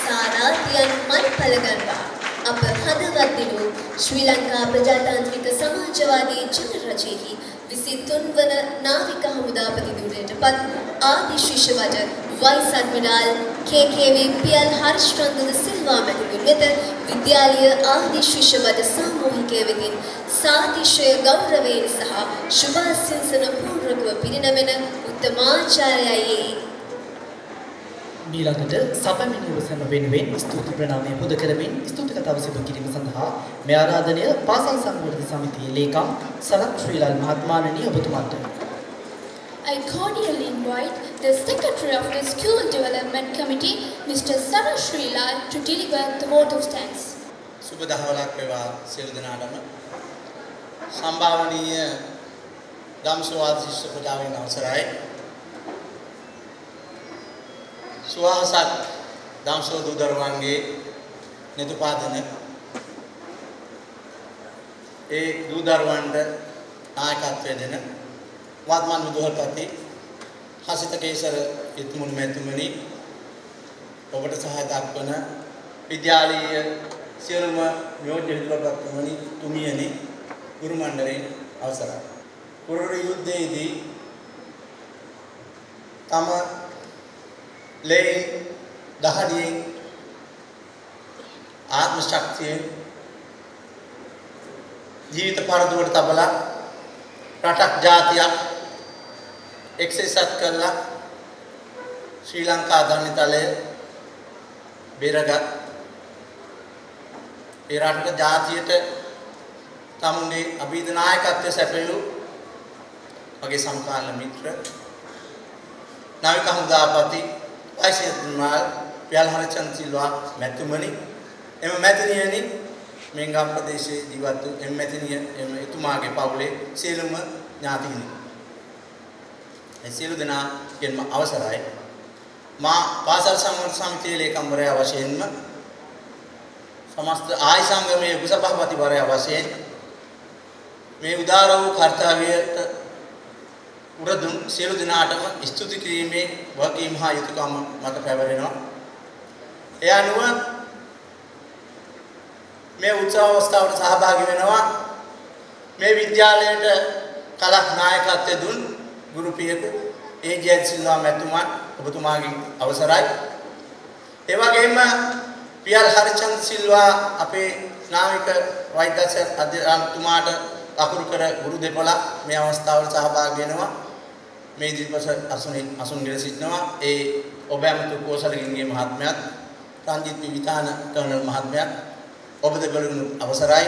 සාරාතියන් මල් පලගන්වා අප හදවත් දිනු ශ්‍රී ලංකා ප්‍රජාතාන්ත්‍රික සමාජවාදී ජනරජයෙහි විසි තුන්වන නාවික හමුදාපති දුරයට පත් ආදි ශිෂ්‍ය වජ vice admiral K K V. Piyal Harshchandra Silva මැතිතුන් වෙත විද්‍යාලීය ආදි ශිෂ්‍ය වජ සාමූහිකය වෙතින් සාතිශය ගෞරවයෙන් සහ ශුභාශිංසන පූර්වකව පිරිනැමෙන උත්තමාචාර්යයි මීළඟට සපැමිණි ඔබසම වෙනුවෙන් ස්තුති ප්‍රණාමය පුද කරමින් ස්තුති කතාව සිදු කිරීම සඳහා මේ ආරාධනය පාසල් සංවර්ධන සමිතියේ ලේකම් සලත් ශ්‍රීලාල් මහත්මාණනි ඔබතුමාට I cordially invite the Secretary of the School Development Committee, Mr. Sarah Srilal, to deliver the vote of thanks. සුබ දහවලක් වේවා සියලු දෙනාටම සම්භාවනීය ධම්සවාද ශිෂ්‍ය ප්‍රජාවෙන් අවසරයි සුවහසක් ධම්සෝ දූදරුවන්ගේ නිතුපාදන ඒ දූදරුවන්ට නායකත්වය දෙන වත්මන් විදුහල්පති හසිත කේසර ඉත්මුන් මැතිතුමනි ඔබට සහාය දක්වන විද්‍යාලීය සියලුම නියෝජ්‍ය විදුහල්පතිතුමනි තුමියනි ගුරු මණ්ඩලයෙන් අවසරයි. කුරුරු යුද්ධයේදී තම ලෙයින් දහඩියෙන් ආත්ම ශක්තියෙන් ජීවිත පරදුවට තබලා රටක් ජාතියක් එක්සෙසත් කරලා ශ්‍රී ලංකා ධන්‍යතලය බෙරගත් ඒ රටට ජාතියට තමුන්ගේ අභීත නායකත්වය සැපයූ මගේ සමකාලීන මිත්‍ර නාවික හමුදාපති වයිසියතුමාල් පියල්හරචන්ද සිල්වා මැතිතුමනි. එම මැතිනියනි මෙංගම් ප්‍රදේශයේ ජීවත් වූ එම මැතිනිය එම එතුමාගේ පවුලේ සියලුම ඥාතීනි. ඒ සියලු දෙනාගෙන්ම අවසරයි. මා පාසල් සංවර්ධන සමිතියේ ලේකම්වරයා වශයෙන්ම සමස්ත ආයි සංගමයේ උපසභාපතිවරයා වශයෙන් මේ උදාර වූ කාර්යයට උරදුන් සියලු දෙනාටම ස්තුති කිරීමේ වගකීම හා යුතුයකම මත පැවරෙනවා. ඒ අනුව මේ උත්සව අවස්ථාවට සහභාගී වෙනවා මේ විද්‍යාලයට කලක් නායකත්වය දුන් ගුරු පියකු ඒ.ජේ. සිල්වා මැතිතුමන් ඔබතුමාගේ අවසරයි. ඒ වගේම පියල් හරිචන්ද සිල්වා අපේ නාවික වෛද්‍යසර් අධ්‍යයනතුමාට අකුරු කර ගුරු දෙපළ මේ අවස්ථාවට සහභාගී වෙනවා. මේ ඉදිරිපස අසුනින් අසුන්ගෙන සිටිනවා. ඒ ඔබ ඇමතු කෝසලගින්ගේ මහත්මයාත් රංජිත් විවිධාන කර්නල් මහත්මයාත් ඔබ දෙපළගුණ අවසරයි.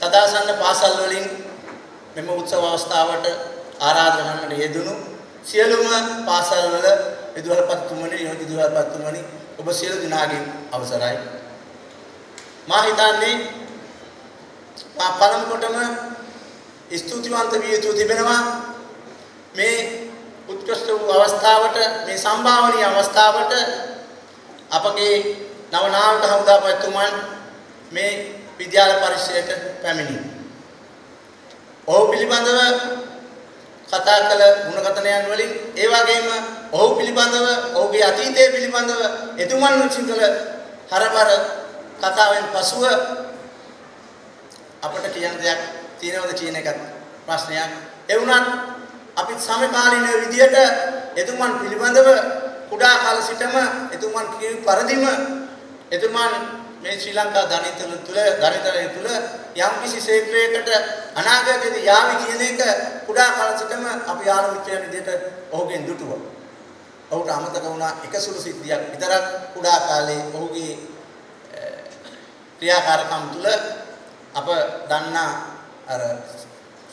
තදාසන්න පාසල් වලින් මෙම උත්සව අවස්ථාවට ආරාධනා කරන්නට යෙදුණු සියලුම පාසල් වල විදුහල්පතිතුමනි යෝගී විදුහල්පතිතුමනි ඔබ සියලු දෙනාගෙන් අවසරයි. මා හිතන්නේ මා පළමු කොටම ස්තුතිවන්ත විය යුතු තිබෙනවා. මේ උත්කෘෂ්ඨ වූ අවස්ථාවට මේ සම්භාවනීය අවස්ථාවට අපගේ නව නාවික හමුදාපතිතුමන් මේ විද්‍යාල පරිශ්‍රයට පැමිණි. ඔහු පිළිබඳව කතා කළ ගුණකථනයන් වලින් ඒ වගේම ඔහු පිළිබඳව ඔහුගේ අතීතය පිළිබඳව එතුමන් විසින් කළ හරබර කතාවෙන් පසුව අපට කියන්න දෙයක් තියෙනවද කියන එකත් ප්‍රශ්නයක්. ඒ වුණත් අපි සමකාලීන විදියට එතුමන් පිළිබඳව කුඩා කාල සිටම එතුමන් කියු පරිදිම එතුමන් මේ ශ්‍රී ලංකා ධනිතල තුල ධනිතලය තුල යම් කිසි ක්ෂේත්‍රයකට අනාගතයේදී යාවි කියන එක කුඩා කාල සිටම අපි ආරම්භයෙන් විදියට ඔහුගෙන් දුටුවා. ඔහුට අමතක වුණා එක සුළු සිද්ධියක් විතරක් කුඩා කාලේ ඔහුගේ ක්‍රියාකාරකම් තුල අප දන්නා අර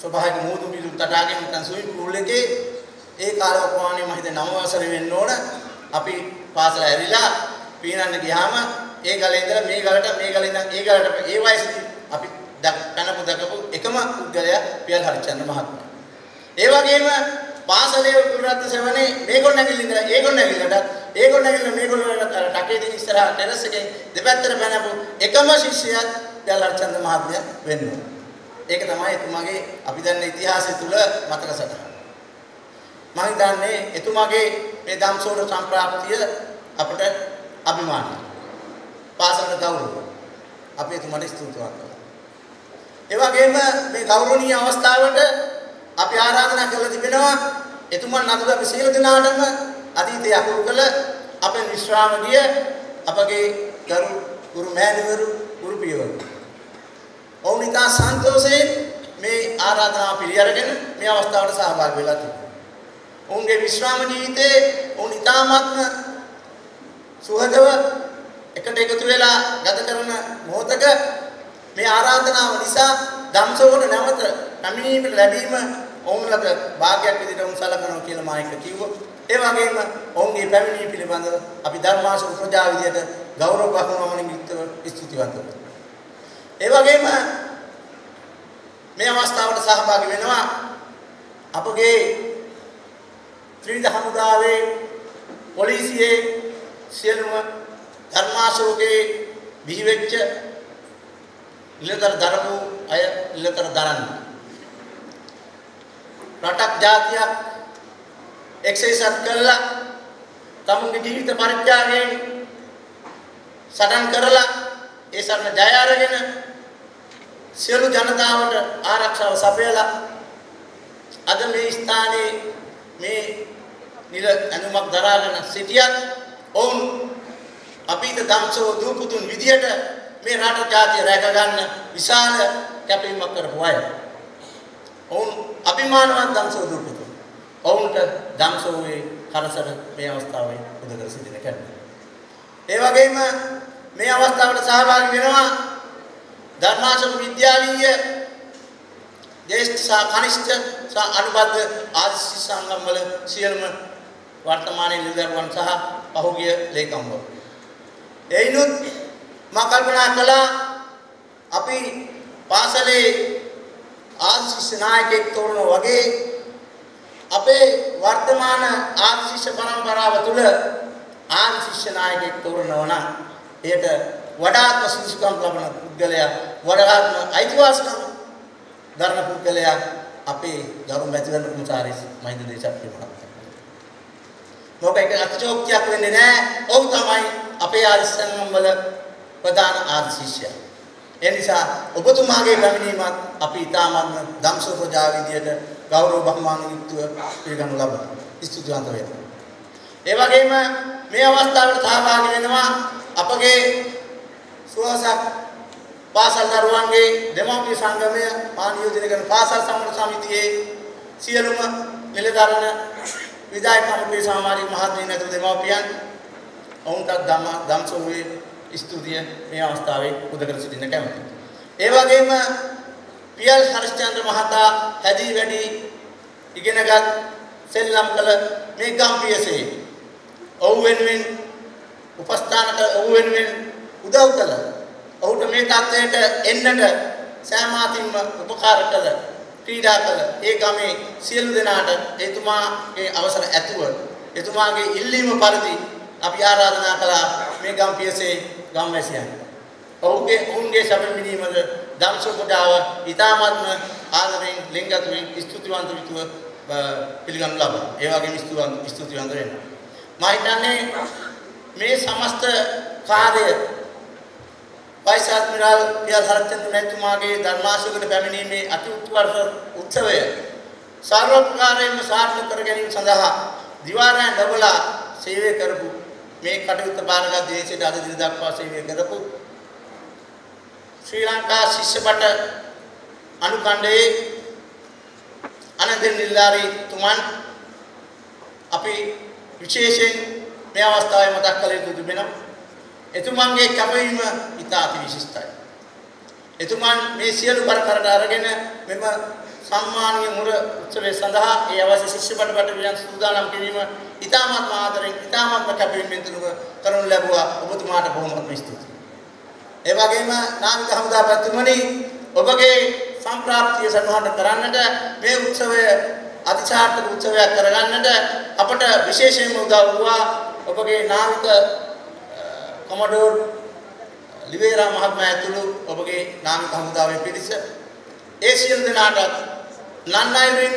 ස්වභාවික මූදු පිළි තටාගෙන නැත්නම් ස්විමින් pool එකේ ඒ කාල ප්‍රමාණය මම හිතේ 9 වසරේ වෙන්න ඕන අපි පාසල ඇරිලා පීනන්න ගියාම ඒ ගලේ ඉඳලා මේ ගලට මේ ගලේ ඉඳන් ඒ ගලට ඒ වයසේදී අපි පැනපු දකපු එකම පුද්ගලයා පියල් හරිචන්ද්‍ර මහත්මයා. ඒ වගේම පාසලේ කුරුරත්න සෙවණේ මේගොල්ලෝ නැගිල්ල ඉඳලා ඒගොල්ලෝ නැගිල්ලට ඒගොල්ලෝ නැගිල්ල මේගොල්ලෝට අර ටකේදී ඉස්සරහ ටෙරස් එකේ දෙපැත්තට පැනපු එකම ශිෂ්‍යයා පියල් හරිචන්ද්‍ර මහත්මයා වෙන්න ඕන. ඒක තමයි එතුමාගේ අපි දන්න ඉතිහාසය තුල මතක සටහන. මම හිතන්නේ එතුමාගේ මේ ධම්සෝර සම්ප්‍රාප්තිය අපට අභිමානයි. පාසලට ගෞරවය. අපි එතුමාට ස්තුතිවන්ත වෙනවා. ඒ වගේම මේ ගෞරවනීය අවස්ථාවට අපි ආරාධනා කරලා තිබෙනවා එතුමන් නතුල අපි සියලු දෙනාටම අතීතයේ අකුරු කළ අපේ විශ්‍රාම ගිය අපගේ ගරු ගුරු මෑණිවරු ගුරු පියවරු. ඔවුන් ඉතා සන්තෝෂයෙන් මේ ආරාධනාව පිළිඅරගෙන මේ අවස්ථාවට සහභාගී වෙලා තිබෙනවා. ඔවුන්ගේ විශ්‍රාම ජීවිතයේ ඔවුන් ඉතාමත්ම සුහදව එකට එකතු වෙලා ගත කරන මොහොතක මේ ආරාධනාව නිසා ධම්සෝට නැවත පැමිණීමට ලැබීම ඔවුන්ලට භාගයක් විදිහට උන් සලකනවා කියලා මා එක කිව්වා. ඒ වගේම ඔවුන්ගේ පැමිණීම පිළිබඳව අපි ධර්මාශෝක ප්‍රජා විදිහට ගෞරව බහුමමනින් යුක්තව ස්තුතිවන්ත වෙනවා. ඒ වගේම මේ අවස්ථාවට සහභාගී වෙනවා අපගේ ත්‍රිවිධ හමුදාවේ පොලිසියේ සියලුම ධර්මාශෝකයේ බිහි වෙච්ච ඉලතර දරපු අය ඉලතර දරන්න. රටක් ජාතියක් එක්සේසත් කළා තමුන්ගේ ජීවිත පරිත්‍යාගයෙන් සටන් කරලා ඒ සරණ ජය අරගෙන සියලු ජනතාවට ආරක්ෂාව සපයලා අද මේ ස්ථානයේ මේ නිල ඇඳුමක් දරාගෙන සිටියත් ඔවුන් අපිට දම්සෝ දූපුතුන් විදියට මේ රට ජාතිය රැක ගන්න විශාල කැපවීමක් කරපු අය. ඔවුන් අභිමානවත් දම්සෝ දූපුතුන්. ඔවුන්ට දම්සෝවේ කරසර මේ අවස්ථාවේ උදකර සිටින කෙනෙක්. ඒ වගේම මේ අවස්ථාවට සහභාගී වෙනවා ධර්මාශෝක විද්‍යාලීය ජේෂ්ඨ සහ කනිෂ්ඨ සහ අනුබද්ධ ආදිසි සංගම් වල සියලුම වර්තමානයේ නිලදරුවන් සහ පහුගිය ලේකම්වරු. එයිනුත් මා කල්පනා කළා අපි පාසලේ ආදිශිෂ්‍ය නායකයෙක් තෝරන වගේ අපේ වර්තමාන ආදිශිෂ්‍ය පරම්පරාව තුළ ආදිශිෂ්‍ය නායකයෙක් තෝරනවා නම් එයට වඩාත්ම සුදුසුකම් ලබන පුද්ගලයා වඩාත්ම අයිතිවාසිකම් දරන පුද්ගලයා අපේ ගරු මැතිවරණ කුමාරී මහින්ද දේශප්‍රිය මහත්මයා. මොකද ඒක අතිශෝක්තියක් වෙන්නේ නැහැ. ඔහු තමයි අපේ ආදිසංගම් වල ප්‍රධාන ආදිශිෂ්‍යයා. ඒ නිසා ඔබතුමාගේ පැමිණීමත් අපි ඊටාත්ම ධම්සෝ ප්‍රජා විදියට ගෞරව බහුමාන යුක්තව පිළිගනු ලබනවා. ස්තුතිවන්ත වෙනවා. ඒ වගේම මේ අවස්ථාවට සහභාගී වෙනවා අපගේ සුවසක් පාසල් දරුවන්ගේ දෙමව්පිය සංගමය මානියෝජනය කරන පාසල් සමග සමිතියේ සියලුම නිලධාරණ විදායක කමිටුවේ සමාජික මහත්මීන් ඇතුළු දෙමව්පියන් ඔවුන්ට ධම්ම ධම්සෝවේ ස්තුතිය මේ අවස්ථාවේ උදකර සිටින්න කැමතියි. ඒ වගේම පියල් හරිශ්චන්ද්‍ර මහතා හැදී වැඩි ඉගෙනගත් සෙල්ලම් කළ මේ ගම්පියසේ ඔහු වෙනුවෙන් උපස්ථාන කළ ඔහු වෙනුවෙන් උදව් කළ ඔහුට මේ තත්ත්වයට එන්නට සෑම අතින්ම උපකාර කළ ක්‍රීඩා කළ ඒ ගමේ සියලු දෙනාට එතුමාගේ අවසර ඇතුව එතුමාගේ ඉල්ලීම පරිදි අපි ආරාධනා කළා මේ ගම් පියසේ ගම්වැසියන් ඔහුගේ ඔවුන්ගේ සැප විඳීමද දම්සෝ කොටාව ඊ타මත්ම ආදරෙන් ලිංගතුෙන් ස්තුතිවන්ත විතුව පිළිගනු ලබනවා. ඒ වගේම ස්තුතිවන්ත ස්තුතිවන්ත වෙනවා. මම හිතන්නේ මේ සමස්ත කාර්ය වයිස් අද්මිරාල් පියල් හරචන්ද්‍ර මහත්මයාගේ ධර්මාශෝකයට පැමිණීමේ අති උත්කර්ෂ උත්සවය සර්වප්‍රකාරයෙන්ම සාර්ථක කර ගැනීම සඳහා දිවාරයන් ලැබලා සේවය කරපු මේ කටයුත්ත බාරගත් දේශයට අද දින දක්වා සේවය කරපු ශ්‍රී ලංකා ශිෂ්‍යපට අනුකණ්ඩයේ අනන්ත නිල්ලාරි තුමන් අපි විශේෂයෙන් මේ අවස්ථාවේ මතක් කළ යුතු තිබෙනවා. එතුමන්ගේ කැපවීම ඉතා අති විශිෂ්ටයි. එතුමන් මේ සියලු බර කරට අරගෙන මෙම සම්මානීය මුර උත්සවය සඳහා ඒ අවශ්‍ය ශිෂ්‍යපට පටවියන් සූදානම් කිරීම ඉතාමත් ආදරෙන් ඉතාමත් කැපවීමෙන් තුනුව කරනු ලැබුවා ඔබතුමාට බොහොමත්ම ස්තුතියි. ඒ වගේම නාමික හමුදාපතිතුමනි ඔබගේ සම්ප්‍රාප්තිය සම්මාන කරන්නට මේ උත්සවය අතිසාර්ථක උත්සවයක් කරගන්නට අපට විශේෂයෙන්ම උදව් වුණා ඔබගේ නාවික කොමඩෝර් ලිවේරා මහත්මයා ඇතුළු ඔබගේ නාමික හමුදාවේ පිරිස ඒ සියලු දෙනාට නන්නයිරින්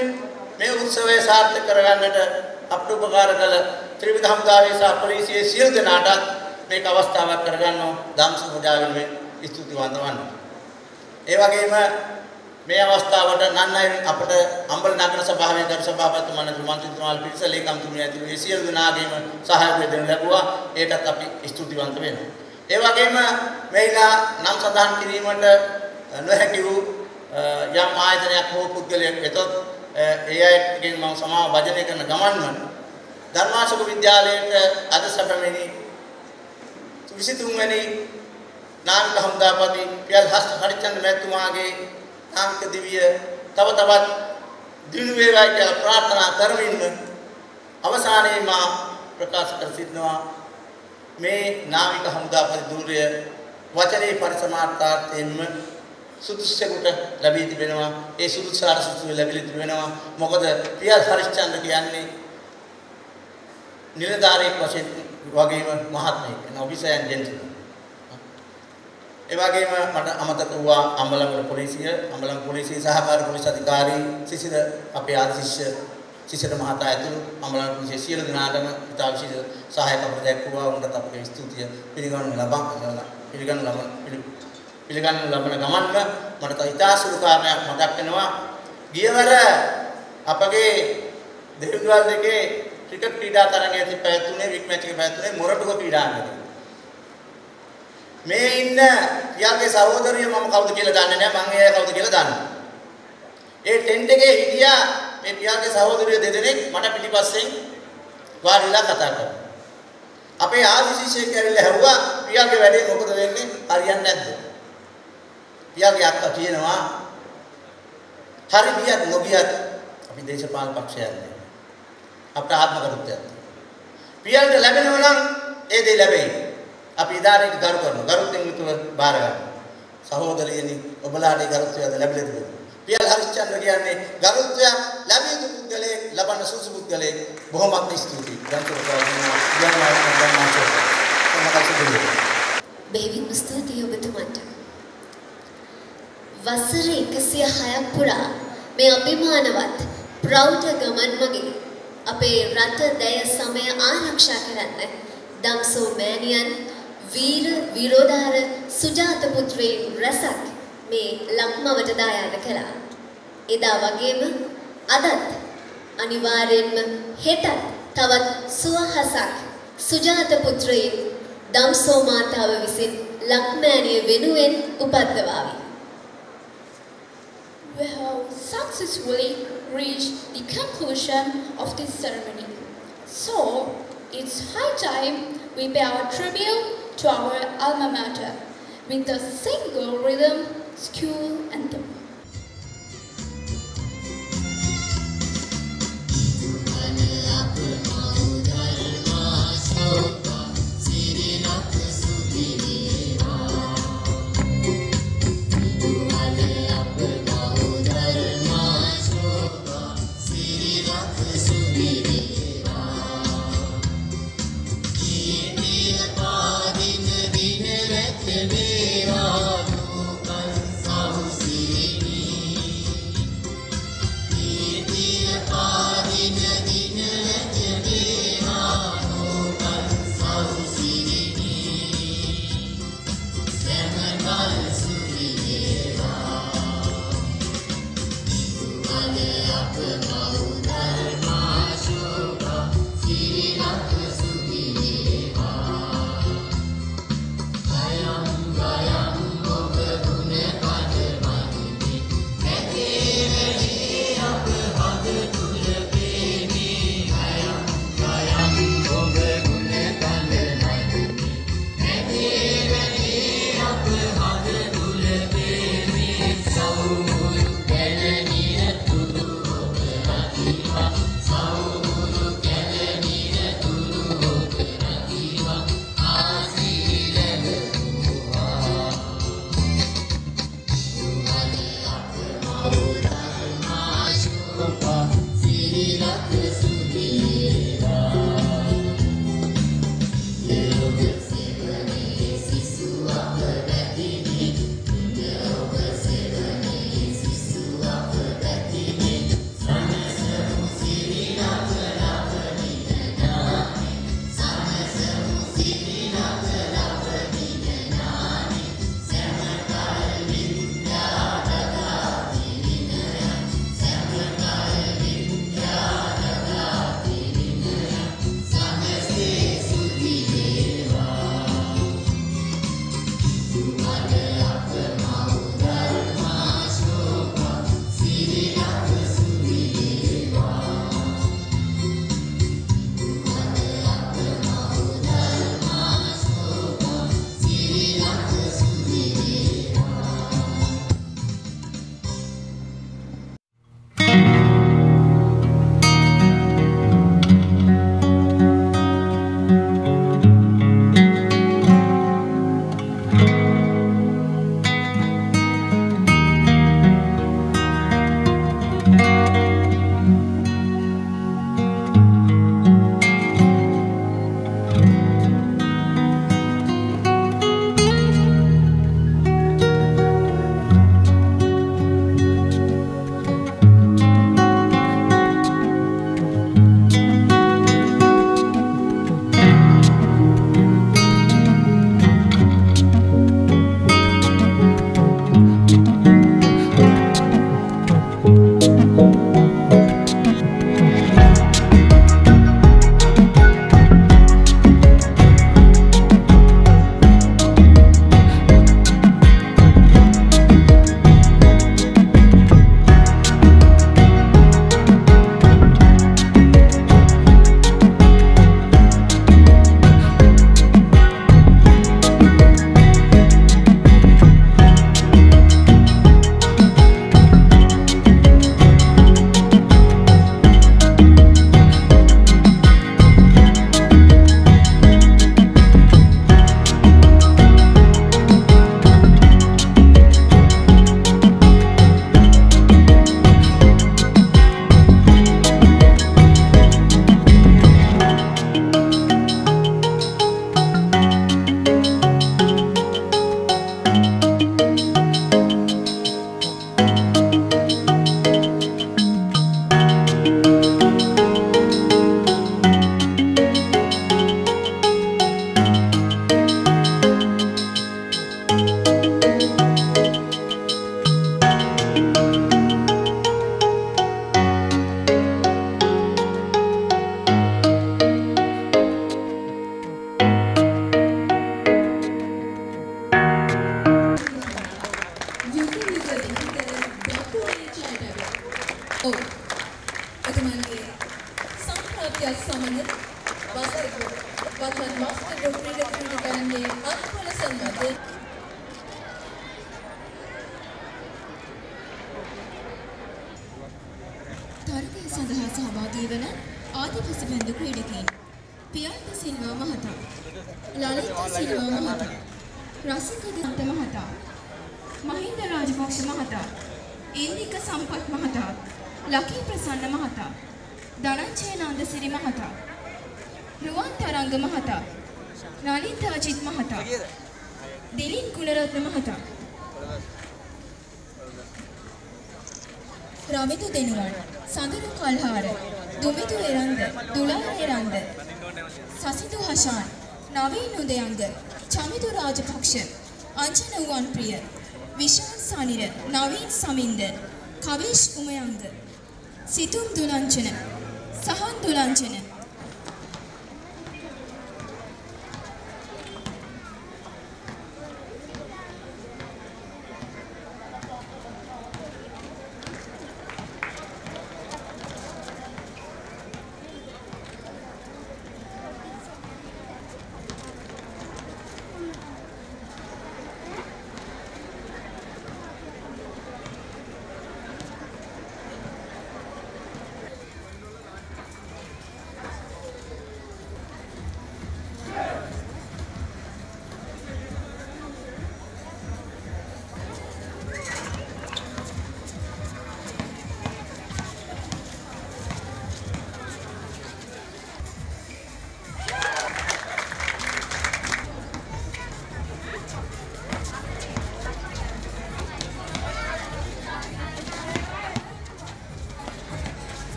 මේ උත්සවය සාර්ථක කරගන්නට අපට උපකාර කළ ත්‍රිවිධ හමුදාවේ සහ පොලිසියේ සියලු දෙනාට මේක අවස්ථාවක් කරගන්නව දම්ස මුදාගෙන ස්තුතිවන්ත වන්නවා. ඒ වගේම මේ අවස්ථාවට නන්නයිරින් අපට අම්බල නගර සභාවේ ගරු සභාපතිතුමන් මන්ත්‍රීතුමාල් පිරිස ලේකම්තුමිය ඇතුළු ඒ සියලු දෙනාගේම සහයෝගය දෙන්න ලැබුවා. ඒකත් අපි ස්තුතිවන්ත වෙනවා. ඒ වගේම මේලා නම් සඳහන් කිරීමට නොහැකි වූ යම් ආයතනයක් හෝ පුද්ගලයෙක් වෙතොත් ඒ අයගෙන් මම සමාව වජනය කරන ගමන්ම ධර්මාශෝක විද්‍යාලයට අද සැපමෙනි 23 වෙනි නාමික හමුදාපති පියල් හස්ත හරිචන්ද මැතිතුමාගේ නාමික දිවිය තව තවත් දිනු වේවායි කියලා ප්‍රාර්ථනා කරමින්ම අවසානයේ මා ප්‍රකාශ කර සිටිනවා. මේ නාවික හමුදාපති ධූරය වචනේ පරිසමාර්ථාර්ථයෙන්ම සුදුස්සෙකුට ලැබී තිබෙනවා. ඒ සුදුසාර සුදුසු ලැබී තිබෙනවා. මොකද පියල් හරිචන්ද කියන්නේ නිලධාරියෙක් වශයෙන් වගේම මහත්මයෙක් වෙන ඔෆිසර් ජෙන්ට්ල්මන් ඒ වගේම මට අමතක වුණා අම්බලන්ගොඩ පොලිසිය අම්බලන්ගොඩ පොලිසිය සහකාර පොලිස් අධිකාරී සිසිර අපේ ආදි ශිෂ්‍ය සිසිර මහතා ඇතුළු අම්බලන්ගොඩ පොලිසිය සියලු දෙනාටම ඉතා විශේෂ සහාය කපට දැක්වුවා. උන්ට අපේ ස්තුතිය පිළිගන්න ලබා පිළිගන්න ලබන පිළිගන්න ලබන ගමන්ම මට තව ඉතා සුළු කාරණයක් මතක් වෙනවා. ගියවර අපගේ දෙවිගල් දෙකේ ක්‍රිකට් ක්‍රීඩා තරගයේ පැවැත්ුනේ වික් මැච් එක පැවැත්ුනේ මොරටුව ක්‍රීඩාංගණයේ මේ ඉන්න පියාගේ සහෝදරිය මම කවුද කියලා දන්නේ නැහැ මං එයා කවුද කියලා දන්නවා. ඒ ටෙන්ට් එකේ හිටියා මේ පියාගේ සහෝදරිය දෙදෙනෙක් මට පිටිපස්සෙන් වාඩිලා කතා කරා. අපේ ආදි ශිෂ්‍යෙක් ඇවිල්ලා ඇහුවා පියාගේ වැඩේ මොකද වෙන්නේ හරියන්නේ නැද්ද? පියාගේ අක්කා කියනවා හරි ගියත් නොගියත් අපි දේශපාලන පක්ෂයක් නෑ. අපට ආත්ම කරුත්වයක්. පියාට ලැබෙනවා නම් ඒ දේ ලැබෙයි. අපි ඉදාරේට ගරු කරනවා. ගරුත්වෙන් යුතුව බාර ගන්නවා. සහෝදරියනි ඔබලාට ගරුත්වයද ලැබෙලද? පියල් හරිචන්ද්‍ර කියන්නේ ගරුත්වය ලැබිය යුතු පුද්ගලයෙක් ලබන සුසු පුද්ගලයෙක් බොහොමත් ස්තුතියි. බෙහෙවින්ම ස්තුතියි ඔබතුමන්ට. වසර 106ක් පුරා මේ අභිමානවත් ප්‍රෞಢ ගමන් මගේ අපේ රට දැය සමය ආරක්ෂා කරන්න දම්සෝ මෑණියන් වීර විරෝධාර සුජාත පුත්‍රයන් රැසක් මේ ලක්මවට දායාද කළා. එදා වගේම අදත් අනිවාර්යෙන්ම හෙටත් තවත් සුවහසක් සුජාත පුත්‍රයන් දම්සෝ මාතාව විසින් ලක්මෑණිය වෙනුවෙන් උපද්දවාවි. We have successfully reached the conclusion of this ceremony. So, it's high time we pay our tribute to our alma mater with a single rhythm school anthem.